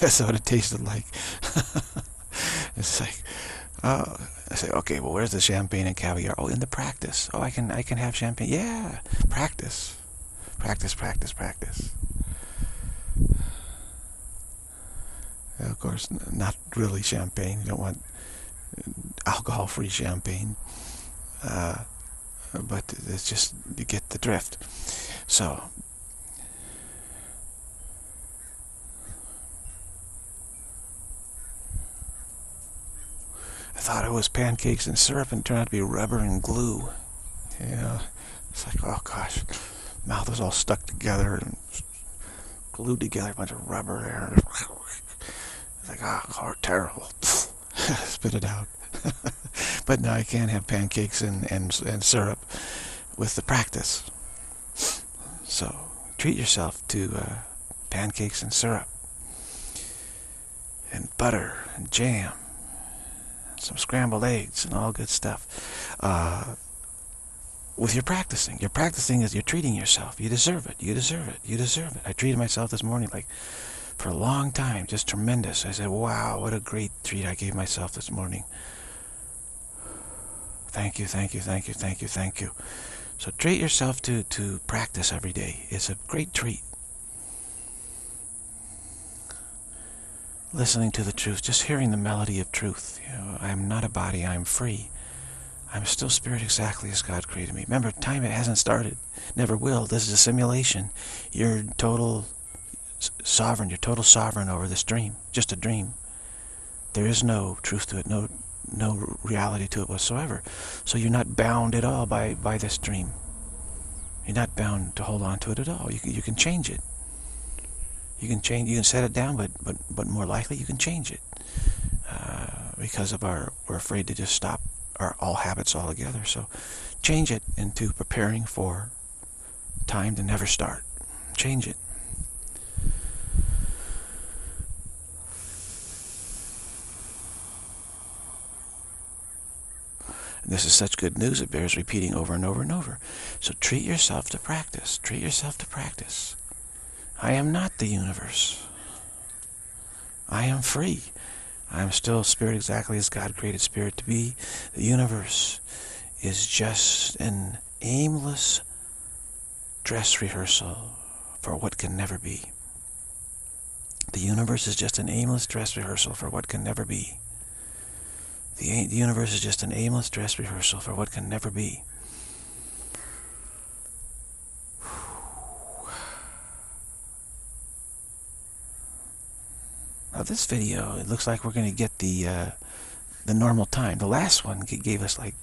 That's what it tasted like. it's like, oh, I say, okay, well, where's the champagne and caviar? Oh, in the practice. Oh, I can, I can have champagne. Yeah, practice, practice, practice, practice. Of course, not really champagne. You don't want alcohol-free champagne. Uh, but it's just, you get the drift. So, I thought it was pancakes and syrup and turned out to be rubber and glue. Yeah, it's like, oh gosh, mouth was all stuck together and glued together, a bunch of rubber there. It's like, oh, oh terrible. Spit it out. but now I can have pancakes and, and, and syrup with the practice. So treat yourself to uh, pancakes and syrup and butter and jam some scrambled eggs and all good stuff. Uh, with your practicing. Your practicing is you're treating yourself. You deserve it. You deserve it. You deserve it. I treated myself this morning like for a long time, just tremendous. I said, wow, what a great treat I gave myself this morning. Thank you, thank you, thank you, thank you, thank you. So treat yourself to, to practice every day. It's a great treat. listening to the truth, just hearing the melody of truth. You know, I am not a body, I am free. I'm still spirit exactly as God created me. Remember, time it hasn't started. Never will. This is a simulation. You're total sovereign. You're total sovereign over this dream. Just a dream. There is no truth to it, no no reality to it whatsoever. So you're not bound at all by, by this dream. You're not bound to hold on to it at all. You can, you can change it. You can change. You can set it down, but but but more likely you can change it uh, because of our we're afraid to just stop our all habits altogether. So change it into preparing for time to never start. Change it. This is such good news, it bears repeating over and over and over. So treat yourself to practice. Treat yourself to practice. I am not the universe. I am free. I am still spirit exactly as God created spirit to be. The universe is just an aimless dress rehearsal for what can never be. The universe is just an aimless dress rehearsal for what can never be. The, the universe is just an aimless dress rehearsal for what can never be. Now this video, it looks like we're going to get the uh, the normal time. The last one gave us like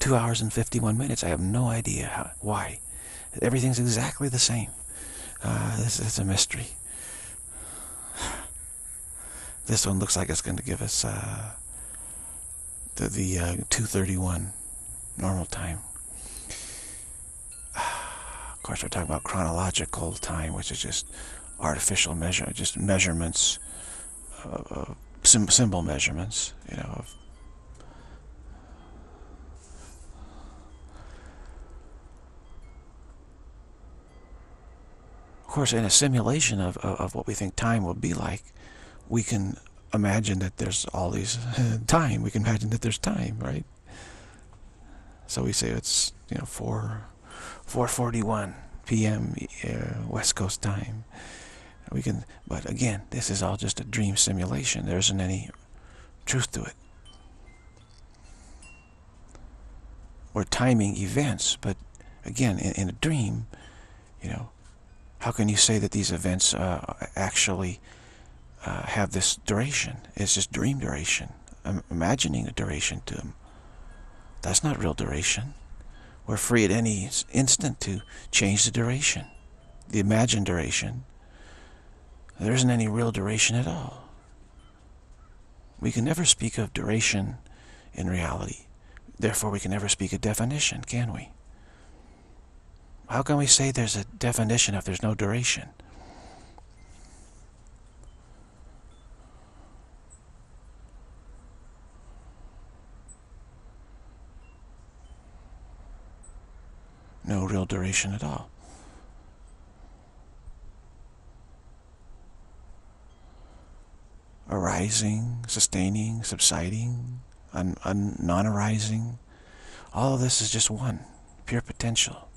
2 hours and 51 minutes. I have no idea how, why. Everything's exactly the same. Uh, this is a mystery. This one looks like it's going to give us uh, the, the uh, 231 normal time. Of course, we're talking about chronological time, which is just artificial measure, just measurements uh, symbol measurements, you know, of Of course, in a simulation of, of, of, what we think time will be like, we can imagine that there's all these time. We can imagine that there's time, right? So we say it's, you know, 4, 4.41 p.m. Uh, West Coast time. We can, but again, this is all just a dream simulation. There isn't any truth to it. We're timing events, but again, in, in a dream, you know, how can you say that these events uh, actually uh, have this duration? It's just dream duration. I'm imagining a duration to them. That's not real duration. We're free at any instant to change the duration. The imagined duration there isn't any real duration at all. We can never speak of duration in reality. Therefore, we can never speak of definition, can we? How can we say there's a definition if there's no duration? No real duration at all. arising, sustaining, subsiding, un, un, non-arising. All of this is just one, pure potential.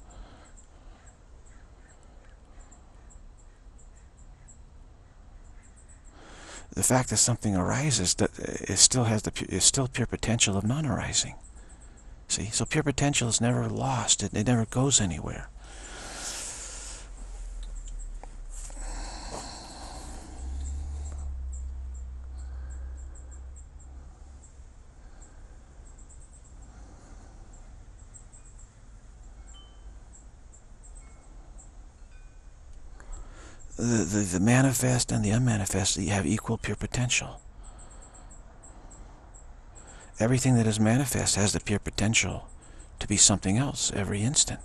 The fact that something arises that uh, it still has the is still pure potential of non-arising. See, so pure potential is never lost. It, it never goes anywhere. the, the, the manifest and the unmanifest, have equal pure potential. Everything that is manifest has the pure potential to be something else every instant.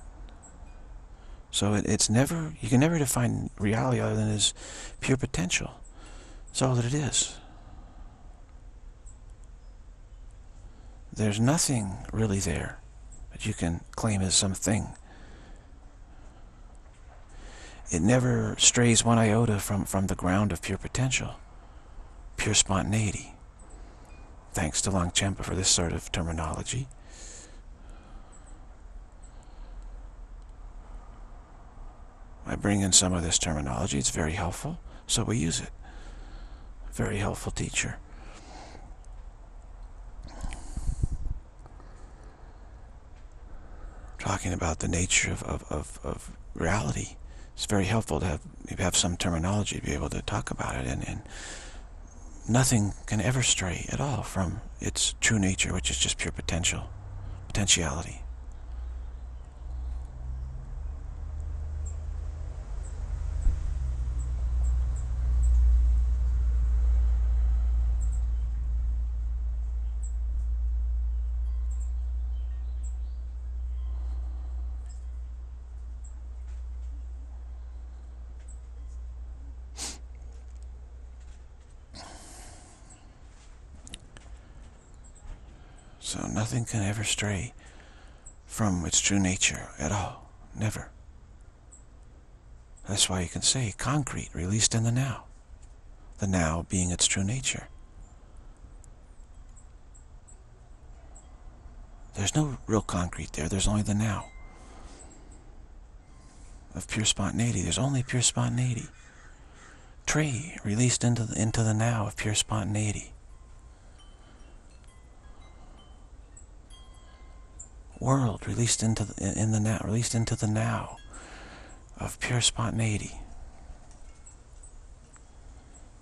So it, it's never, you can never define reality other than as pure potential. It's all that it is. There's nothing really there that you can claim as something it never strays one iota from, from the ground of pure potential, pure spontaneity. Thanks to Longchenpa for this sort of terminology. I bring in some of this terminology. It's very helpful, so we use it. Very helpful teacher. Talking about the nature of, of, of, of reality it's very helpful to have, have some terminology to be able to talk about it. And, and nothing can ever stray at all from its true nature, which is just pure potential, potentiality. So nothing can ever stray from its true nature at all. Never. That's why you can say concrete released in the now. The now being its true nature. There's no real concrete there. There's only the now. Of pure spontaneity. There's only pure spontaneity. Tree released into the, into the now of pure spontaneity. World released into the, in the now, released into the now of pure spontaneity.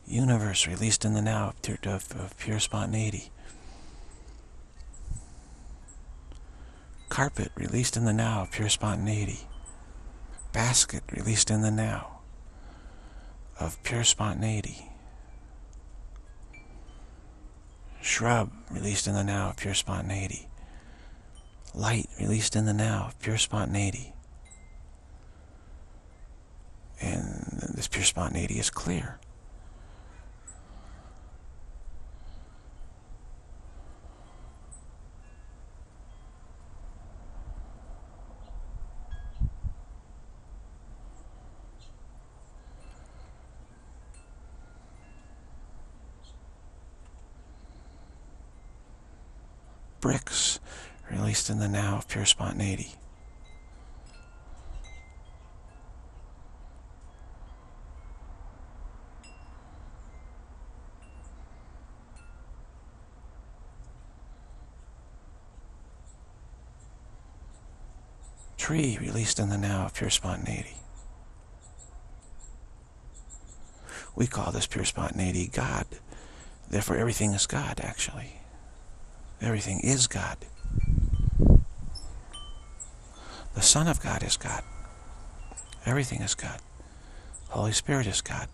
Universe released in the now of, of, of pure spontaneity. Carpet released in the now of pure spontaneity. Basket released in the now of pure spontaneity. Shrub released in the now of pure spontaneity light released in the now, pure spontaneity. And this pure spontaneity is clear. bricks released in the now of pure spontaneity. Tree released in the now of pure spontaneity. We call this pure spontaneity God. Therefore, everything is God, actually. Everything is God. The Son of God is God. Everything is God. Holy Spirit is God.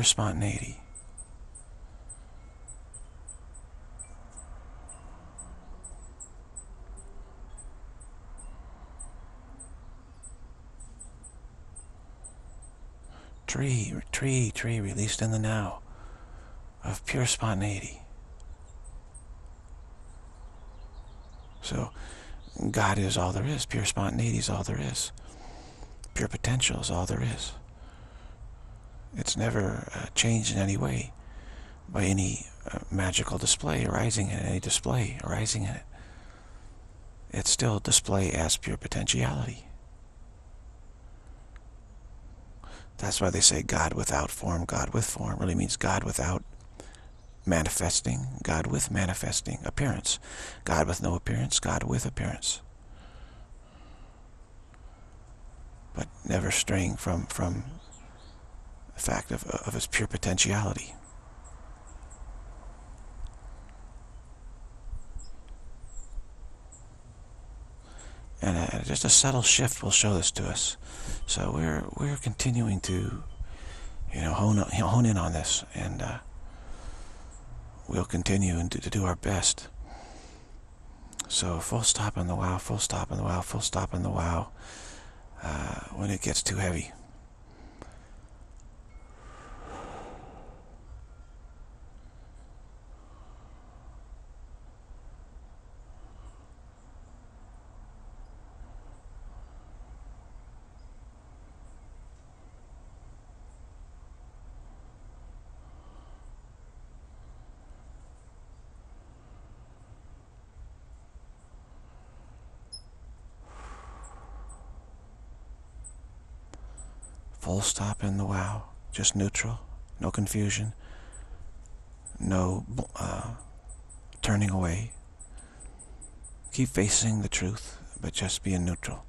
Pure spontaneity. Tree, tree, tree released in the now of pure spontaneity. So God is all there is. Pure spontaneity is all there is. Pure potential is all there is. It's never uh, changed in any way by any uh, magical display arising in it, any display arising in it. It's still display as pure potentiality. That's why they say God without form, God with form really means God without manifesting, God with manifesting appearance. God with no appearance, God with appearance. But never straying from, from fact of, of his pure potentiality. And uh, just a subtle shift will show this to us. So we're we're continuing to, you know, hone hone in on this, and uh, we'll continue and to, to do our best. So full stop on the wow, full stop on the wow, full stop on the wow. Uh, when it gets too heavy. Full stop in the wow. Just neutral. No confusion. No uh, turning away. Keep facing the truth, but just being neutral.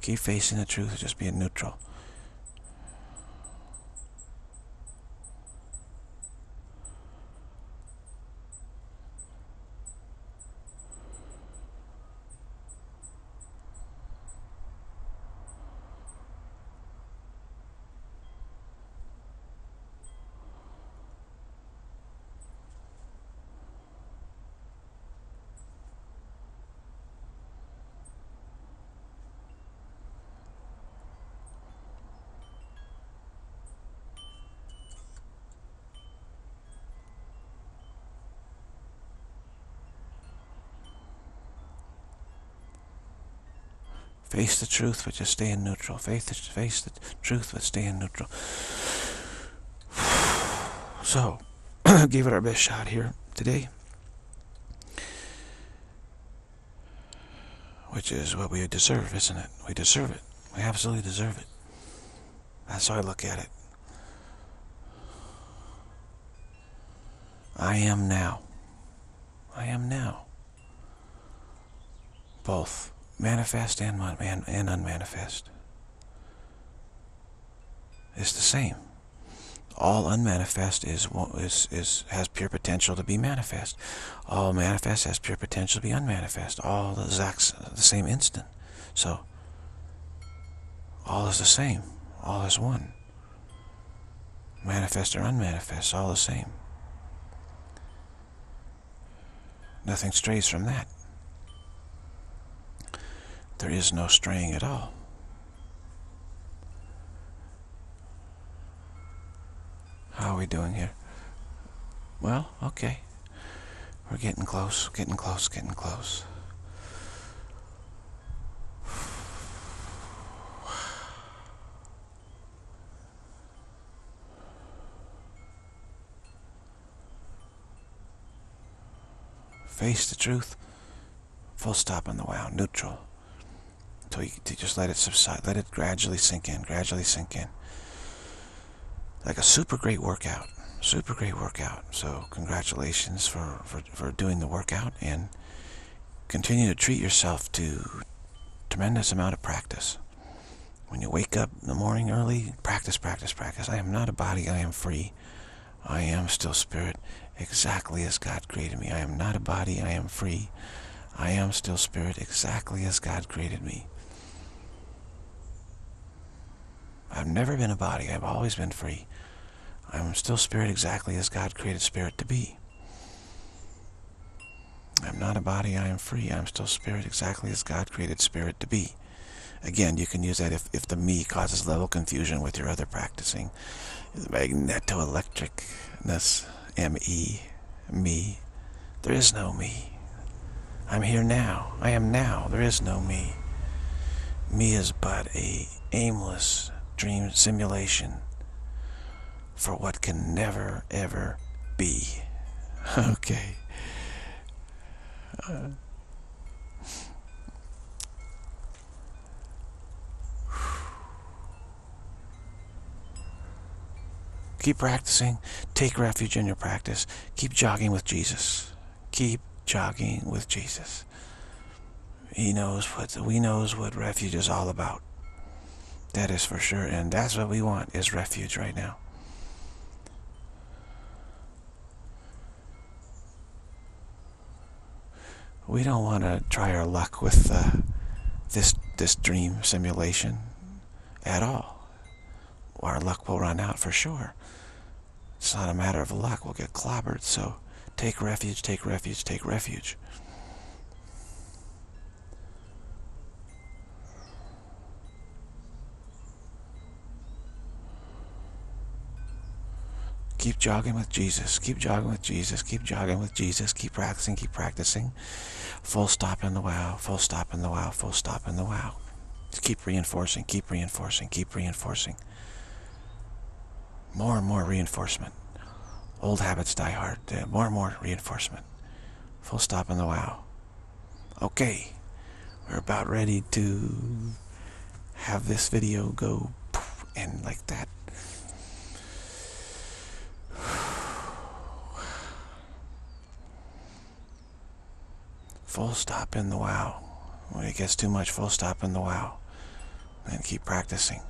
Keep facing the truth, just being neutral. Face the truth, but just stay in neutral. Face the, face the truth, but stay in neutral. So, give it our best shot here today. Which is what we deserve, isn't it? We deserve it. We absolutely deserve it. That's how I look at it. I am now. I am now. Both manifest and, and unmanifest. It's the same. All unmanifest is, is, is, has pure potential to be manifest. All manifest has pure potential to be unmanifest. All the exact the same instant. So, all is the same. All is one. Manifest or unmanifest, all the same. Nothing strays from that. There is no straying at all. How are we doing here? Well, okay. We're getting close, getting close, getting close. Face the truth. Full stop on the wow. Neutral until you to just let it subside, let it gradually sink in, gradually sink in. Like a super great workout, super great workout. So congratulations for, for, for doing the workout and continue to treat yourself to tremendous amount of practice. When you wake up in the morning early, practice, practice, practice. I am not a body, I am free. I am still spirit, exactly as God created me. I am not a body, I am free. I am still spirit, exactly as God created me. I've never been a body. I've always been free. I'm still spirit exactly as God created spirit to be. I'm not a body, I am free. I'm still spirit exactly as God created spirit to be. Again, you can use that if, if the me causes level confusion with your other practicing. Magnetoelectricness, M-E, me. There is no me. I'm here now. I am now. There is no me. Me is but a aimless dream simulation for what can never, ever be. Okay. Uh, keep practicing. Take refuge in your practice. Keep jogging with Jesus. Keep jogging with Jesus. He knows what we knows what refuge is all about. That is for sure, and that's what we want is refuge right now. we don't want to try our luck with uh, this this dream simulation at all. Our luck will run out for sure. It's not a matter of luck. We'll get clobbered. So take refuge, take refuge, take refuge. Keep jogging with Jesus. Keep jogging with Jesus. Keep jogging with Jesus. Keep practicing. Keep practicing. Full stop in the wow. Full stop in the wow. Full stop in the wow. Just keep reinforcing. Keep reinforcing. Keep reinforcing. More and more reinforcement. Old habits die hard. More and more reinforcement. Full stop in the wow. Okay. We're about ready to have this video go and like that. full stop in the wow. When it gets too much, full stop in the wow. And keep practicing.